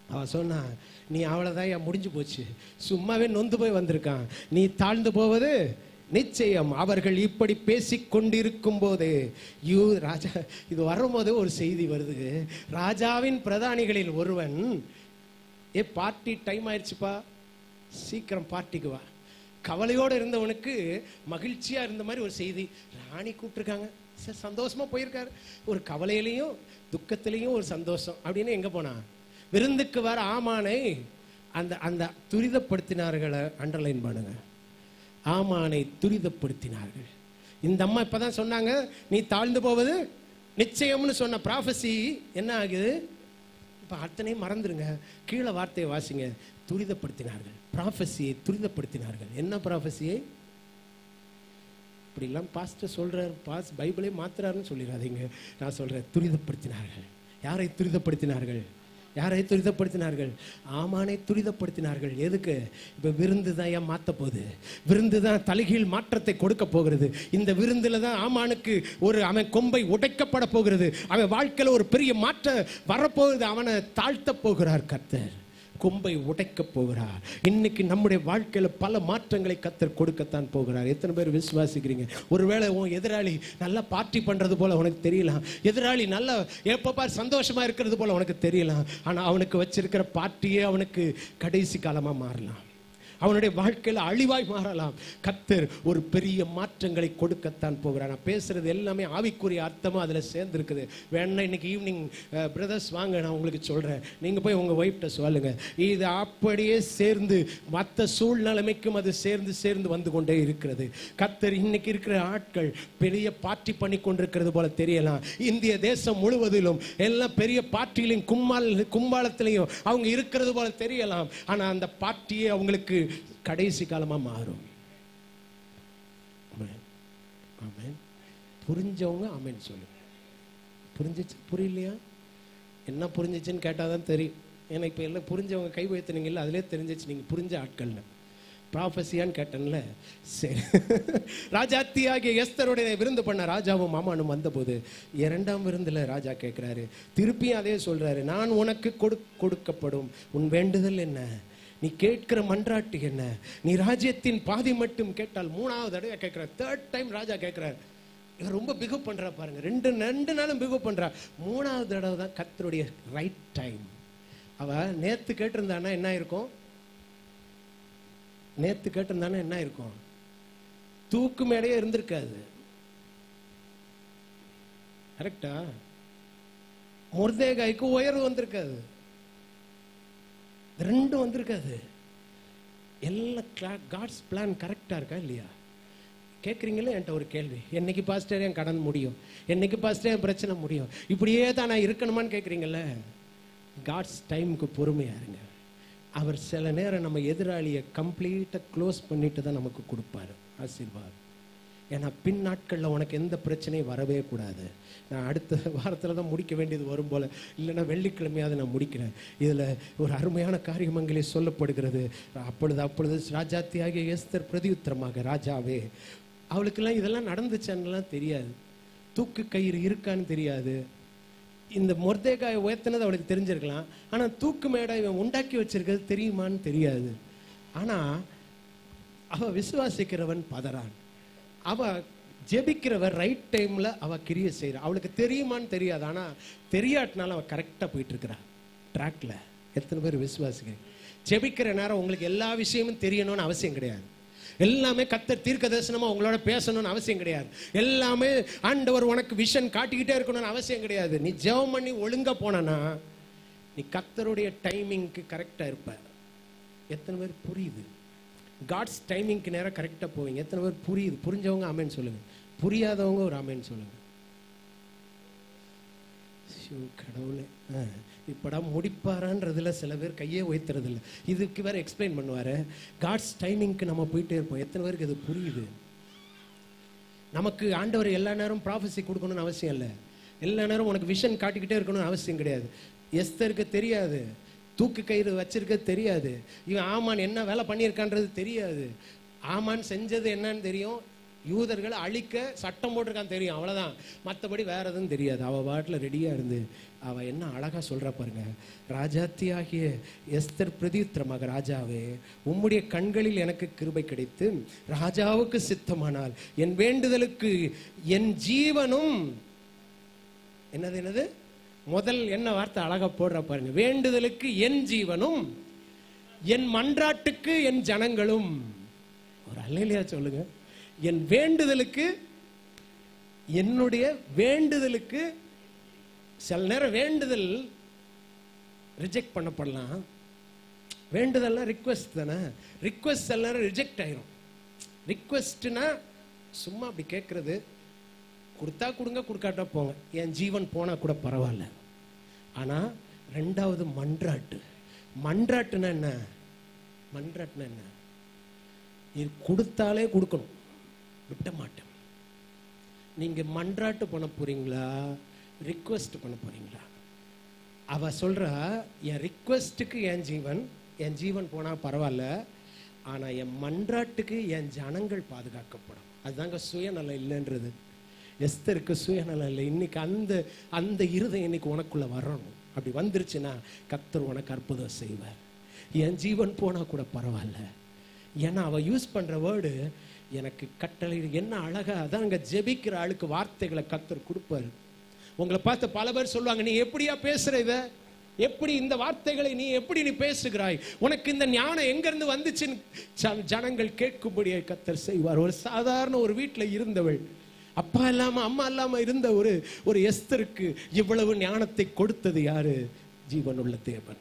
அவ சொன்னா நீ அவ்வளோதான் ஏன் முடிஞ்சு போச்சு. சும்மாவே நொந்து போய் வந்திருக்கான். நீ தாழ்ந்து போவது நிச்சயம். அவர்கள் இப்படி பேசி கொண்டிருக்கும் போது யூ ராஜா இது வரும்போது ஒரு செய்தி வருது. ராஜாவின் பிரதானிகளில் ஒருவன் ஏ பார்ட்டி டைம் ஆயிடுச்சுப்பா. சீக்கிரம் பார்ட்டிக்கு வா. கவலையோடு இருந்தவனுக்கு மகிழ்ச்சியாக இருந்த மாதிரி ஒரு செய்தி. ராணி கூப்பிட்டுருக்காங்க. சார் சந்தோஷமா போயிருக்காரு. ஒரு கவலையிலையும் துக்கத்திலையும் ஒரு சந்தோஷம். அப்படின்னு எங்க போனா? விருந்துக்கு வர ஆமானை அந்த அந்த துரிதப்படுத்தினார்களை அண்டர்லைன் பண்ணுங்க. ஆமானை துரிதப்படுத்தினார்கள். இந்த அம்மா இப்பதான் சொன்னாங்க நீ தாழ்ந்து போவது நிச்சயம்னு சொன்ன ப்ராஃபஸி என்ன ஆகுது? இப்போ அத்தனையும் மறந்துடுங்க கீழே வார்த்தையை வாசிங்க. துரிதப்படுத்தினார்கள். ப்ராஃபஸியை துரிதப்படுத்தினார்கள். என்ன ப்ராஃபஸியை அப்படிலாம் பாஸ்டர் சொல்கிறார் பாஸ் பைபிளே மாத்துறாருன்னு சொல்லிடாதீங்க. நான் சொல்கிறேன் துரிதப்படுத்தினார்கள். யாரை துரிதப்படுத்தினார்கள்? யாரை துரிதப்படுத்தினார்கள்? ஆமானை துரிதப்படுத்தினார்கள். எதுக்கு? இப்போ விருந்து தான் ஏன் மாற்ற போகுது? விருந்து தான் தலைகீழ் மாற்றத்தை கொடுக்க போகிறது. இந்த விருந்தில் தான் ஆமானுக்கு ஒரு அவன் கொம்பை உடைக்கப்பட போகிறது. அவன் வாழ்க்கையில் ஒரு பெரிய மாற்றம் வரப்போகுது. அவனை தாழ்த்த போகிறார் கர்த்தர். கொம்பை உடைக்க போகிறார். இன்னைக்கு நம்முடைய வாழ்க்கையில பல மாற்றங்களை கத்தர் கொடுக்கத்தான் போகிறார். எத்தனை பேர் விசுவாசிக்கிறீங்க? ஒருவேளை உன் எதிராளி நல்லா பார்ட்டி பண்றது போல உனக்கு தெரியலாம் எதிராளி நல்லா எப்போ பார் சந்தோஷமா இருக்கிறது போல உனக்கு தெரியலாம் ஆனா அவனுக்கு வச்சிருக்கிற பார்ட்டியே அவனுக்கு கடைசி காலமா மாறலாம். அவனுடைய வாழ்க்கையில் அழிவாய் மாறலாம். கத்தர் ஒரு பெரிய மாற்றங்களை கொடுக்கத்தான் போகிறார். நான் பேசுறது எல்லாமே ஆவிக்குரிய அர்த்தமாக அதில் சேர்ந்துருக்குது. வேணா இன்னைக்கு ஈவினிங் பிரதர்ஸ் வாங்க நான் உங்களுக்கு சொல்கிறேன் நீங்கள் போய் உங்கள் ஒய்ஃப்ட்ட சொல்லுங்க. இது அப்படியே சேர்ந்து மற்ற சூழ்நிலைமைக்கும் அது சேர்ந்து சேர்ந்து வந்து கொண்டே இருக்கிறது. கத்தர் இன்னைக்கு இருக்கிற ஆட்கள் பெரிய பார்ட்டி பண்ணி கொண்டிருக்கிறது போல தெரியலாம். இந்திய தேசம் முழுவதிலும் எல்லாம் பெரிய பார்ட்டியிலையும் கும்மால் கும்பாலத்திலையும் அவங்க இருக்கிறது போல தெரியலாம். ஆனால் அந்த பார்ட்டியே அவங்களுக்கு கடைசி காலமாக மாறும். ஆமென். புரிஞ்சவங்க ஆமென் சொல்லுங்க. புரிஞ்சிச்சு? புரியலையா? என்ன புரிஞ்சிச்சுன்னு கேட்டாதான் தெரியும். ஏன்னா இப்போ எல்லாம் புரிஞ்சவங்க கை வைத்துனீங்கல்ல அதிலே தெரிஞ்சிச்சு நீங்கள் புரிஞ்ச ஆட்கள்னு. ப்ராஃபஸியான்னு கேட்டேன்ல. சரி. ராஜாத்தியாகிய எஸ்தருடைய விருந்து பண்ண ராஜாவும் மாமானும் வந்தபோது இரண்டாம் விருந்தில் ராஜா கேட்குறாரு திருப்பியும் அதே சொல்கிறாரு நான் உனக்கு கொடு கொடுக்கப்படும். உன் வேண்டுதல் என்ன? நீ கேட்கிற மன்றாட்டு என்ன? நீ ராஜ்யத்தின் பாதி மட்டும் கேட்டால் மூணாவது தடவை கேட்கிற தேர்ட் டைம் ராஜா கேட்கிறார். இவர் ரொம்ப பிகு பண்ணுறா பாருங்க. ரெண்டு ரெண்டு நாளும் பிகு பண்றா. மூணாவது தடவை தான் கத்தருடைய ரைட் டைம் அவ நேத்து கேட்டிருந்தானா என்ன இருக்கும்? நேத்து கேட்டிருந்தானா என்ன இருக்கும்? தூக்கு மேடையே இருந்திருக்காது. கரெக்டா முர்தேகாய்க்கு உயர்வு வந்திருக்காது. ரெண்டும் வந்திருக்காது. எல்லாம் காட்ஸ் பிளான் கரெக்டாக இருக்கா இல்லையா? கேட்குறீங்களே என்கிட்ட ஒரு கேள்வி. என்னைக்கு பாஸ்டர் என் கடன் முடியும்? என்னைக்கு பாஸ்டர் என் பிரச்சனை முடியும்? இப்படியே தான் நான் இருக்கணுமான்னு கேட்குறீங்களே காட்ஸ் டைமுக்கு பொறுமையா இருங்க. அவர் சில நேரம் நம்ம எதிராளியை கம்ப்ளீட்டாக க்ளோஸ் பண்ணிட்டு தான் நமக்கு கொடுப்பாரு. ஆசீர்வாதம் ஏன்னா பின் நாட்களில் உனக்கு எந்த பிரச்சனையும் வரவே கூடாது. நான் அடுத்த வாரத்தில் தான் முடிக்க வேண்டியது வரும் போல. இல்லைன்னா வெள்ளிக்கிழமையாவது நான் முடிக்கிறேன். இதில் ஒரு அருமையான காரியம் அங்கே சொல்லப்படுகிறது. அப்பொழுது அப்பொழுது ராஜாத்தியாகிய எஸ்தர் பிரதியுத்தரமாக ராஜாவே அவளுக்கெல்லாம் இதெல்லாம் நடந்துச்சான்னுலாம் தெரியாது. தூக்கு கயிறு இருக்கான்னு தெரியாது. இந்த மொர்தேகாயை உயர்த்தினது அவளுக்கு தெரிஞ்சிருக்கலாம். ஆனால் தூக்கு மேடை இவன் உண்டாக்கி வச்சிருக்கிறது தெரியுமான்னு தெரியாது. ஆனால் அவள் விசுவாசிக்கிறவன் பதறான். அவ ஜெபிக்கிறவர் ரைட் டைம்ல அவ கிரிய செய்கிறா அவளுக்கு தெரியுமான்னு தெரியாது. ஆனா தெரியாட்டினாலும் அவ கரெக்டா போயிட்டு இருக்கிறா ட்ராக்ல எத்தனை பேர் விசுவாசிக்கிறீங்க? ஜெபிக்கிற நேரம் உங்களுக்கு எல்லா விஷயமும் தெரியணும்னு அவசியம் கிடையாது. எல்லாமே கத்தர் தீர்க்க தரிசனமா உங்களோட பேசணும்னு அவசியம் கிடையாது. எல்லாமே ஆண்டவர் உனக்கு விஷன் காட்டிக்கிட்டே இருக்கணும்னு அவசியம் கிடையாது. நீ ஜெபம் பண்ணி ஒழுங்காக போனனா நீ கத்தருடைய டைமிங்க்கு கரெக்டா இருப்ப. எத்தனை பேர் புரியுது? காட்ஸ் டைமிங்க்கு நேரம் கரெக்டாக போவீங்க. எத்தனை பேர் புரியுது? புரிஞ்சவங்க ஆமேன்னு சொல்லுங்கள் புரியாதவங்க ஒரு ஆமேன்னு சொல்லுங்கள் ஷோ கடவுளே. ஆ, இப்படா முடிப்பாரான்றதுல சில பேர் கையே உயர்த்துறதில்ல. இதுக்கு வேற எக்ஸ்பிளைன் பண்ணுவார். காட்ஸ் டைமிங்க்கு நம்ம போயிட்டே இருப்போம். எத்தனை பேருக்கு இது புரியுது? நமக்கு ஆண்டவர் எல்லா நேரம் ப்ராஃபஸி கொடுக்கணும்னு அவசியம் இல்லை. எல்லா நேரம் உனக்கு விஷன் காட்டிக்கிட்டே இருக்கணும்னு அவசியம் கிடையாது. எஸ்தருக்கு தெரியாது. தூக்கு கயிறு வச்சிருக்கிறது தெரியாது. இவன் ஆமான் என்ன வேலை பண்ணியிருக்கான்றது தெரியாது. ஆமான் செஞ்சது என்னன்னு தெரியும். யூதர்களை அழிக்க சட்டம் போட்டிருக்கான்னு தெரியும். அவ்வளோதான் மற்றபடி வேற எதுவும் தெரியாது. அவள் பாட்டில் ரெடியாக இருந்து அவள் என்ன அழகாக சொல்கிற பாருங்க. ராஜாத்தியாகிய எஸ்தர் பிரதியுத்திரமாக ராஜாவே உம்முடைய கண்களில் எனக்கு கிருபை கிடைத்து ராஜாவுக்கு சித்தமானால் என் வேண்டுதலுக்கு என் ஜீவனும் என்னது என்னது? முதல் என்ன வார்த்தை அழகா போடுற பாருங்க. வேண்டுதலுக்கு என் ஜீவனும் என் மன்றாட்டுக்கு என் ஜனங்களும். ஒரு அல்லையா சொல்லுங்க. என் வேண்டுதலுக்கு என்னுடைய வேண்டுதலுக்கு சில நேரம் வேண்டுதல் ரிஜெக்ட் பண்ணப்படலாம். வேண்டுதல்லாம் ரிக்வெஸ்ட் தானே. ரிக்வெஸ்ட் சில நேரம் ரிஜெக்ட் ஆயிரும். ரிக்வஸ்ட்னா சும்மா அப்படி கேட்கறது கொடுத்தா கொடுங்க கொடுக்காட்டா போங்க. என் ஜீவன் போனா கூட பரவாயில்ல. ஆனா ரெண்டாவது மன்றாட்டு. மன்றாட்டுனா என்ன? மன்றாட்டுனா என்ன? இது கொடுத்தாலே கொடுக்கணும். விட்ட மாட்டேன். நீங்க மன்றாட்டு பண்ண போறீங்களா? ரிக்வெஸ்ட் பண்ண போறீங்களா? அவ சொல்றா என் ரிக்வெஸ்ட்டுக்கு என் ஜீவன் என் ஜீவன் போனா பரவாயில்ல ஆனா என் மன்றாட்டுக்கு என் ஜனங்கள் பாதுகாக்கப்படும். அதுதாங்க சுயநலம் இல்லைன்றது. எஸ்தருக்கு சுயநலம் இல்லை இன்னைக்கு அந்த அந்த இருதயம் இன்னைக்கு உனக்குள்ள வரணும். அப்படி வந்துருச்சுன்னா கத்தர் உனக்கு அற்புதம் செய்வார். என் ஜீவன் போனா கூட பரவாயில்ல. ஏன்னா அவ யூஸ் பண்ற வேர்டு எனக்கு கட்டளை என்ன அழகா அதான் அங்க ஜெபிக்கிற ஆளுக்கு வார்த்தைகளை கத்தர் கொடுப்பாரு. உங்களை பார்த்து பல பேர் சொல்லுவாங்க நீ எப்படியா பேசுற இத? எப்படி இந்த வார்த்தைகளை நீ எப்படி நீ பேசுகிறாய்? உனக்கு இந்த ஞானம் எங்க இருந்து வந்துச்சுன்னு ஜனங்கள் கேட்கும்படியே கத்தர் செய்வார். ஒரு சாதாரண ஒரு வீட்டில் இருந்தவள் அப்பா இல்லாம அம்மா இல்லாம இருந்த ஒரு ஒரு எஸ்தருக்கு இவ்வளவு ஞானத்தை கொடுத்தது யாரு? ஜீவனுள்ள தேவன்.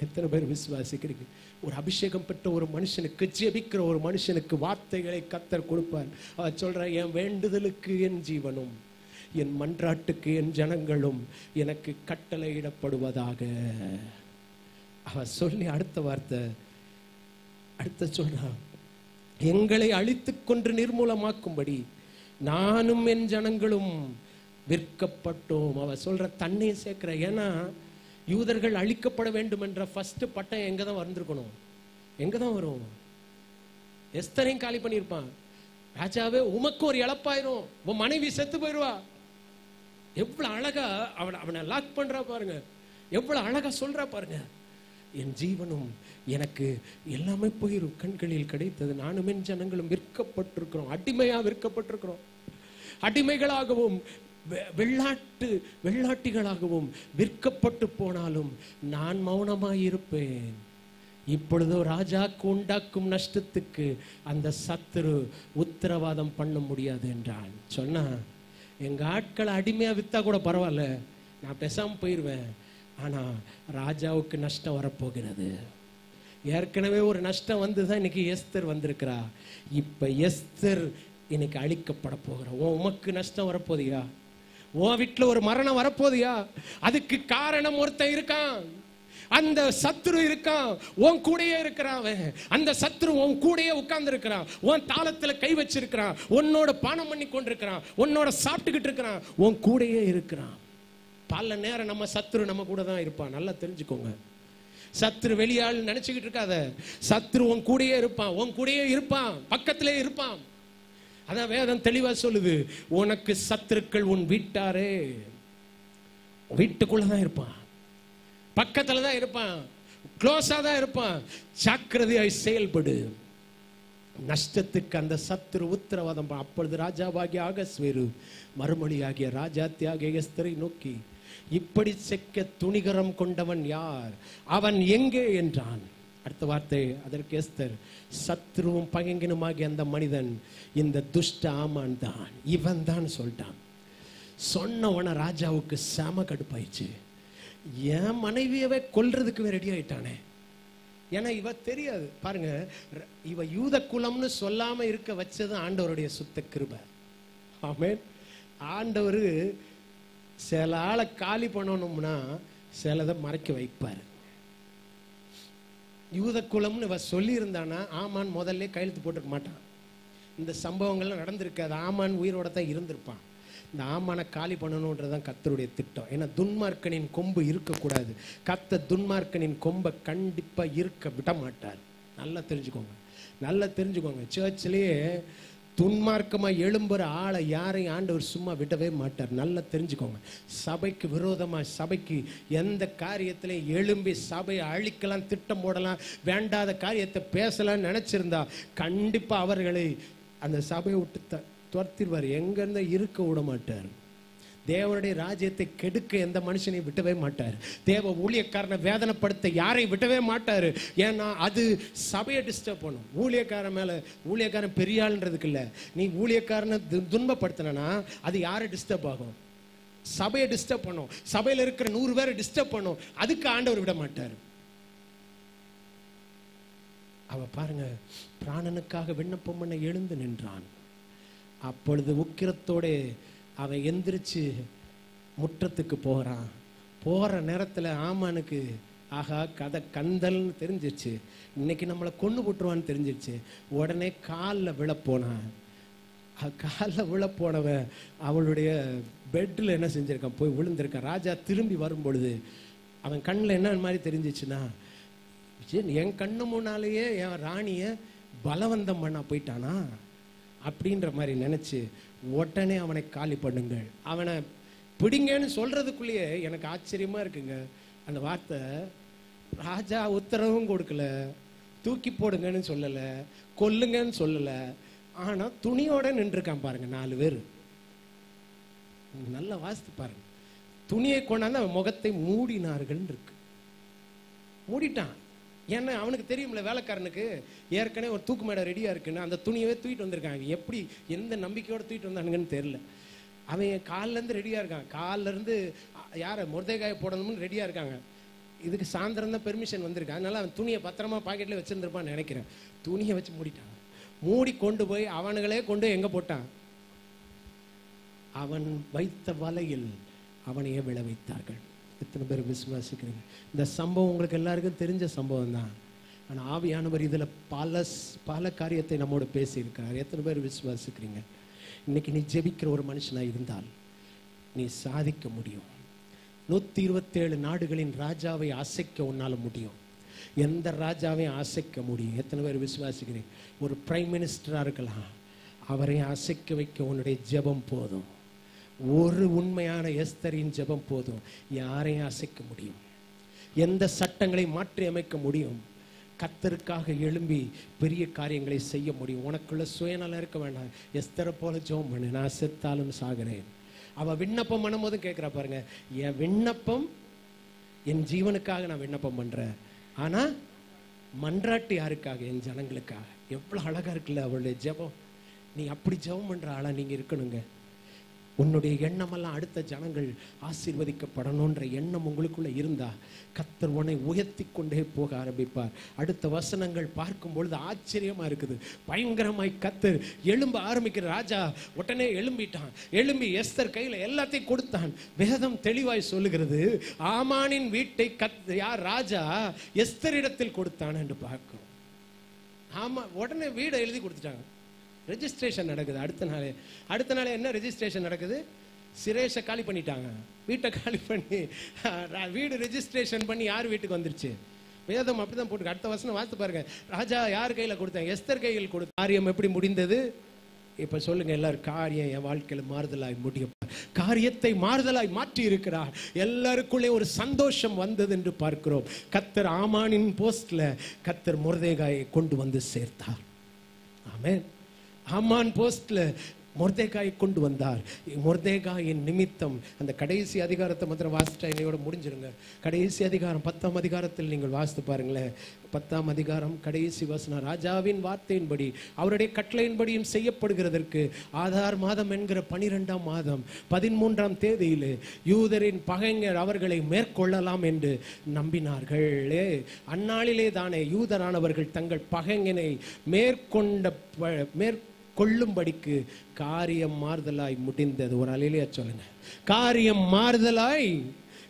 எத்தனை பேர் விசுவாசிக்கிறீங்க? ஒரு அபிஷேகம் பெற்ற ஒரு மனுஷனுக்கு ஜெபிக்கிற ஒரு மனுஷனுக்கு வார்த்தைகளை கத்தர் கொடுப்பார். அவர் சொல்ற என் வேண்டுதலுக்கு என் ஜீவனும் என் மன்றாட்டுக்கு என் ஜனங்களும் எனக்கு கட்டளையிடப்படுவதாக. அவர் சொல்லி அடுத்த வார்த்தை அடுத்த சொல்றான் எங்களை அழித்துக் கொன்று நிர்மூலமாக்கும்படி நானும் என் ஜனங்களும் விற்கப்பட்டோம். அவ சொல்ற தண்ணியை சேர்க்கிற ஏன்னா யூதர்கள் அழிக்கப்பட வேண்டும் என்ற ஃபர்ஸ்ட் பட்டம் எங்க தான் வந்திருக்கணும்? எங்க தான் வரும்? எஸ்தரையும் காலி பண்ணியிருப்பான். ராஜாவே உமக்கு ஒரு இழப்பாயிரும். உன் மனைவி செத்து போயிடுவா எவ்வளவு அழகா அவனை அவனை லாக் பண்றா பாருங்க. எவ்வளவு அழகா சொல்றா பாருங்க. என் ஜீவனும் எனக்கு எல்லாமே போயிரும். கண்களில் கிடைத்தது. நானும் ஜனங்களும் விற்கப்பட்டிருக்கிறோம். அடிமையா விற்கப்பட்டிருக்கிறோம். அடிமைகளாகவும் வெ- வெள்ளாட்டு வெள்ளாட்டிகளாகவும் விற்கப்பட்டு போனாலும் நான் மௌனமாயிருப்பேன். இப்பொழுதோ ராஜாக்கு உண்டாக்கும் நஷ்டத்துக்கு அந்த சத்துரு உத்தரவாதம் பண்ண முடியாது என்றான். சொன்னா எங்க ஆட்களை அடிமையா வித்தா கூட பரவாயில்ல. நான் பேசாமல் போயிருவேன். ஆனா ராஜாவுக்கு நஷ்டம் வரப்போகிறது. ஏற்கனவே ஒரு நஷ்டம் வந்து தான் இன்னைக்கு எஸ்தர் வந்திருக்கிறா. இப்போ எஸ்தர் இன்னைக்கு அழிக்கப்பட போகிறா. உன் உமக்கு நஷ்டம் வரப்போதியா உன் வீட்டில் ஒரு மரணம் வரப்போதியா அதுக்கு காரணம் ஒருத்தன் இருக்கான். அந்த சத்ரு இருக்கான். உன் கூடயே இருக்கிறான் அவன். அந்த சத்ரு உன் கூடயே உட்கார்ந்து இருக்கிறான் உன் தாளத்துல கை வச்சிருக்கிறான். உன்னோட பானம் பண்ணி கொண்டிருக்கிறான். உன்னோட சாப்பிட்டுக்கிட்டு இருக்கிறான். உன் கூடயே இருக்கிறான். பல நேரம் நம்ம சத்ரு நம்ம கூட தான் இருப்பான். நல்லா தெரிஞ்சுக்கோங்க. சத்ரு வெளியாள் நினைச்சுக்கிட்டு இருக்காத. சத்ரு உன் கூடயே இருப்பான். உன் கூடயே இருப்பான். பக்கத்திலே இருப்பான். அதான் வேதம் தெளிவா சொல்லுது. உனக்கு சத்துருக்கள் உன் வீட்டாரே. வீட்டுக்குள்ள தான் இருப்பான். பக்கத்துல தான் இருப்பான். க்ளோஸா தான் இருப்பான். ஜாக்கிரதையாய் செயல்படு. நஷ்டத்துக்கு அந்த சத்துரு உத்தரவாதம். அப்பொழுது ராஜாவாகிய ஆகஸ்வேரு மறுமொழியாகிய ராஜாத்தியாகிய எஸ்தரை நோக்கி இப்படி செக்க துணிகரம் கொண்டவன் யார்? அவன் எங்கே என்றான். அடுத்த வார்த்தை அதற்கு எஸ்தர் சத்ருவும் பகைங்கனுமாகிய அந்த மனிதன் இந்த துஷ்ட ஆமான் தான். இவன் தான் சொல்லிட்டான் சொன்ன உடனே ராஜாவுக்கு செம கடுப்பாயிடுச்சு. என் மனைவியவே கொல்றதுக்கு ரெடி ஆயிட்டானே. ஏன்னா இவ தெரியாது. பாருங்க இவ யூத குலம்னு சொல்லாம இருக்க வச்சது ஆண்டவருடைய சுத்த கிருப. ஆமே ஆண்டவர் சில ஆளை காலி பண்ணணும்னா சிலதை மறைக்க வைப்பார். யூத குலம்னு இவ சொல்லியிருந்தானா ஆமான் முதல்ல கையெழுத்து போட்டுக்க மாட்டான். இந்த சம்பவங்கள்லாம் நடந்திருக்காது ஆமான் உயிரோட தான் இருந்திருப்பான். இந்த ஆமானை காலி பண்ணணுன்றதான் கத்தருடைய திட்டம். ஏன்னா துன்மார்க்கனின் கொம்பு இருக்கக்கூடாது. கத்த துன்மார்க்கனின் கொம்பை கண்டிப்பா இருக்க விட மாட்டார். நல்லா தெரிஞ்சுக்கோங்க. நல்லா தெரிஞ்சுக்கோங்க. சர்ச்சிலேயே துன்மார்க்கமாக எழும்புற ஆளை யாரையும் ஆண்டவர் சும்மா விடவே மாட்டார். நல்லா தெரிஞ்சுக்கோங்க. சபைக்கு விரோதமாக சபைக்கு எந்த காரியத்திலையும் எழும்பி சபையை அழிக்கலாம் திட்டம் போடலாம் வேண்டாத காரியத்தை பேசலாம்னு நினச்சிருந்தா கண்டிப்பாக அவர்களை அந்த சபையை விட்டு த- துரத்திடுவார். எங்கிருந்த இருக்க விட மாட்டார். தேவனுடைய ராஜ்யத்தை கெடுக்க எந்த மனுஷனையும் விட்டவே மாட்டார். தேவ ஊழியக்காரனை வேதனைப்படுத்த யாரையும் விட்டவே மாட்டார். ஏன்னா அது சபையை டிஸ்டர்ப் பண்ணும். ஊழியக்காரன் மேல ஊழியக்காரன் பெரிய ஆளுன்றதுக்கு இல்ல. நீ ஊழியக்காரனை து- துன்பப்படுத்தினா அது யாரை டிஸ்டர்ப் ஆகும்? சபையை டிஸ்டர்ப் பண்ணும். சபையில இருக்கிற நூறு பேரை டிஸ்டர்ப் பண்ணும். அதுக்கு ஆண்டவர் விட மாட்டார். அவ பாருங்க பிராணனுக்காக விண்ணப்பம் பண்ண எழுந்து நின்றான். அப்பொழுது உக்கிரத்தோட அவன் எந்திரிச்சு முற்றத்துக்கு போகிறான் போகிற நேரத்தில் ஆமானுக்கு ஆகா கதை கந்தல்னு தெரிஞ்சிருச்சு. இன்னைக்கு நம்மளை கொண்டு போட்டுருவான்னு தெரிஞ்சிருச்சு. உடனே காலில் விழப்போனான். காலில் விழப்போனவன் போனவன் அவளுடைய பெட்டில் என்ன செஞ்சுருக்கான்? போய் விழுந்திருக்கான். ராஜா திரும்பி வரும் பொழுது அவன் கண்ணில் என்ன மாதிரி தெரிஞ்சிச்சுன்னா என் கண்ணு முன்னாலேயே என் ராணியை பலவந்தம் பண்ணா போயிட்டானா? அப்படின்ற மாதிரி நினச்சி உடனே அவனை காலி பண்ணுங்கள். அவனை பிடிங்கன்னு சொல்றதுக்குள்ளேயே எனக்கு ஆச்சரியமா இருக்குங்க. அந்த வார்த்தை ராஜா உத்தரவும் கொடுக்கல தூக்கி போடுங்கன்னு சொல்லலை கொல்லுங்கன்னு சொல்லலை. ஆனால் துணியோட நின்றுருக்கான் பாருங்க நாலு பேர். நல்லா வாசித்து பாருங்க. துணியை கொண்டாந்து அவன் முகத்தை மூடினார்கள் இருக்கு. மூடிட்டான். ஏன்னா அவனுக்கு தெரியும்ல வேலைக்காரனுக்கு ஏற்கனவே ஒரு தூக்கு மேடை ரெடியாக இருக்குன்னு அந்த துணியவே தூக்கிட்டு வந்திருக்காங்க. எப்படி எந்த நம்பிக்கையோடு தூக்கிட்டு வந்தானுங்கன்னு தெரியல. அவன் காலிலேருந்து இருந்து இருக்கான். காலிலேருந்து யாரை அ- முருதைக்காய போடணும்னு ரெடியாக இருக்காங்க. இதுக்கு சாயந்தரம் தான் பெர்மிஷன் வந்திருக்கு. அதனால அவன் துணியை பத்திரமா பாக்கெட்டில் வச்சுருந்துருப்பான்னு நினைக்கிறேன். துணியை வச்சு மூடிட்டான். மூடி கொண்டு போய் அவனுங்களே கொண்டு எங்கே போட்டான்? அவன் வைத்த வலையில் அவனையே விளைவித்தார்கள் வைத்தார்கள். எத்தனை பேர் விசுவாசிக்கிறீங்க? இந்த சம்பவம் உங்களுக்கு எல்லாருக்கும் தெரிஞ்ச சம்பவம் தான். ஆனால் ஆவியானவர் இதில் பல பல காரியத்தை நம்மோடு பேசியிருக்கிறார். எத்தனை பேர் விசுவாசிக்கிறீங்க? இன்னைக்கு நீ ஜெபிக்கிற ஒரு மனுஷனாக இருந்தால் நீ சாதிக்க முடியும். நூற்றி இருபத்தேழு நாடுகளின் ராஜாவை அசைக்க உன்னால முடியும். எந்த ராஜாவையும் அசைக்க முடியும். எத்தனை பேர் விசுவாசிக்கிறீங்க? ஒரு பிரைம் மினிஸ்டராக இருக்கலாம். அவரை அசைக்க வைக்க உன்னுடைய ஜெபம் போதும். ஒரு உண்மையான எஸ்தரின் ஜெபம் போதும். யாரையும் அசைக்க முடியும். எந்த சட்டங்களை மாற்றி அமைக்க முடியும். கத்தருக்காக எழும்பி பெரிய காரியங்களை செய்ய முடியும். உனக்குள்ள சுயநலம் இருக்க வேண்டாம். எஸ்தரை போல ஜெபம் பண்ணு. நான் செத்தாலும் சாகிறேன். அவ விண்ணப்பம் பண்ணும்போதும் கேட்குறா பாருங்க. என் விண்ணப்பம் என் ஜீவனுக்காக நான் விண்ணப்பம் பண்றேன். ஆனா மன்றாட்டு யாருக்காக? என் ஜனங்களுக்காக. எவ்வளவு அழகா இருக்குல்ல அவளுடைய ஜெபம். நீ அப்படி ஜெபம் பண்ற ஆளா நீங்க இருக்கணுங்க. உன்னுடைய எண்ணமெல்லாம் அடுத்த ஜனங்கள் ஆசீர்வதிக்கப்படணுன்ற எண்ணம் உங்களுக்குள்ள இருந்தா கத்தர் உன்னை உயர்த்தி கொண்டே போக ஆரம்பிப்பார். அடுத்த வசனங்கள் பார்க்கும் பொழுது ஆச்சரியமா இருக்குது. பயங்கரமாய் கத்தர் எழும்ப ஆரம்பிக்கிற ராஜா உடனே எழும்பிட்டான். எழும்பி எஸ்தர் கையில எல்லாத்தையும் கொடுத்தான். வேதம் தெளிவாய் சொல்லுகிறது ஆமானின் வீட்டை கத் யார் ராஜா எஸ்தரிடத்தில் கொடுத்தான் என்று பார்க்கும் ஆமா உடனே வீடை எழுதி கொடுத்துட்டாங்க. ரெஜிஸ்ட்ரேஷன் நடக்குது. அடுத்த நாள். அடுத்த நாள் என்ன ரெஜிஸ்ட்ரேஷன் நடக்குது? சிரேஷை காலி பண்ணிட்டாங்க. வீட்டை காலி பண்ணி வீடு ரெஜிஸ்ட்ரேஷன் பண்ணி யார் வீட்டுக்கு வந்துருச்சு? வேதம் அப்படிதான் போட்டு அடுத்த வசனம் வாசித்து பாருங்க. ராஜா யார் கையில் கொடுத்தாங்க? எஸ்தர் கையில் கொடுத்த காரியம் எப்படி முடிந்தது? இப்ப சொல்லுங்க எல்லாரும் காரியம் என் வாழ்க்கையில மாறுதலாய் முடியும். காரியத்தை மாறுதலாய் மாற்றி இருக்கிறார் எல்லாருக்குள்ளே ஒரு சந்தோஷம் வந்தது என்று பார்க்கிறோம். கத்தர் ஆமானின் போஸ்ட்ல கத்தர் முருதேகாயை கொண்டு வந்து சேர்த்தார். ஆமேன். ஆமான் போஸ்ட்ல மொர்தேகாயை கொண்டு வந்தார். மொர்தேகாயின் நிமித்தம் அந்த கடைசி அதிகாரத்தை மாத்திரம் வாசிட்டா என்னையோட முடிஞ்சிருங்க. கடைசி அதிகாரம் பத்தாம் அதிகாரத்தில் நீங்கள் வாசித்து பாருங்களேன். பத்தாம் அதிகாரம் கடைசி வசனம். ராஜாவின் வார்த்தையின்படி அவருடைய கட்டளையின்படியும் செய்யப்படுகிறதற்கு ஆதார் மாதம் என்கிற பனிரெண்டாம் மாதம் பதிமூன்றாம் தேதியிலே யூதரின் பகைஞர் அவர்களை மேற்கொள்ளலாம் என்று நம்பினார்களே. அந்நாளிலே தானே யூதரானவர்கள் தங்கள் பகைஞனை மேற்கொண்ட ப- கொள்ளும்படிக்கு காரியம் மாறுதலாய் முடிந்தது. ஒரு அலையிலேயே சொல்லுங்க. காரியம் மாறுதலாய்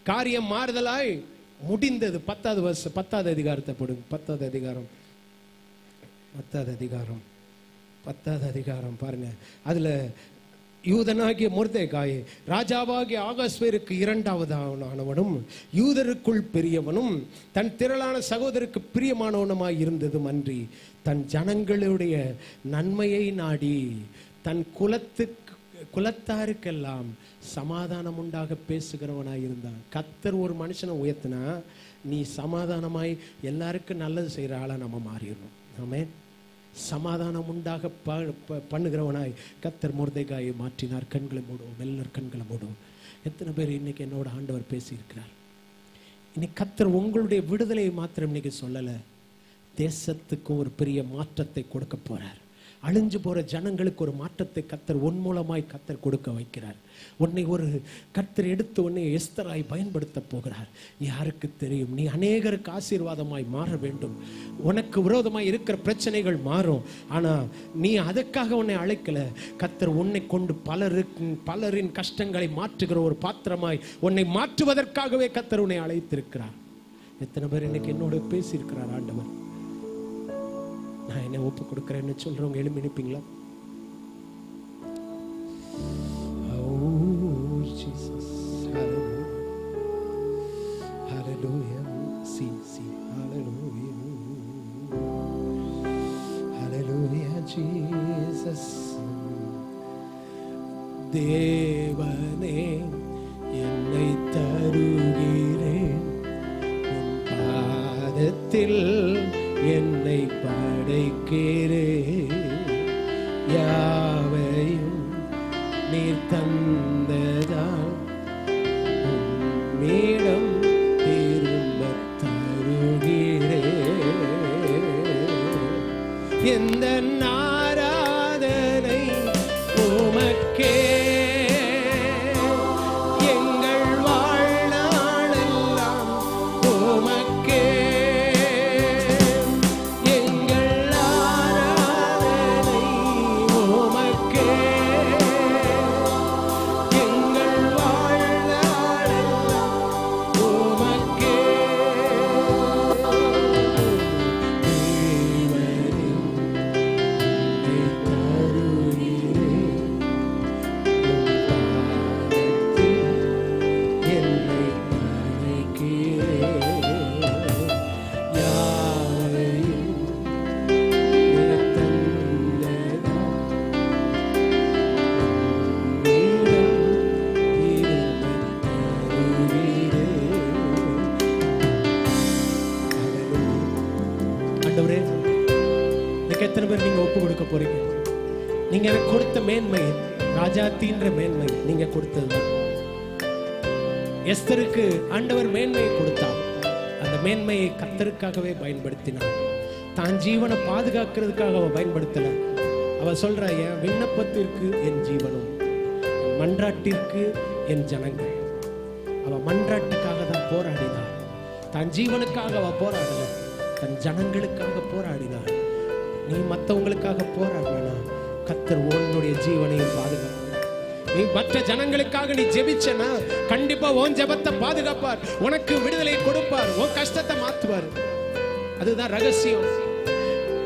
காரியம் மாறுதலாய் முடிந்தது. பத்தாவது வருஷம் பத்தாவது அதிகாரத்தை போடுங்க. பத்தாவது அதிகாரம். பத்தாவது அதிகாரம். பத்தாவது அதிகாரம் பாருங்க. அதுல யூதனாகிய முர்தேகாயே ராஜாவாகிய ஆகாஸ்வேருக்கு இரண்டாவதானவனும் யூதருக்குள் பெரியவனும் தன் திரளான சகோதரருக்கு பிரியமானவனுமாய் இருந்ததும் அன்றி தன் ஜனங்களுடைய நன்மையை நாடி தன் குலத்துக்கு குலத்தாருக்கெல்லாம் சமாதானம் உண்டாக பேசுகிறவனாய் இருந்தான். கத்தர் ஒரு மனுஷனை உயர்த்தினா நீ சமாதானமாய் எல்லாருக்கும் நல்லது செய்கிற ஆளாக நம்ம மாறிடணும். ஆமே சமாதானம் உண்டாக ப- ப- பண்ணுகிறவனாய் கத்தர் முருதைகாயை மாற்றினார். கண்களை மூடுவோம். எல்லார் கண்களை மூடுவோம். எத்தனை பேர் இன்னைக்கு என்னோட ஆண்டவர் பேசியிருக்கிறார்? இன்னைக்கு கத்தர் உங்களுடைய விடுதலையை மாத்திரம் இன்னைக்கு சொல்லலை. தேசத்துக்கு ஒரு பெரிய மாற்றத்தை கொடுக்க போகிறார் அழிஞ்சு போற ஜனங்களுக்கு ஒரு மாற்றத்தை கத்தர் உன் மூலமாய் கத்தர் கொடுக்க வைக்கிறார். உன்னை ஒரு கத்தர் எடுத்து உன்னை எஸ்தராய் பயன்படுத்த போகிறார். யாருக்கு தெரியும்? நீ அநேகருக்கு ஆசீர்வாதமாய் மாற வேண்டும். உனக்கு விரோதமாய் இருக்கிற பிரச்சனைகள் மாறும். ஆனா நீ அதுக்காக உன்னை அழைக்கல. கத்தர் உன்னை கொண்டு பலருக்கு பலரின் கஷ்டங்களை மாற்றுகிற ஒரு பாத்திரமாய் உன்னை மாற்றுவதற்காகவே கத்தர் உன்னை அழைத்திருக்கிறார். எத்தனை பேர் இன்னைக்கு என்னோட பேசியிருக்கிறார் ஆண்டவர்? நான் என்ன ஒப்பு கொடுக்குறேன்னு சொல்கிறவங்க எழும்பி நிற்பீங்களா தேவனே என்னை தருகிறேன் என்னை படைக்கிறேன் யாவையும் மேன்மை ராஜாத்தின்ற மேன்மை நீங்க கொடுத்தது எஸ்தருக்கு ஆண்டவர் மேன்மையை கொடுத்தார். அந்த மேன்மையை கத்தருக்காகவே பயன்படுத்தினார். தான் ஜீவனை பாதுகாக்கிறதுக்காக அவ பயன்படுத்தல. அவ சொல்ற என் விண்ணப்பத்திற்கு என் ஜீவனும் மன்றாட்டிற்கு என் ஜனங்கள். அவ மன்றாட்டுக்காக தான் போராடினாள். தன் ஜீவனுக்காக அவ போராடல. தன் ஜனங்களுக்காக போராடினாள். நீ மற்றவங்களுக்காக போராடினா கத்தர் உன்னுடைய ஜீவனையும் பாதுகாப்பார். நீ மற்ற ஜனங்களுக்காக நீ ஜெபிச்சனா கண்டிப்பா உன் ஜெபத்தை பாதுகாப்பார். உனக்கு விடுதலை கொடுப்பார். உன் கஷ்டத்தை மாத்துவார் அதுதான் ரகசியம்.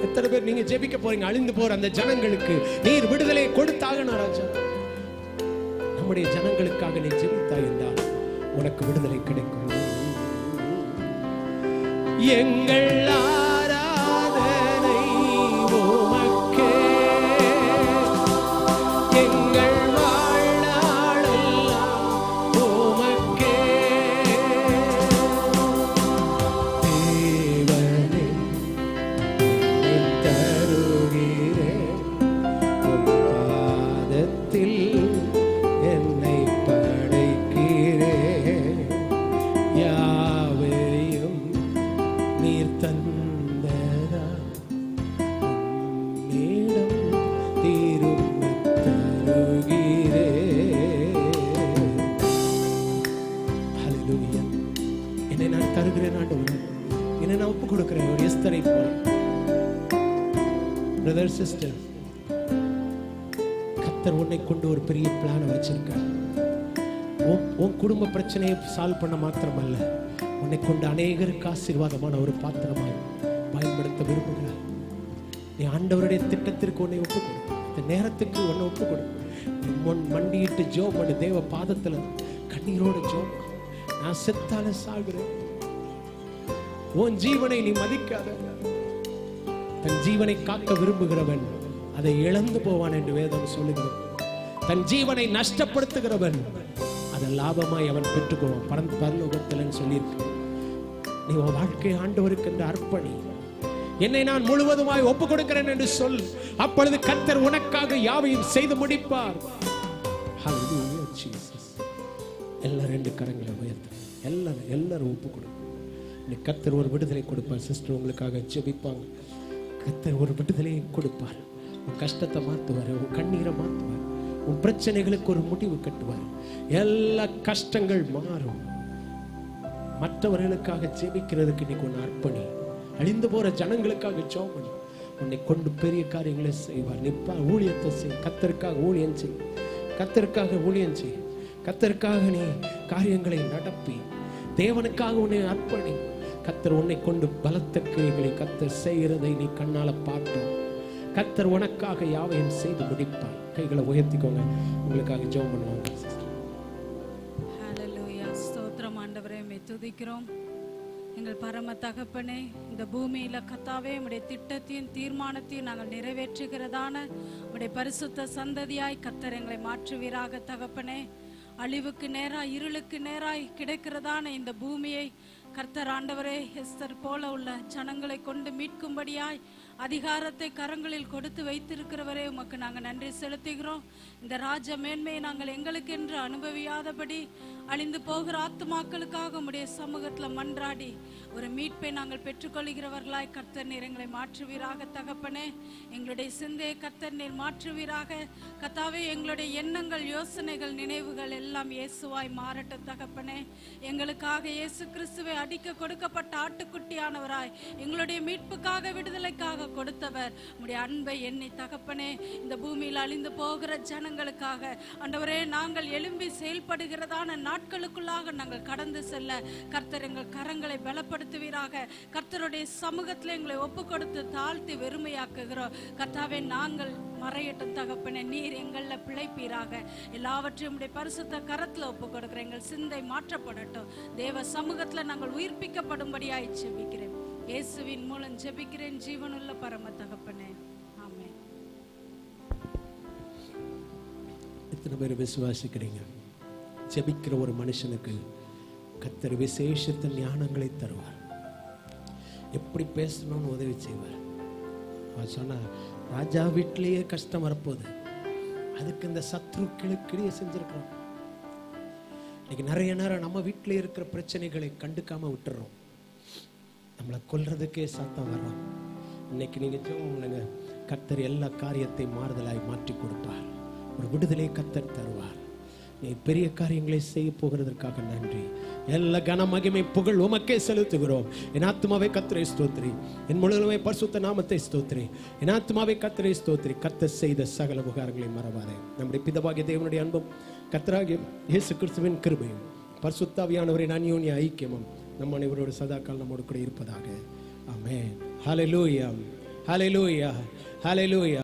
எத்தனை பேர் நீங்க ஜெபிக்க போறீங்க அழிந்து போற அந்த ஜனங்களுக்கு நீர் விடுதலை கொடுத்தாக ராஜா. நம்முடைய ஜனங்களுக்காக நீ ஜெபித்தா இருந்தால் உனக்கு விடுதலை கிடைக்கும். எங்கள் கர்த்தரை போல. பிரதர் சிஸ்டர் கர்த்தர் உன்னை கொண்டு ஒரு பெரிய பிளானை வச்சிருக்கார். உன் குடும்ப பிரச்சனையை சால்வ் பண்ண மாத்திரமல்ல உன்னை கொண்டு அநேகருக்கு ஆசீர்வாதமான ஒரு பாத்திரமாய் பயன்படுத்த விரும்புகிறார். நீ ஆண்டவருடைய திட்டத்திற்கு உன்னை ஒப்பு கொடு இந்த நேரத்துக்கு உன்னை ஒப்பு கொடு முன் மண்டியிட்டு ஜோ பண்ணு. தேவ பாதத்தில் கண்ணீரோட ஜோ நான் செத்தால சாகுறேன். உன் ஜீவனை நீ மதிக்காத. தன் ஜீவனை காக்க விரும்புகிறவன் அதை இழந்து போவான் என்று வேதம் சொல்லுகிறது. தன் ஜீவனை நஷ்டப்படுத்துகிறவன் அதை லாபமாய் அவன் பெற்றுக்குவான் பரந்த பரலோகத்தில்னு சொல்லியிருக்கு. நீ உன் வாழ்க்கை ஆண்டவருக்கு என்று அர்ப்பணி. என்னை நான் முழுவதுமாய் ஒப்பு கொடுக்கிறேன் என்று சொல். அப்பொழுது கத்தர் உனக்காக யாவையும் செய்து முடிப்பார். Hallelujah, எல்லாரும் ரெண்டு கரங்களை உயர்த்து. எல்லாரும் எல்லாரும் ஒப்பு கொடுக்கும் இன்னைக்கு ஒரு விடுதலை கொடுப்பார் சிஸ்டர் உங்களுக்காக ஜெபிப்பாங்க. கத்தர் ஒரு விடுதலையை கொடுப்பார். உன் கஷ்டத்தை மாற்றுவார் உன் கண்ணீரை மாத்துவார் உன் பிரச்சனைகளுக்கு ஒரு முடிவு கட்டுவார். எல்லா கஷ்டங்கள் மாறும். மற்றவர்களுக்காக ஜெபிக்கிறதுக்கு இன்னைக்கு ஒன்று அர்ப்பணி. அழிந்து போற ஜனங்களுக்காக ஜெபம் உன்னை கொண்டு பெரிய காரியங்களை செய்வார். நிப்பா ஊழியத்தை செய். கத்தருக்காக ஊழியம் செய். கத்தருக்காக ஊழியம் செய். கத்தருக்காக நீ காரியங்களை நடப்பி. தேவனுக்காக உன்னை அர்ப்பணி. கத்தர் உன்னை கொண்டு பலத்த கிரியைகளை கத்தர் செய்கிறதை நீ கண்ணால பார்த்தோம் கத்தர் உனக்காக யாவையும் செய்து முடிப்பார். கைகளை உயர்த்திக்கோங்க. உங்களுக்காக ஜெபம் பண்ணுவாங்க ஸ்தோத்திரம் ஆண்டவரே துதிக்கிறோம். எங்கள் பரம தகப்பனே இந்த பூமியில கத்தாவே உடைய திட்டத்தையும் தீர்மானத்தையும் நாங்கள் நிறைவேற்றுகிறதான உடைய பரிசுத்த சந்ததியாய் கத்தர் எங்களை மாற்றுவீராக தகப்பனே. அழிவுக்கு நேராய் இருளுக்கு நேராய் கிடைக்கிறதான இந்த பூமியை கர்த்தர் ஆண்டவரே எஸ்தர் போல உள்ள ஜனங்களை கொண்டு மீட்கும்படியாய் அதிகாரத்தை கரங்களில் கொடுத்து வைத்திருக்கிறவரே உமக்கு நாங்கள் நன்றி செலுத்துகிறோம். இந்த ராஜ மேன்மையை நாங்கள் எங்களுக்கென்று அனுபவியாதபடி அழிந்து போகிற ஆத்துமாக்களுக்காக உடைய சமூகத்தில் மன்றாடி ஒரு மீட்பை நாங்கள் பெற்றுக்கொள்கிறவர்களாய் கர்த்தர் நீர் எங்களை மாற்றுவீராக தகப்பனே. எங்களுடைய சிந்தையை கர்த்தர் நீர் மாற்றுவீராக. கத்தாவே எங்களுடைய எண்ணங்கள் யோசனைகள் நினைவுகள் எல்லாம் இயேசுவாய் மாறட்டும் தகப்பனே. எங்களுக்காக இயேசு கிறிஸ்துவை அடிக்க கொடுக்கப்பட்ட ஆட்டுக்குட்டியானவராய் எங்களுடைய மீட்புக்காக விடுதலைக்காக கொடுத்தவர். உடைய அன்பை எண்ணி தகப்பனே இந்த பூமியில் அழிந்து போகிற ஜனங்களுக்காக ஆண்டவரே நாங்கள் எழும்பி செயல்படுகிறதான நாட்களுக்குள்ளாக நாங்கள் கடந்து செல்ல கர்த்தர் எங்கள் கரங்களை பலப்படுத்துவீராக. கர்த்தருடைய சமூகத்தில் எங்களை ஒப்பு கொடுத்து தாழ்த்தி வெறுமையாக்குகிறோம். கர்த்தாவே நாங்கள் மறையட்டும் தகப்பனே நீர் எங்களில் பிழைப்பீராக. எல்லாவற்றையும் உடைய பரிசுத்த கரத்துல ஒப்பு கொடுக்கிறேன் எங்கள் சிந்தை மாற்றப்படட்டும். தேவ சமூகத்துல நாங்கள் உயிர்ப்பிக்கப்படும்படியாய் செவிக்கிறேன் இயேசுவின் மூலம் ஜெபிக்கிறேன். ஜீவனுள்ள பரம தகப்பனே. ஆமே எத்தனை பேர் விசுவாசிக்கிறீங்க? ஜெபிக்கிற ஒரு மனுஷனுக்கு கத்தர் விசேஷத்த ஞானங்களை தருவார். எப்படி பேசணும்னு உதவி செய்வார். அவர் சொன்னா ராஜா வீட்டிலேயே கஷ்டம் வரப்போகுது. அதுக்கு இந்த சத்ரு கிளி கிளிய செஞ்சிருக்கிறோம். இன்னைக்கு நிறைய நேரம் நம்ம வீட்டிலே இருக்கிற பிரச்சனைகளை கண்டுக்காம விட்டுறோம். நம்மளை கொல்றதுக்கே சத்தம் வர்றான். இன்னைக்கு நீங்க ஜெபம் பண்ணுங்க. கர்த்தர் எல்லா காரியத்தையும் மாறுதலாய் மாற்றி கொடுப்பார். ஒரு விடுதலை கர்த்தர் தருவார். நீ பெரிய காரியங்களை செய்ய போகிறதற்காக நன்றி. எல்லா கன மகிமை புகழ் உமக்கே செலுத்துகிறோம். என் ஆத்மாவை கத்திரை ஸ்தோத்ரி என் முழுமை பரிசுத்த நாமத்தை ஸ்தோத்ரி என் ஆத்மாவை கத்திரை ஸ்தோத்ரி கத்த செய்த சகல உபகாரங்களை மறவாதே. நம்முடைய பிதவாகிய தேவனுடைய அன்பும் கத்தராகிய இயேசு கிறிஸ்துவின் கிருபையும் பரிசுத்தாவியானவரின் அந்யோன்ய ஐக்கியமும் நம் அனைவரோடு சதா காலம் நம்மோடு கூட இருப்பதாக. ஆமென். ஹalleluya ஹலலூயா ஹலலூயா